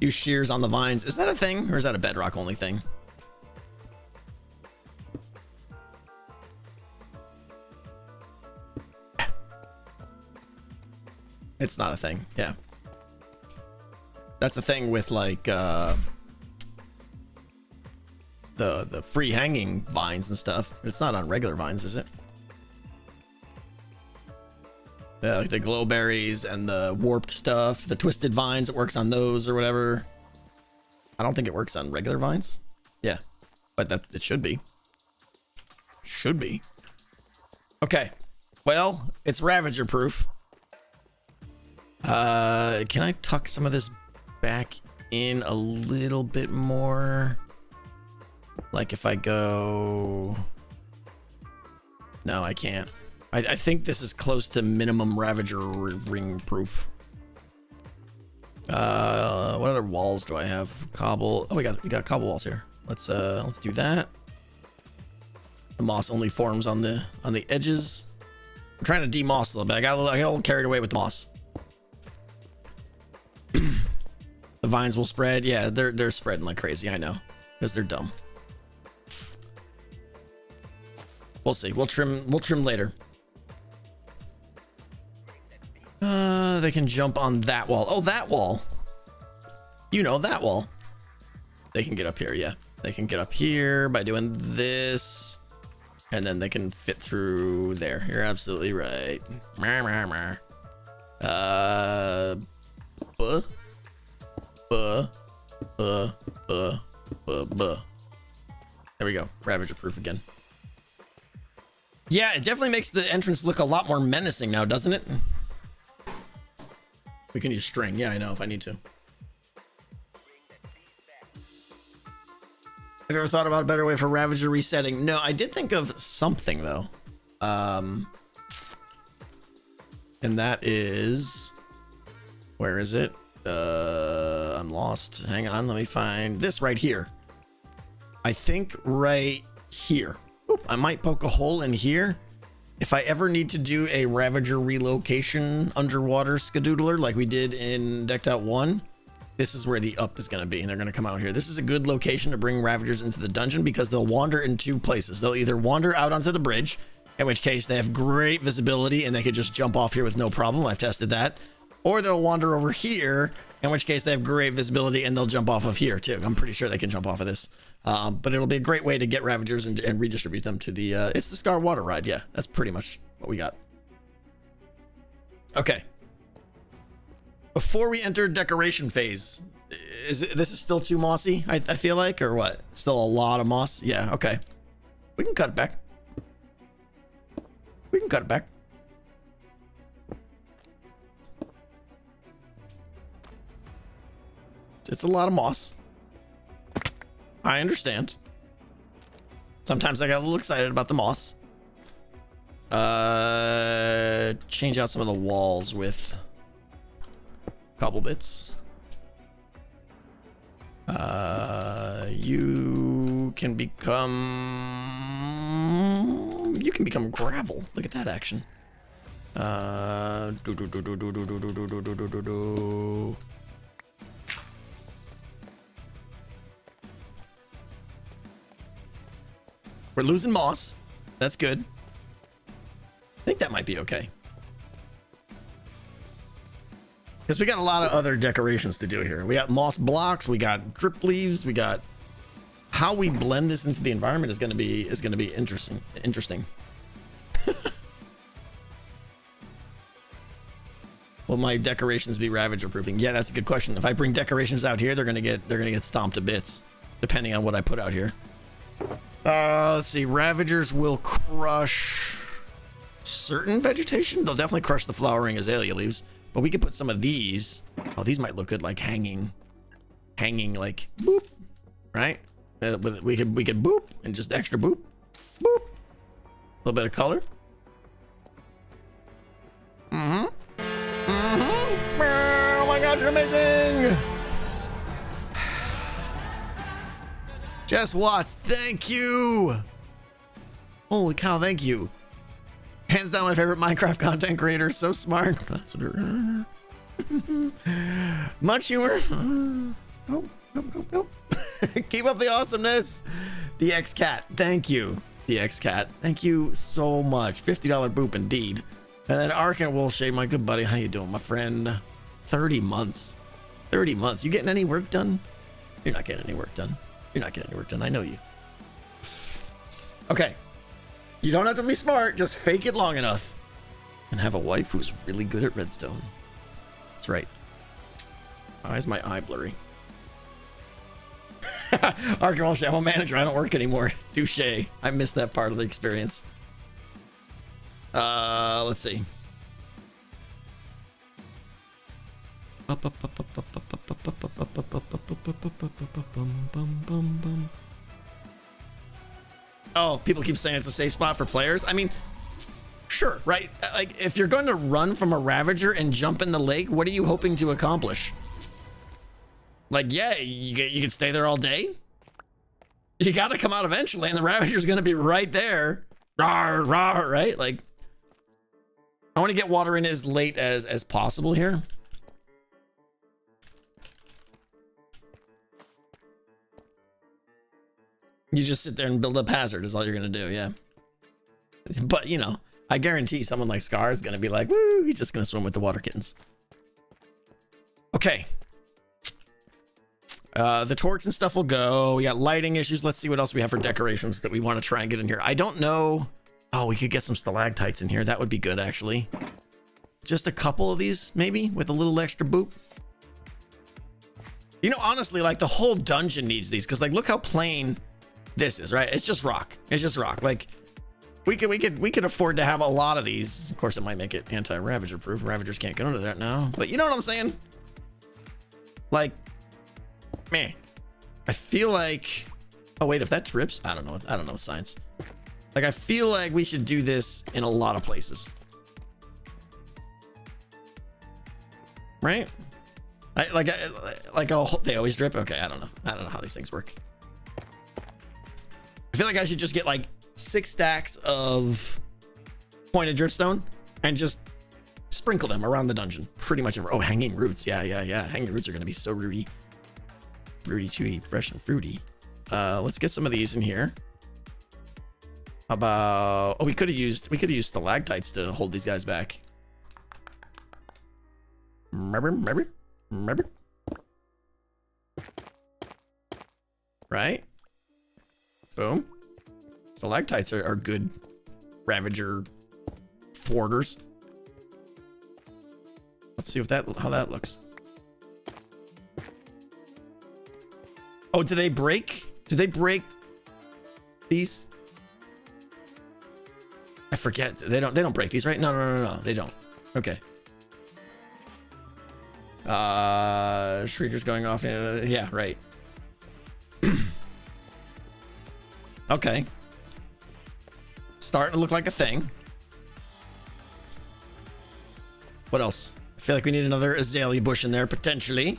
Speaker 1: Use shears on the vines. Is that a thing or is that a bedrock only thing? It's not a thing. Yeah. That's the thing with like uh the the free hanging vines and stuff. It's not on regular vines, is it? Yeah, like the glowberries and the warped stuff, the twisted vines, it works on those or whatever. I don't think it works on regular vines. Yeah, but that it should be. Should be. Okay. Well, it's Ravager proof. Uh, can I tuck some of this back in a little bit more? Like if I go... No, I can't. I, I think this is close to minimum Ravager ring proof. Uh, what other walls do I have? Cobble. Oh, we got we got cobble walls here. Let's uh let's do that. The moss only forms on the on the edges. I'm trying to demoss a little bit. I got a little, I got a little carried away with the moss. [clears throat] the vines will spread. Yeah, they're they're spreading like crazy. I know because they're dumb. We'll see. We'll trim. We'll trim later. Uh, they can jump on that wall. Oh, that wall. You know that wall. They can get up here. Yeah, they can get up here by doing this, and then they can fit through there. You're absolutely right. Uh, buh, buh, buh, buh, buh, buh. There we go. Ravager proof again. Yeah, it definitely makes the entrance look a lot more menacing now, doesn't it? We can use string. Yeah, I know if I need to. Have you ever thought about a better way for Ravager resetting? No, I did think of something though. Um, and that is, where is it? Uh, I'm lost. Hang on, let me find this right here. I think right here. Oop, I might poke a hole in here. If I ever need to do a Ravager relocation underwater skadoodler like we did in Decked Out 1, this is where the up is going to be. And they're going to come out here. This is a good location to bring Ravagers into the dungeon because they'll wander in two places. They'll either wander out onto the bridge, in which case they have great visibility and they could just jump off here with no problem. I've tested that. Or they'll wander over here, in which case they have great visibility and they'll jump off of here too. I'm pretty sure they can jump off of this. Um, but it'll be a great way to get Ravagers and, and redistribute them to the, uh, it's the Scar Water Ride. Yeah, that's pretty much what we got. Okay. Before we enter decoration phase, is it, this is still too mossy, I, I feel like, or what? Still a lot of moss? Yeah, okay. We can cut it back. We can cut it back. It's a lot of moss. I understand. Sometimes I got a little excited about the moss. Uh, change out some of the walls with cobble bits. Uh, you can become you can become gravel. Look at that action. Uh, do do do do do do do do do do do do We're losing moss. That's good. I think that might be okay. Because we got a lot of other decorations to do here. We got moss blocks, we got drip leaves, we got how we blend this into the environment is going to be is going to be interesting. Interesting. [laughs] Will my decorations be ravager proofing? Yeah, that's a good question. If I bring decorations out here, they're gonna get they're gonna get stomped to bits, depending on what I put out here. Uh, let's see. Ravagers will crush certain vegetation. They'll definitely crush the flowering azalea leaves. But we could put some of these. Oh, these might look good, like hanging, hanging, like boop, right? Uh, we could we could boop and just extra boop, boop. A little bit of color. Mm-hmm. Mm-hmm. Oh my gosh, you're amazing. Jess Watts, thank you. Holy cow, thank you. Hands down my favorite Minecraft content creator. So smart. [laughs] Much humor. Nope, nope, nope, nope. [laughs] Keep up the awesomeness. The X Cat, thank you. The X Cat, thank you so much. $50 boop indeed. And then Arkan Wolfshade, my good buddy. How you doing, my friend? 30 months. 30 months. You getting any work done? You're not getting any work done. You're not getting any work done. I know you. Okay. You don't have to be smart, just fake it long enough. And have a wife who's really good at redstone. That's right. Why is my eye blurry? [laughs] Arkansas, I'm a manager. I don't work anymore. Touche. I missed that part of the experience. Uh, let's see. Oh, people keep saying it's a safe spot for players. I mean, sure, right? Like, if you're going to run from a Ravager and jump in the lake, what are you hoping to accomplish? Like, yeah, you, you can stay there all day. You got to come out eventually, and the Ravager's going to be right there. Rawr, rawr, right? Like, I want to get water in as late as, as possible here. You just sit there and build up hazard is all you're gonna do, yeah. But you know, I guarantee someone like Scar is gonna be like, woo, he's just gonna swim with the water kittens. Okay. Uh, the torques and stuff will go. We got lighting issues. Let's see what else we have for decorations that we want to try and get in here. I don't know. Oh, we could get some stalactites in here. That would be good, actually. Just a couple of these, maybe, with a little extra boop. You know, honestly, like the whole dungeon needs these because, like, look how plain this is, right? It's just rock. It's just rock. Like we could we could we could afford to have a lot of these. Of course, it might make it anti-ravager proof. Ravagers can't get under that now. But you know what I'm saying? Like, man, I feel like. Oh wait, if that trips, I don't know. I don't know science. Like I feel like we should do this in a lot of places. Right? I, like, like, oh, they always drip. Okay, I don't know. I don't know how these things work. I feel like I should just get like six stacks of pointed dripstone and just sprinkle them around the dungeon. Pretty much. Every, oh, hanging roots. Yeah, yeah, yeah. Hanging roots are gonna be so rooty, rooty, chooty, fresh and fruity. Uh, let's get some of these in here. How about? Oh, we could have used we could have used stalactites to hold these guys back. Remember, remember, remember. Right? Boom. Stalactites are, are good Ravager thwarters. Let's see if that how that looks. Oh, do they break? Do they break these? I forget. They don't they don't break these, right? No, no, no, no. They don't. Okay. Uh Shrieker's going off. Uh, yeah, right. [clears throat] okay. Starting to look like a thing. What else? I feel like we need another azalea bush in there, potentially.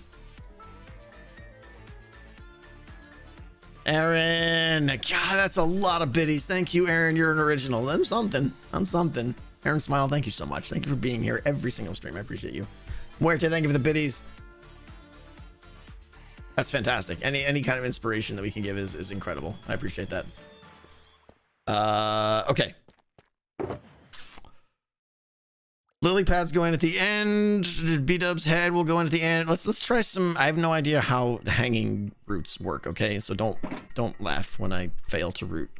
Speaker 1: Aaron, God, that's a lot of biddies. Thank you, Aaron. You're an original. I'm something. I'm something. Aaron Smile, thank you so much. Thank you for being here every single stream. I appreciate you. Muerte, thank you for the biddies. That's fantastic. Any any kind of inspiration that we can give is, is incredible. I appreciate that. Uh, okay. Lily pads go in at the end. B-Dubs head will go in at the end. Let's let's try some. I have no idea how the hanging roots work. Okay, so don't don't laugh when I fail to root.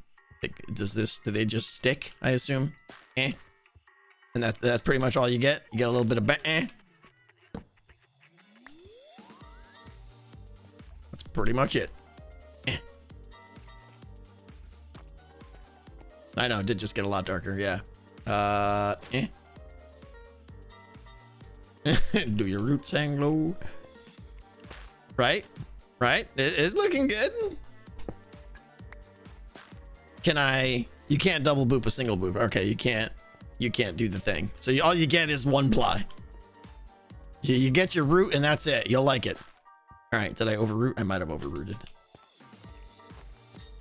Speaker 1: Does this? Do they just stick? I assume. Eh. And that's that's pretty much all you get. You get a little bit of eh. Pretty much it. Eh. I know, it did just get a lot darker, yeah. Uh, eh. [laughs] Do your roots hang low? Right? Right? It is looking good. Can I... You can't double boop a single boop. Okay, you can't... You can't do the thing. So you, all you get is one ply. You, you get your root and that's it. You'll like it. All right, did I overroot? I might have overrooted.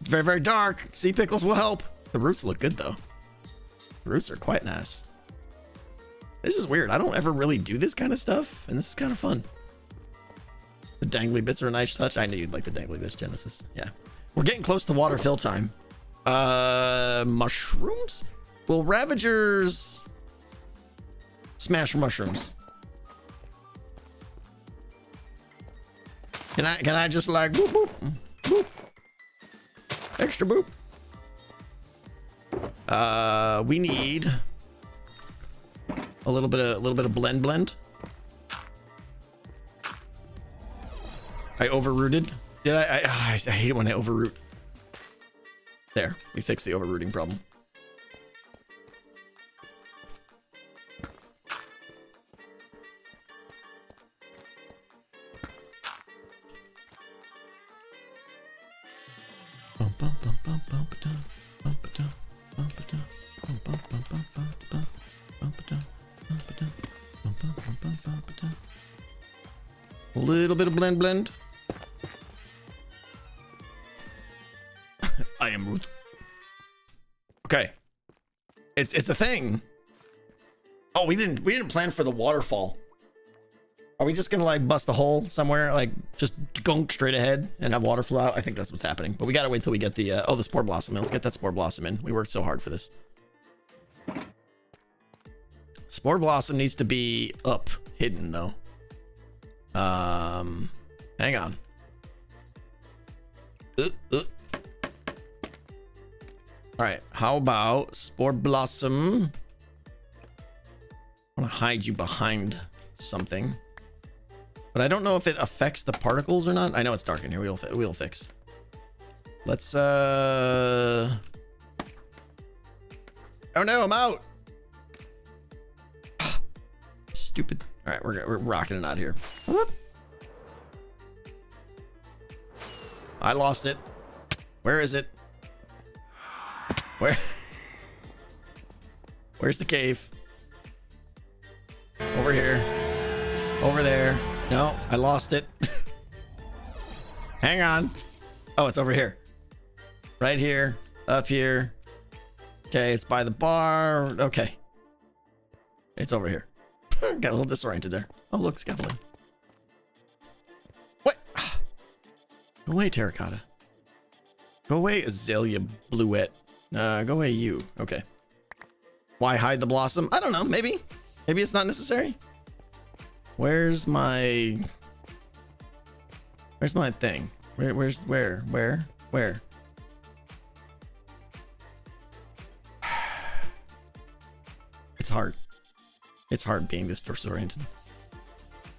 Speaker 1: It's very, very dark. Sea pickles will help. The roots look good though. The roots are quite nice. This is weird. I don't ever really do this kind of stuff, and this is kind of fun. The dangly bits are a nice touch. I knew you'd like the dangly bits, Genesis. Yeah. We're getting close to water fill time. Uh, mushrooms? Will Ravagers smash mushrooms? Can I can I just like boop boop boop extra boop? Uh, we need a little bit of a little bit of blend blend. I overrooted. Did I? I, I hate it when I overroot. There, we fixed the overrooting problem. A little bit of blend blend. [laughs] I am Ruth. Okay. It's it's a thing. Oh, we didn't we didn't plan for the waterfall. Are we just gonna like bust a hole somewhere, like just gunk straight ahead and have water flow out? I think that's what's happening. But we gotta wait till we get the uh, oh the spore blossom. In. Let's get that spore blossom in. We worked so hard for this. Spore blossom needs to be up, hidden though. Um, hang on. Uh, uh. All right, how about Spore Blossom? I want to hide you behind something. But I don't know if it affects the particles or not. I know it's dark in here. We'll, we'll fix. Let's, uh... Oh no, I'm out! [sighs] Stupid. All right, we're, we're rocking it out here. I lost it. Where is it? Where? Where's the cave? Over here. Over there. No, I lost it. Hang on. Oh, it's over here. Right here. Up here. Okay, it's by the bar. Okay. It's over here. [laughs] Got a little disoriented there. Oh, look, scaffolding. What? Go away, terracotta. Go away, Azalea Bluette. Uh, go away, you. Okay. Why hide the blossom? I don't know. Maybe. Maybe it's not necessary. Where's my... Where's my thing? Where, where's, where, where, where? [sighs] It's hard. It's hard being this disoriented.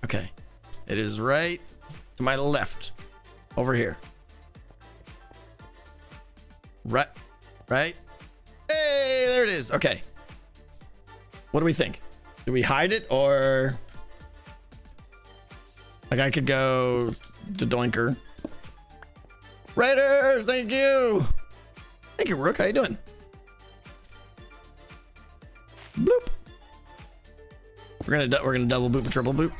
Speaker 1: Okay. It is right to my left. Over here. Right. Right. Hey, there it is. Okay. What do we think? Do we hide it or like I could go to Doinker? Raiders, thank you. Thank you, Rook. How you doing? Bloop. We're gonna we're gonna double boop and triple boop.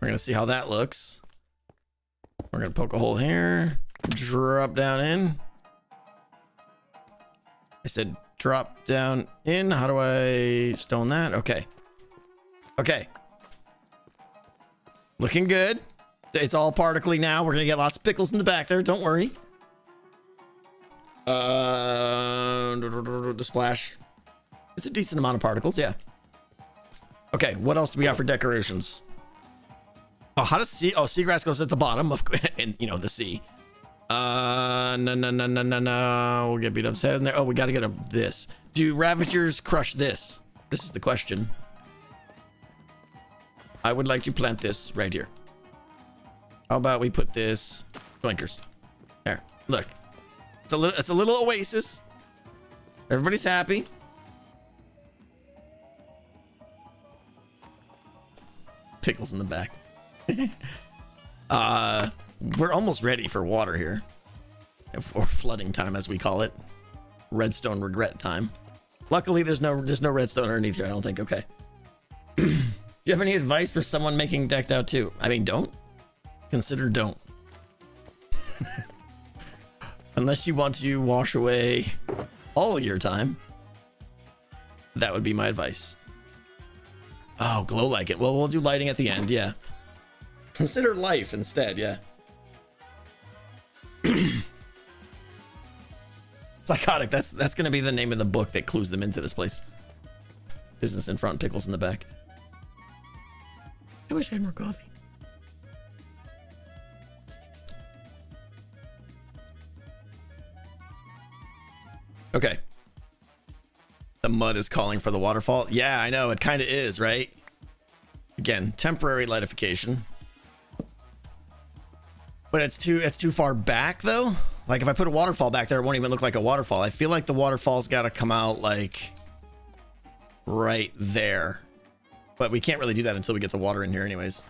Speaker 1: We're gonna see how that looks. We're gonna poke a hole here, drop down in. I said drop down in. How do I stone that? Okay. Okay. Looking good. It's all particly now. We're gonna get lots of pickles in the back there. Don't worry. Uh, the splash. It's a decent amount of particles, yeah. Okay, what else do we got for decorations? Oh, how does sea? Oh, seagrass goes at the bottom of, [laughs] and you know the sea. Uh, no, no, no, no, no, no. We'll get B-Dubs head in there. Oh, we got to get a this. Do Ravagers crush this? This is the question. I would like to plant this right here. How about we put this blinkers? There. Look. It's a little. It's a little oasis. Everybody's happy. Pickles in the back. [laughs] uh, we're almost ready for water here, or flooding time as we call it. Redstone regret time. Luckily, there's no there's no redstone underneath here. I don't think. Okay. [clears throat] Do you have any advice for someone making decked out too? I mean, don't. Consider don't. [laughs] Unless you want to wash away all your time. That would be my advice. Oh, glow lichen. Well, we'll do lighting at the end. Yeah. Consider life instead. Yeah. [clears throat] Psychotic. That's that's gonna be the name of the book that clues them into this place. Business in front, pickles in the back. I wish I had more coffee. Okay. The mud is calling for the waterfall. Yeah, I know. It kind of is, right? Again, temporary lightification. But it's too it's too far back though. Like if I put a waterfall back there, it won't even look like a waterfall. I feel like the waterfall's got to come out like right there. But we can't really do that until we get the water in here anyways.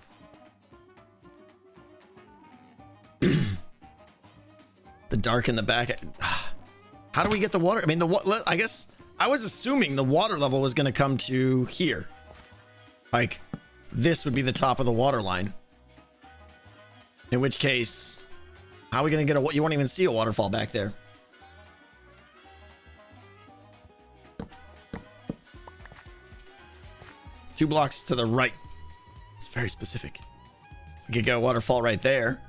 Speaker 1: [clears throat] the dark in the back. [sighs] How do we get the water? I mean, the I guess I was assuming the water level was going to come to here. Like this would be the top of the water line. In which case, how are we going to get a... You won't even see a waterfall back there. Two blocks to the right. It's very specific. We could get a waterfall right there.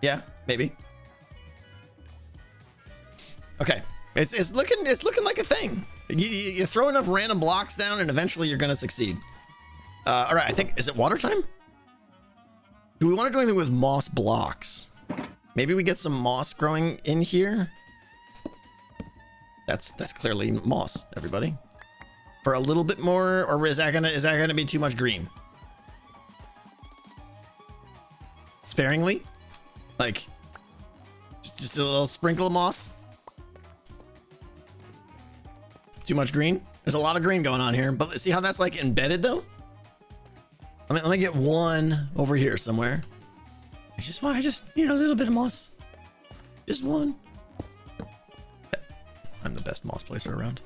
Speaker 1: Yeah, maybe. Okay. It's, it's looking it's looking like a thing. You, you, you throw enough random blocks down and eventually you're going to succeed. Uh, all right, I think... Is it water time? Do we want to do anything with moss blocks? Maybe we get some moss growing in here. That's that's clearly moss, everybody. For a little bit more, or is that gonna is that gonna be too much green? Sparingly, like just a little sprinkle of moss. Too much green. There's a lot of green going on here, but see how that's like embedded though. Let me, let me get one over here somewhere. I just want, I just need a little bit of moss. Just one. I'm the best moss placer around.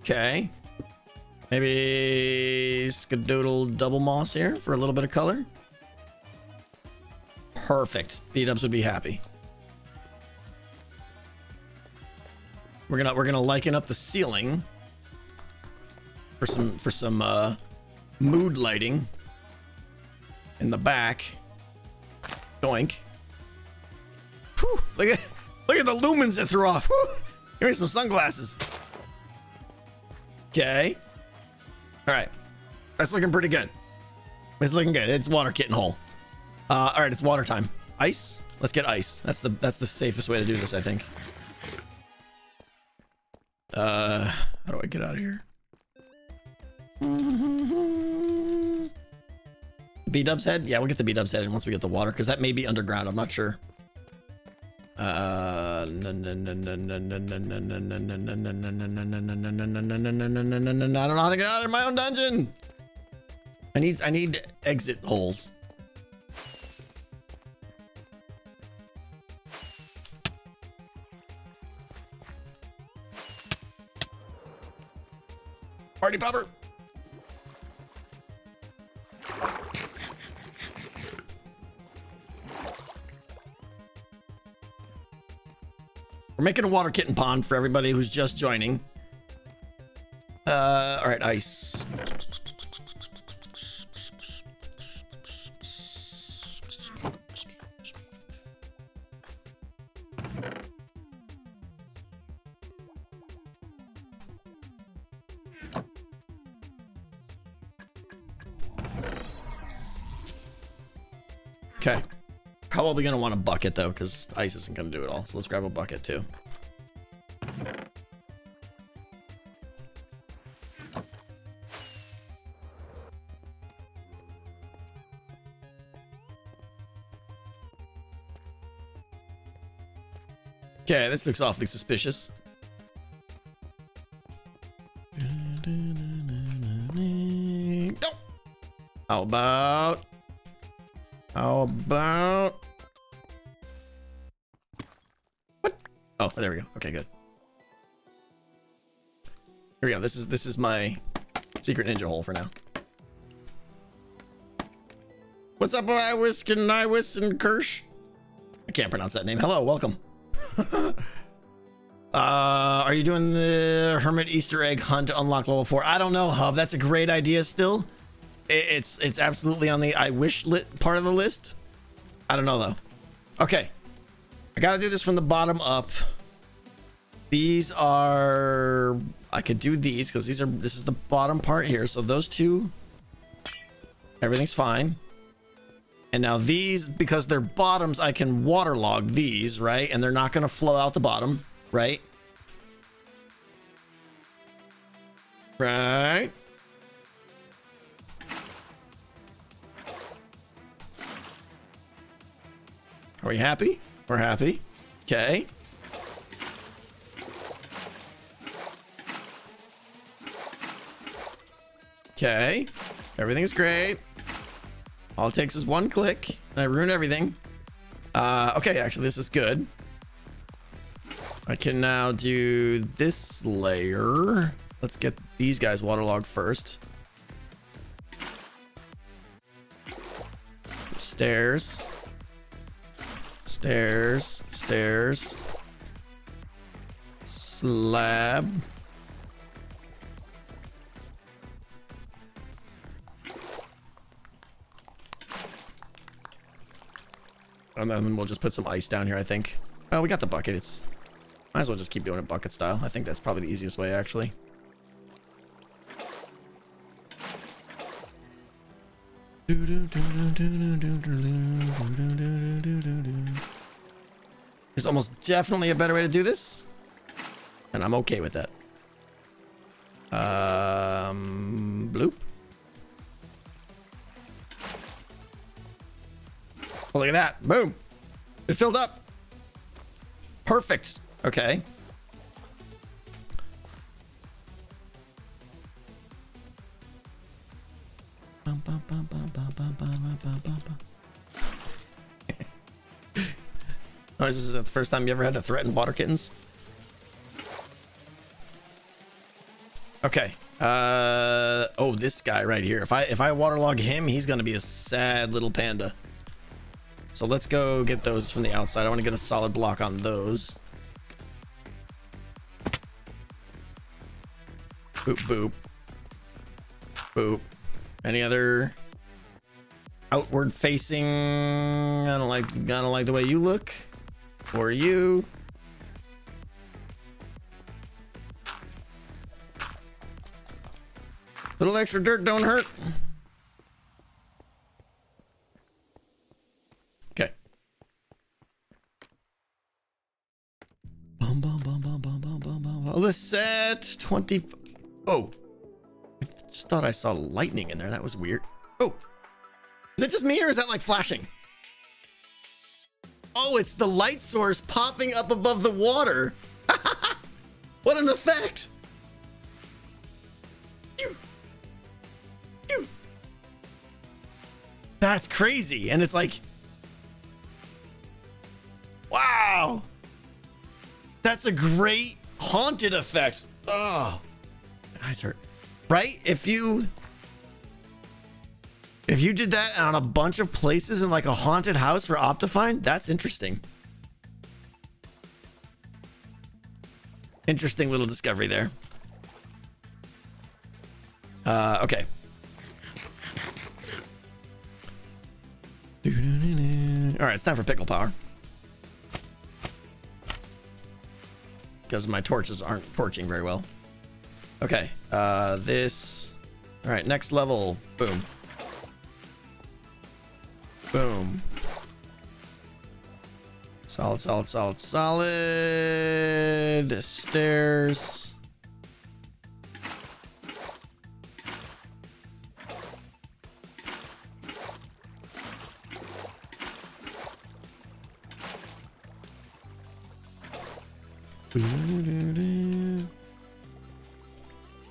Speaker 1: Okay. Maybe skadoodle double moss here for a little bit of color. Perfect. B-Dubs would be happy. We're gonna we're gonna lichen up the ceiling for some for some uh, mood lighting in the back. Doink. Whew, look at look at the lumens it threw off. Whew. Give me some sunglasses. Okay. All right. That's looking pretty good. It's looking good. It's water kitten hole. Uh, all right, it's water time. Ice. Let's get ice. That's the that's the safest way to do this, I think. Uh, how do I get out of here? B-Dubs head? Yeah, we'll get the B-Dubs head once we get the water, because that may be underground. I'm not sure. Uh, I don't know how to get out of my own dungeon. I need I need exit holes. Party popper. We're making a water kitten pond for everybody who's just joining. Uh, all right, ice. Probably gonna want a bucket though, because ice isn't gonna do it all. So let's grab a bucket too. Okay, this looks awfully suspicious. Nope. How about how about Oh, there we go. Okay, good. Here we go. This is this is my secret ninja hole for now. What's up, Iwis and Iwis and Kirsch? I can't pronounce that name. Hello, welcome. [laughs] uh, are you doing the Hermit Easter egg hunt to unlock level four? I don't know, Hub. That's a great idea still. It's it's absolutely on the I wish lit part of the list. I don't know though. Okay. I gotta do this from the bottom up. These are I could do these because these are this is the bottom part here. So those two everything's fine. And now these, because they're bottoms, I can waterlog these, right? And they're not gonna flow out the bottom, right? Right. Are we happy? We're happy. Okay. Okay. Everything's great. All it takes is one click and I ruin everything. Uh, okay, actually, this is good. I can now do this layer. Let's get these guys waterlogged first. Stairs. Stairs. Stairs. Slab. And then we'll just put some ice down here, I think. Oh, we got the bucket. It's might as well just keep doing it bucket style. I think that's probably the easiest way, actually. There's almost definitely a better way to do this. And I'm okay with that. Um, bloop. Oh, look at that. Boom. It filled up. Perfect. Okay. Oh, is this the first time you ever had to threaten water kittens? Okay. Uh oh, this guy right here. If I if I waterlog him, he's gonna be a sad little panda. So let's go get those from the outside. I want to get a solid block on those. Boop, boop. Boop. Any other outward facing? I don't like, I don't like the way you look. Or you. Little extra dirt don't hurt. Okay. Bum, bum, bum, bum, bum, bum, bum, bum. Well, let's set 20. Oh. I just thought I saw lightning in there. That was weird. Oh. Is it just me or is that like flashing? Oh, it's the light source popping up above the water. [laughs] what an effect. That's crazy. And it's like, wow. That's a great haunted effect. Oh, eyes hurt. Right? If you if you did that on a bunch of places in like a haunted house for Optifine, that's interesting. Interesting little discovery there. Uh, okay. All right, it's time for pickle power. Because my torches aren't torching very well. Okay, uh, this. All right, next level. Boom. Boom. Solid, solid, solid, solid. Stairs.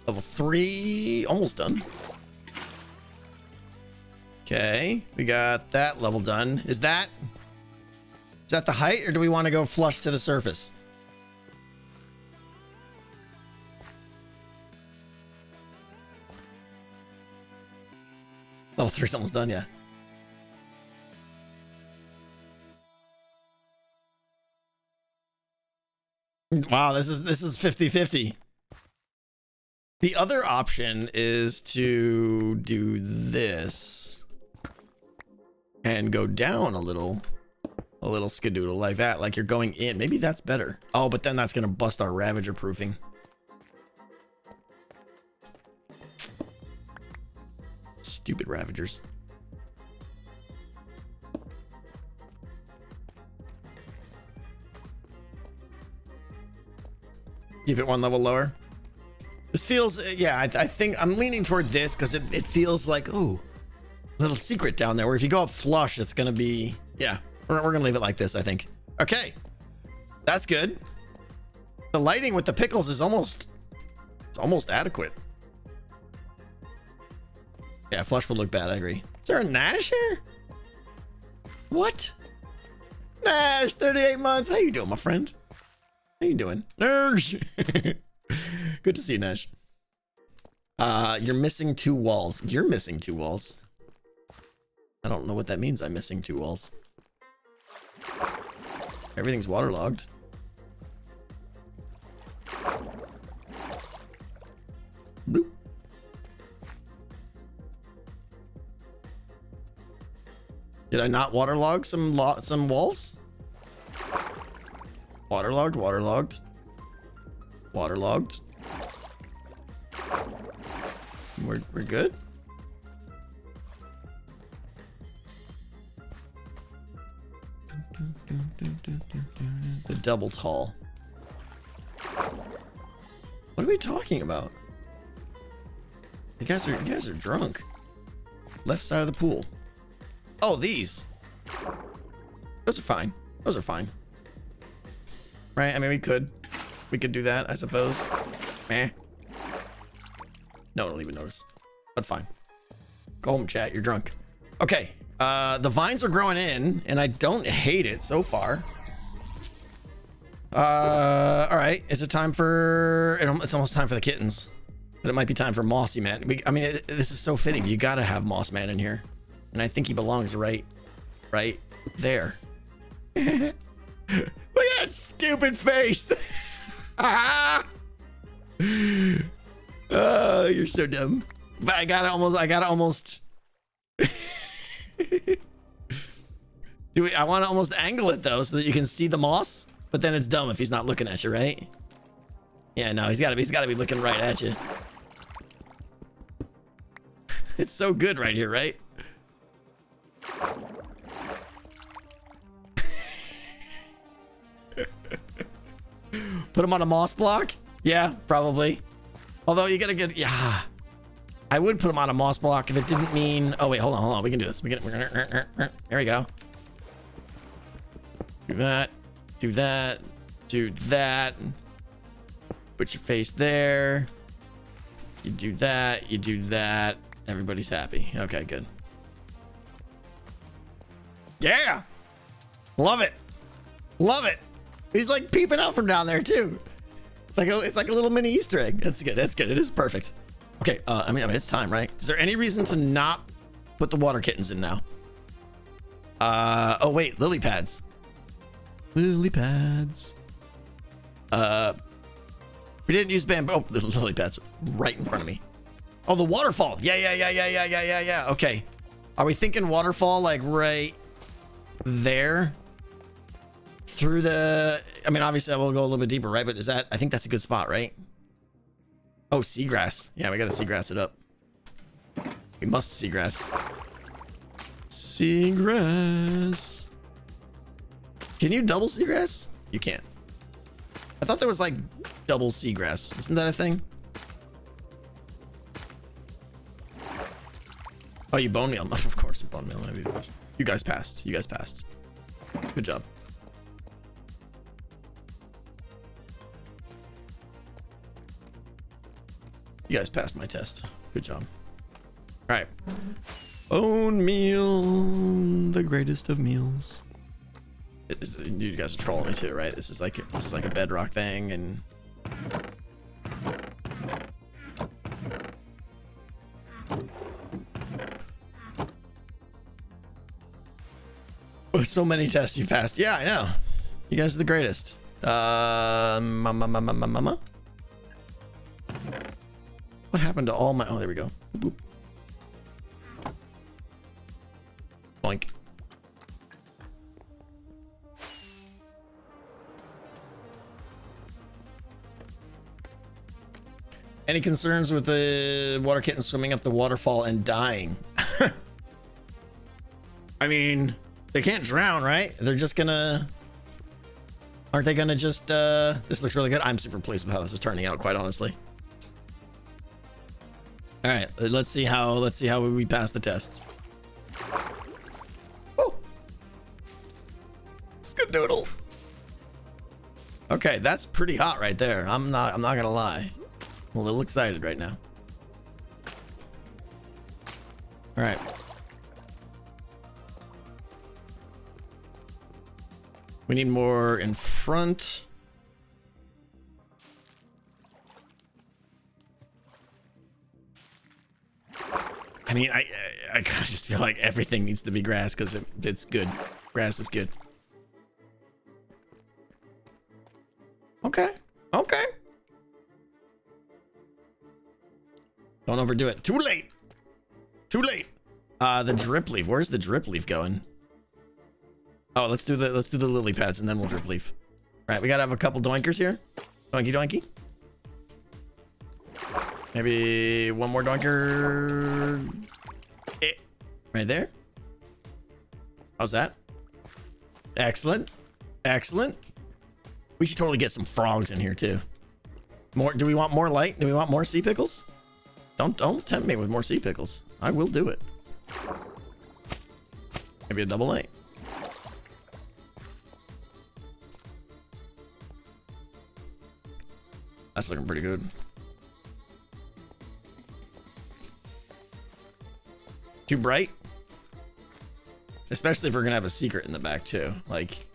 Speaker 1: Level three, almost done. Okay, we got that level done. Is that is that the height, or do we want to go flush to the surface? Level three's almost done, yeah. Wow, this is this is 50-50. The other option is to do this and go down a little, a little skadoodle like that, like you're going in. Maybe that's better. Oh, but then that's going to bust our Ravager proofing. Stupid Ravagers. Keep it one level lower. This feels, uh, yeah, I, I think I'm leaning toward this because it, it feels like, ooh, little secret down there where if you go up flush, it's going to be, yeah, we're, we're going to leave it like this, I think. Okay. That's good. The lighting with the pickles is almost, it's almost adequate. Yeah, flush would look bad, I agree. Is there a Nash here? What? Nash, 38 months. How you doing, my friend? How you doing? Nash. [laughs] Good to see you, Nash. Uh, you're missing two walls. You're missing two walls. I don't know what that means. I'm missing two walls. Everything's waterlogged. Boop. Did I not waterlog some some walls? Waterlogged, waterlogged. Waterlogged. We're, we're good? The double tall. What are we talking about? You guys are you guys are drunk. Left side of the pool. Oh, these. Those are fine. Those are fine. Right? I mean, we could. We could do that, I suppose. Meh. No one will even notice. But fine. Go home, chat. You're drunk. Okay. Uh, the vines are growing in, and I don't hate it so far. Uh, all right. Is it time for? It's almost time for the kittens, but it might be time for Mossy Man. We, I mean, it, this is so fitting. You gotta have Moss Man in here, and I think he belongs right, right there. [laughs] Look at that stupid face. [laughs] Oh, you're so dumb. But I gotta almost, I gotta almost. [laughs] Do we, I want to almost angle it though, so that you can see the moss. But then it's dumb if he's not looking at you, right? Yeah, no, he's gotta be, he's gotta be looking right at you. [laughs] It's so good right here, right? [laughs] Put him on a moss block? Yeah, probably. Although you gotta get, yeah. I would put him on a moss block if it didn't mean, oh wait, hold on, hold on. We can do this. We can, we're gonna, there we go. Do that, do that, do that. Put your face there. You do that, you do that. Everybody's happy. Okay, good. Yeah. Love it. Love it. He's like peeping out from down there too. It's like a, it's like a little mini Easter egg. That's good. That's good. It is perfect. Okay. Uh, I mean, I mean, it's time, right? Is there any reason to not put the water kittens in now? Uh, oh wait, lily pads. Lily pads. Uh, we didn't use bamboo. Oh, the [laughs] lily pads right in front of me. Oh, the waterfall. Yeah, yeah, yeah, yeah, yeah, yeah, yeah, yeah. Okay. Are we thinking waterfall like right there? Through the... I mean, obviously I will go a little bit deeper, right? But is that... I think that's a good spot, right? Oh, seagrass. Yeah, we gotta seagrass it up. We must seagrass. Seagrass. Can you double seagrass? You can't. I thought there was like double seagrass. Isn't that a thing? Oh, you bone meal. [laughs] Of course, bone meal. You guys passed. You guys passed. Good job. You guys passed my test. Good job. All right. Bone meal, the greatest of meals. Is, you guys are trolling me too, right? This is like this is like a bedrock thing, and Oh, so many tests you passed. Yeah, I know. You guys are the greatest. Uh, mama, mama, mama, mama. What happened to all my? Oh, there we go. Boop. Boink. Any concerns with the water kitten swimming up the waterfall and dying? [laughs] I mean, they can't drown, right? They're just gonna... Aren't they gonna just, uh... This looks really good. I'm super pleased with how this is turning out, quite honestly. All right, let's see how, let's see how we pass the test. Oh! Skadoodle. Okay, that's pretty hot right there. I'm not, I'm not gonna lie. I'm a little excited right now. All right. We need more in front. I mean, I I, I kind of just feel like everything needs to be grass because it, it's good. Grass is good. Okay. Okay. Don't overdo it. Too late. Too late. Uh, the drip leaf. Where's the drip leaf going? Oh, let's do the let's do the lily pads and then we'll drip leaf. All right, we gotta have a couple doinkers here. Doinky doinky. Maybe one more doinker. Eh. Right there. How's that? Excellent. Excellent. We should totally get some frogs in here too. More do we want more light? Do we want more sea pickles? Don't don't tempt me with more sea pickles. I will do it. Maybe a double eight. That's looking pretty good. Too bright? Especially if we're gonna have a secret in the back too. Like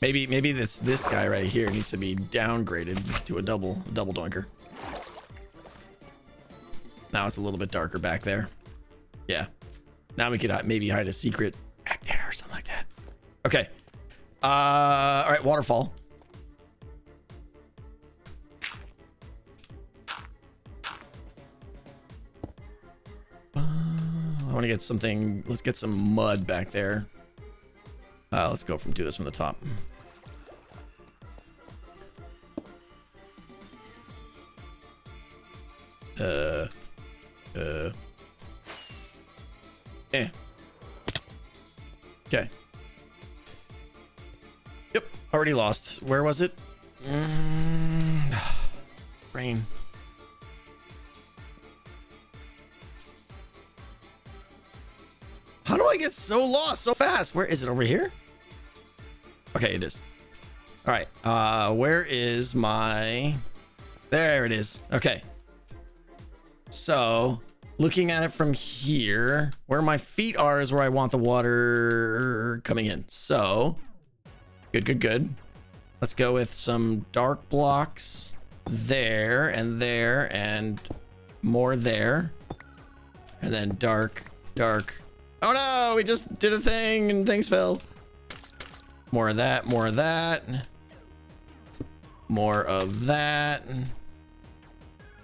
Speaker 1: maybe maybe this this guy right here needs to be downgraded to a double double doinker. Now it's a little bit darker back there. Yeah. Now we could maybe hide a secret back there or something like that. Okay. Uh, all right, waterfall. Want to get something. Let's get some mud back there. Uh, let's go from do this from the top. Uh, uh, eh. Okay. Yep, already lost. Where was it? Mm, [sighs] rain. How do I get so lost so fast? Where is it over here? Okay, it is. All right. Uh, where is my? There it is. Okay. So, looking at it from here, where my feet are is where I want the water coming in. So, good, good, good. Let's go with some dark blocks there and there and more there. And then dark, dark. Oh no, we just did a thing and things fell. More of that, more of that. More of that.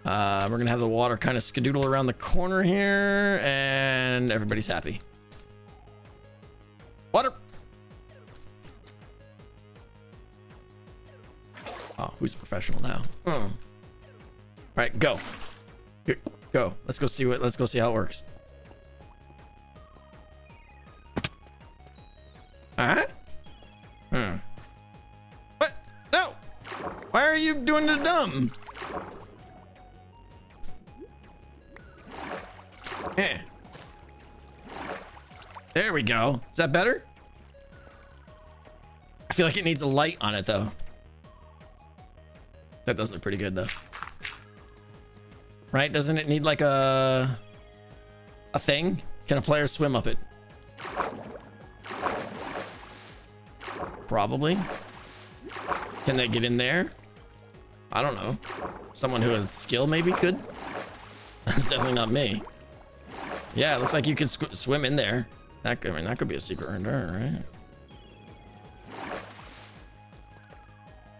Speaker 1: Uh, we're gonna have the water kind of skedoodle around the corner here and everybody's happy. Water. Oh, who's a professional now? Mm. All right, go. Go. Let's go see what. Let's go see how it works. Huh? Hmm. What? No. Why are you doing the dumb? Eh. There we go. Is that better? I feel like it needs a light on it though. That does look pretty good though. Right? Doesn't it need like a a thing? Can a player swim up it? Probably. Can they get in there? I don't know. Someone who has skill maybe could. [laughs] That's definitely not me. Yeah, it looks like you could sw swim in there. That could, I mean, that could be a secret right right?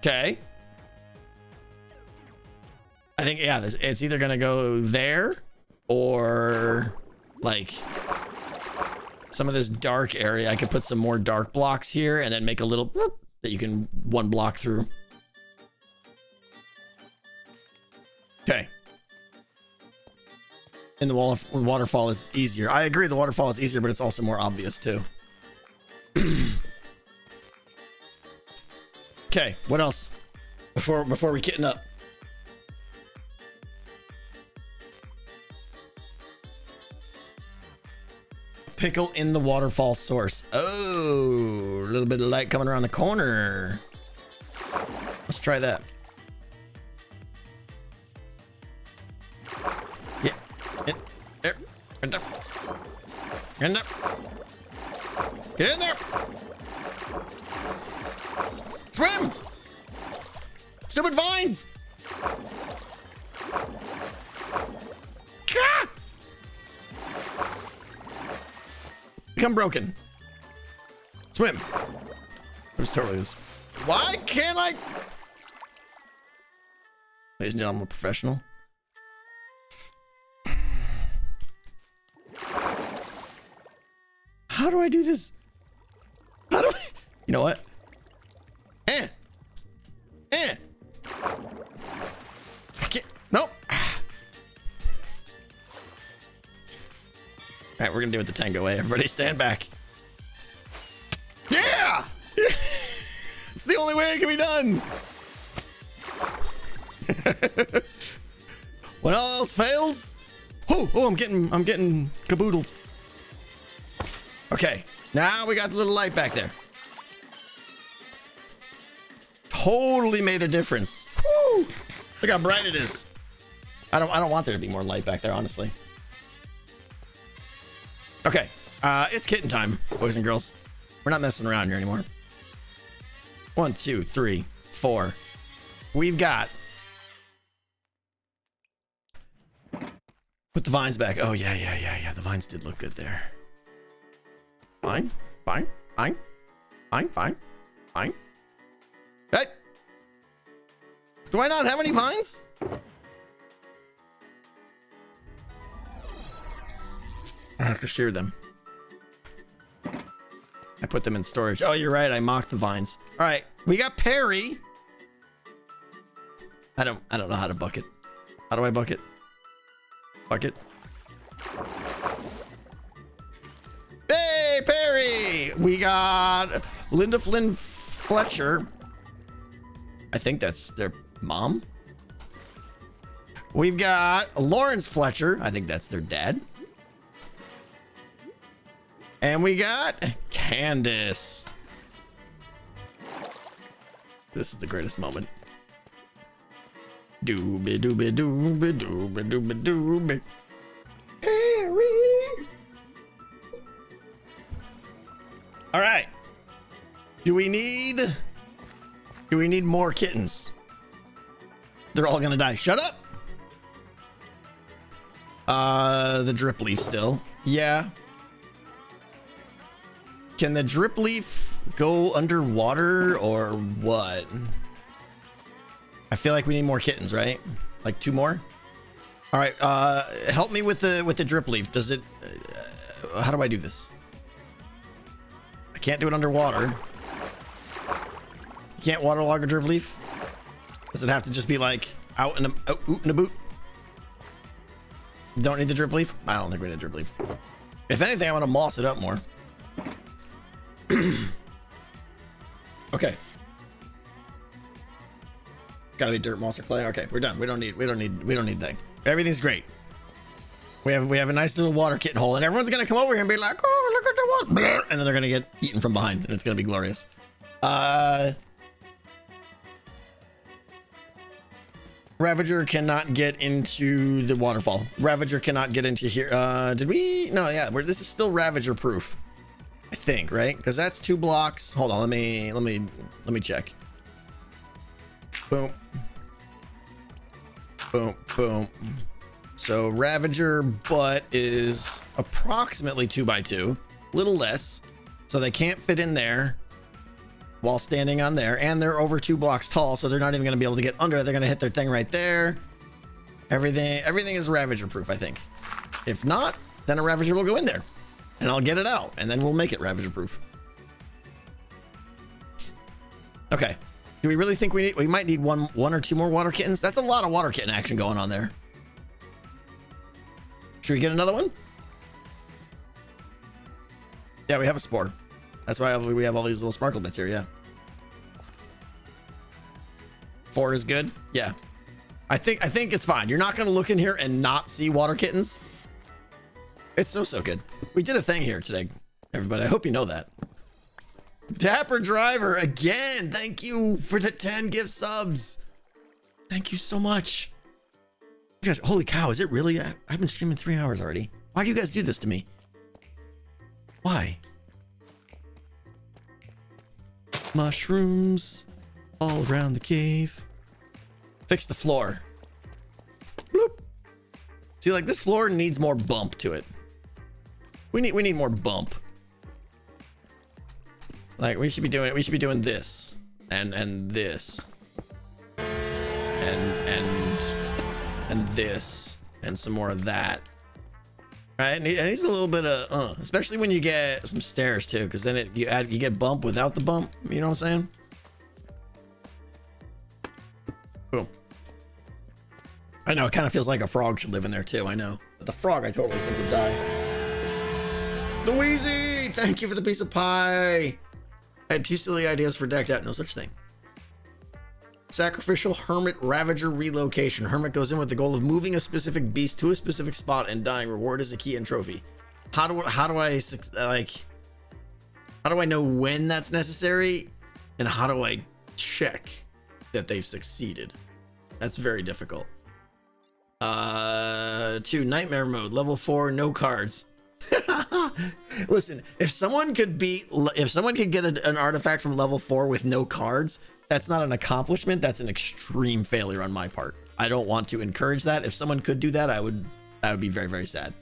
Speaker 1: Okay. I think, yeah, this, it's either going to go there or like some of this dark area. I could put some more dark blocks here and then make a little that you can one block through. Okay. And the wall waterfall is easier. I agree the waterfall is easier, but it's also more obvious too. [clears throat] okay, what else? Before before we getting up. Pickle in the waterfall source. Oh, a little bit of light coming around the corner. Let's try that. Yeah. In, there. And up. And up. Get in there. Swim. Stupid vines. Gah! Become broken. Swim. Was totally this. Why can't I? Ladies and gentlemen, I'm a professional. How do I do this? How do I? You know what? Eh. Eh. Right, we're gonna do it the tango way. Everybody stand back. Yeah! [laughs] it's the only way it can be done. [laughs] when all else fails, oh, oh, I'm getting, I'm getting caboodled. Okay, now we got the little light back there. Totally made a difference. Woo! Look how bright it is. I don't, I don't want there to be more light back there, honestly. Okay, uh, it's kitten time, boys and girls. We're not messing around here anymore. One, two, three, four. We've got. Put the vines back. Oh, yeah, yeah, yeah, yeah. The vines did look good there. Fine, fine, fine, fine, fine, fine. Hey! Do I not have any vines? I have to shear them. I put them in storage. Oh, you're right. I mocked the vines. All right, we got Perry. I don't. I don't know how to bucket. How do I bucket? Bucket. Hey, Perry! We got Linda Flynn Fletcher. I think that's their mom. We've got Lawrence Fletcher. I think that's their dad. And we got Candace. This is the greatest moment. Doobie doobie doobie doobie doobie doobie. Harry. All right. Do we need do we need more kittens? They're all gonna die. Shut up. Uh the drip leaf still. Yeah. Can the drip leaf go underwater or what? I feel like we need more kittens, right? Like two more? All right, uh help me with the with the drip leaf. Does it uh, how do I do this? I can't do it underwater. You can't waterlog a drip leaf? Does it have to just be like out in a out, oot in a boot? Don't need the drip leaf? I don't think we need a drip leaf. If anything, I want to moss it up more. [clears throat] okay. Gotta be dirt, moss, or clay. Okay, we're done. We don't need. We don't need. We don't need thing. Everything's great. We have we have a nice little water kitten hole, and everyone's gonna come over here and be like, "Oh, look at the water!" And then they're gonna get eaten from behind, and it's gonna be glorious. Uh, Ravager cannot get into the waterfall. Ravager cannot get into here. Uh, did we? No, yeah. This is still Ravager proof. I think, right? Because that's two blocks. Hold on, let me let me let me check. Boom. Boom, boom. So Ravager butt is approximately two by two, little less. So they can't fit in there while standing on there. And they're over two blocks tall, so they're not even gonna be able to get under. They're gonna hit their thing right there. Everything everything is Ravager proof, I think. If not, then a Ravager will go in there. And I'll get it out, and then we'll make it Ravager proof. Okay. Do we really think we need we might need one one or two more water kittens? That's a lot of water kitten action going on there. Should we get another one? Yeah, we have a spore. That's why we have all these little sparkle bits here, yeah. Four is good? Yeah. I think I think it's fine. You're not gonna look in here and not see water kittens. It's so so good. We did a thing here today, everybody. I hope you know that. Dapper Driver again. Thank you for the 10 gift subs. Thank you so much. You guys, holy cow, is it really? I, I've been streaming three hours already. Why do you guys do this to me? Why? Mushrooms all around the cave. Fix the floor. Bloop. See, like this floor needs more bump to it. We need we need more bump. Like we should be doing we should be doing this and and this and and and this and some more of that. Right, and needs a little bit of uh, especially when you get some stairs too, because then it you add you get bump without the bump. You know what I'm saying? Boom. I know it kind of feels like a frog should live in there too. I know, but the frog I totally think would die. Louise, thank you for the piece of pie. I had two silly ideas for decked out. No such thing. Sacrificial Hermit Ravager relocation. Hermit goes in with the goal of moving a specific beast to a specific spot and dying. Reward is a key and trophy. How do how do I like? How do I know when that's necessary, and how do I check that they've succeeded? That's very difficult. Uh, two nightmare mode, level four, no cards. [laughs] Listen, if someone could beat, if someone could get a, an artifact from level four with no cards, that's not an accomplishment. That's an extreme failure on my part. I don't want to encourage that. If someone could do that, I would, I would be very, very sad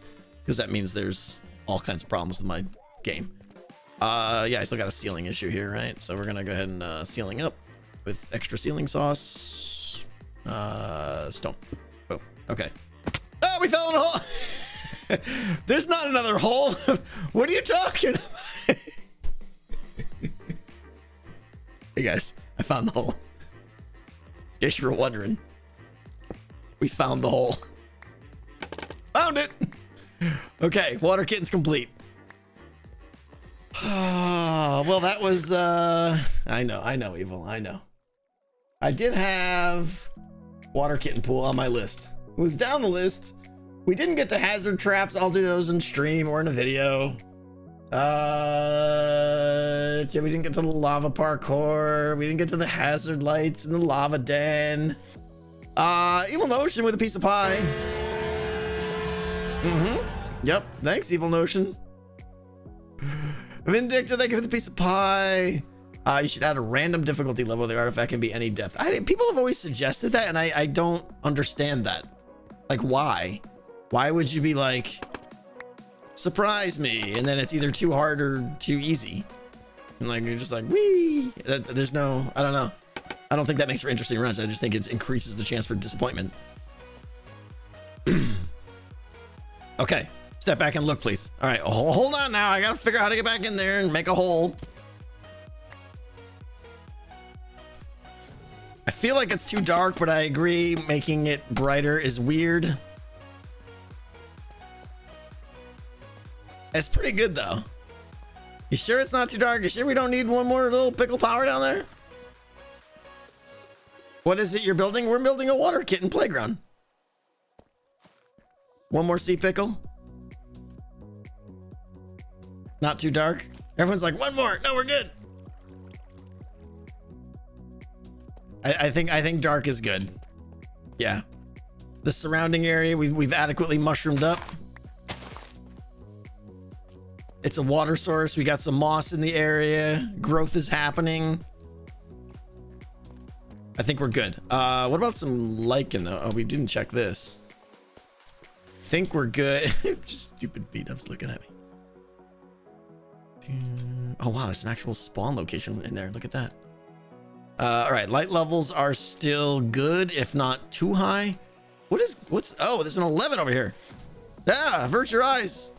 Speaker 1: because that means there's all kinds of problems with my game. Uh, yeah, I still got a sealing issue here, right? So we're gonna go ahead and uh, sealing up with extra sealing sauce. Uh, stone. Oh, okay. Ah, we fell in a hole. [laughs] [laughs] There's not another hole. [laughs] what are you talking about? [laughs] hey guys, I found the hole. In case you were wondering, we found the hole. Found it. Okay, water kitten's complete. [sighs] well, that was, uh, I know, I know, Evil, I know. I did have water kitten pool on my list. It was down the list. We didn't get to hazard traps. I'll do those in stream or in a video. Uh, yeah, we didn't get to the lava parkour. We didn't get to the hazard lights in the lava den. Uh, Evil Notion with a piece of pie. Mm-hmm. Yep. Thanks, Evil Notion. Vindicta, thank you for the piece of pie. Uh, you should add a random difficulty level. The artifact can be any depth. I, people have always suggested that, and I, I don't understand that. Like, why? Why would you be like, surprise me, and then it's either too hard or too easy? And like, you're just like, wee. There's no, I don't know. I don't think that makes for interesting runs. I just think it increases the chance for disappointment. [clears throat] okay. Step back and look, please. All right, hold on now. I gotta figure out how to get back in there and make a hole. I feel like it's too dark, but I agree making it brighter is weird. It's pretty good though. You sure it's not too dark? You sure we don't need one more little pickle power down there? What is it you're building? We're building a water kitten playground. One more sea pickle. Not too dark. Everyone's like, one more. No, we're good. I, I think I think dark is good. Yeah. The surrounding area we've we've adequately mushroomed up. It's a water source. We got some moss in the area. Growth is happening. I think we're good. Uh, what about some lichen? Oh, we didn't check this. Think we're good. [laughs] Stupid beat ups looking at me. Oh wow, there's an actual spawn location in there. Look at that. Uh, all right, light levels are still good, if not too high. What is, what's, oh, there's an 11 over here. Yeah, avert your eyes.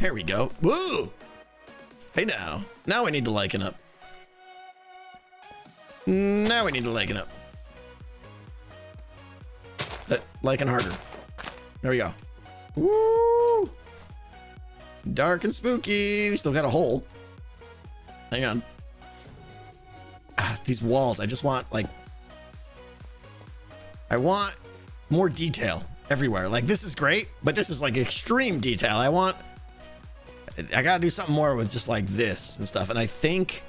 Speaker 1: There we go. Woo! Hey now. Now we need to lichen up. Now we need to lichen up. Uh, lichen harder. There we go. Woo! Dark and spooky. We still got a hole. Hang on. Ah, these walls. I just want like. I want more detail everywhere. Like this is great, but this is like extreme detail. I want. I gotta do something more with just like this and stuff. And I think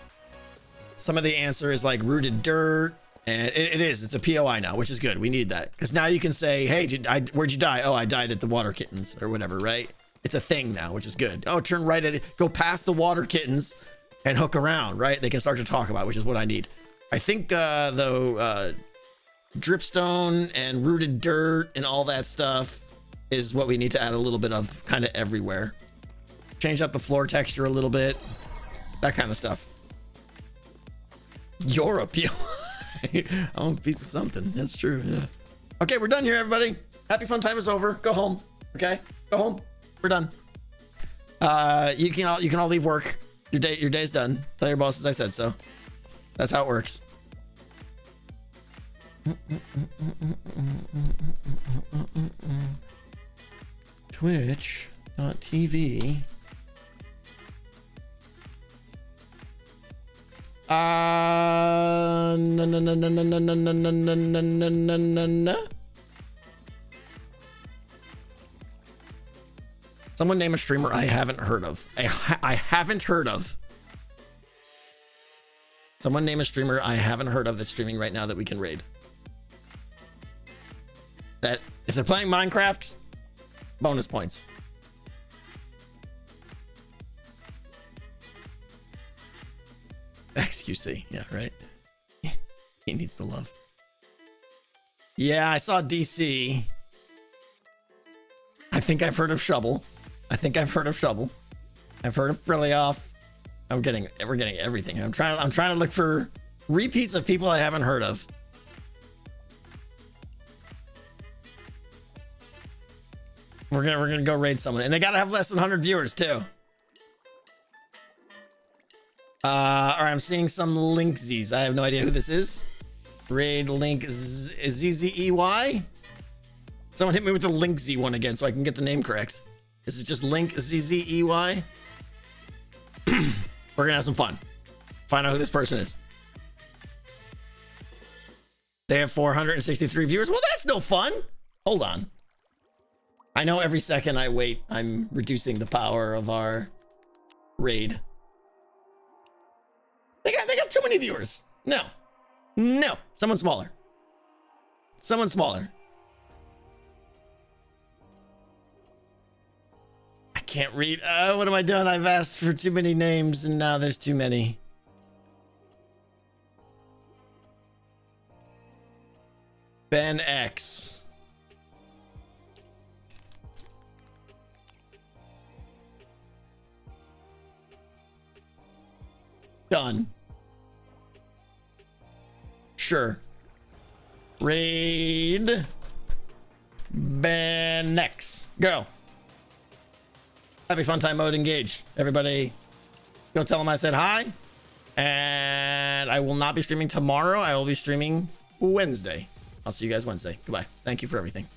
Speaker 1: some of the answer is like rooted dirt and it, it is. It's a POI now, which is good. We need that because now you can say, "Hey, did I, where'd you die? Oh, I died at the water kittens or whatever." Right? It's a thing now, which is good. Oh, turn right at it. Go past the water kittens and hook around. Right? They can start to talk about, which is what I need. I think uh, though, uh, dripstone and rooted dirt and all that stuff is what we need to add a little bit of, kind of everywhere. Change up the floor texture a little bit. That kind of stuff. Appeal. oh, [laughs] a piece of something. That's true. Yeah. Okay, we're done here, everybody. Happy fun time is over. Go home. Okay, go home. We're done. Uh, you can all you can all leave work. Your day your day's done. Tell your bosses I said so. That's how it works. Twitch.tv Uh. Someone name a streamer I haven't heard of. I, ha I haven't heard of. Someone name a streamer I haven't heard of that's streaming right now that we can raid. That if they're playing Minecraft, bonus points. [laughs] XQC, yeah, right. [laughs] he needs the love. Yeah, I saw DC. I think I've heard of Shovel. I think I've heard of Shovel. I've heard of Frilioff. I'm getting we're getting everything. I'm trying I'm trying to look for repeats of people I haven't heard of. We're gonna we're gonna go raid someone, and they gotta have less than 100 viewers too. Uh, all right, I'm seeing some Linkzys. I have no idea who this is. Raid Link Z Z E Y. Someone hit me with the Link Z one again so I can get the name correct. Is it just Link Z Z E Y? [clears throat] We're gonna have some fun. Find out who this person is. They have 463 viewers. Well, that's no fun. Hold on. I know every second I wait, I'm reducing the power of our raid. They got they got too many viewers. No. No. Someone smaller. Someone smaller. I can't read. Uh, what am I doing? I've asked for too many names and now there's too many. Ben X. Done. Sure. Raid. Ben X. Go. Happy fun time mode engage. Everybody go tell them I said hi. And I will not be streaming tomorrow. I will be streaming Wednesday. I'll see you guys Wednesday. Goodbye. Thank you for everything.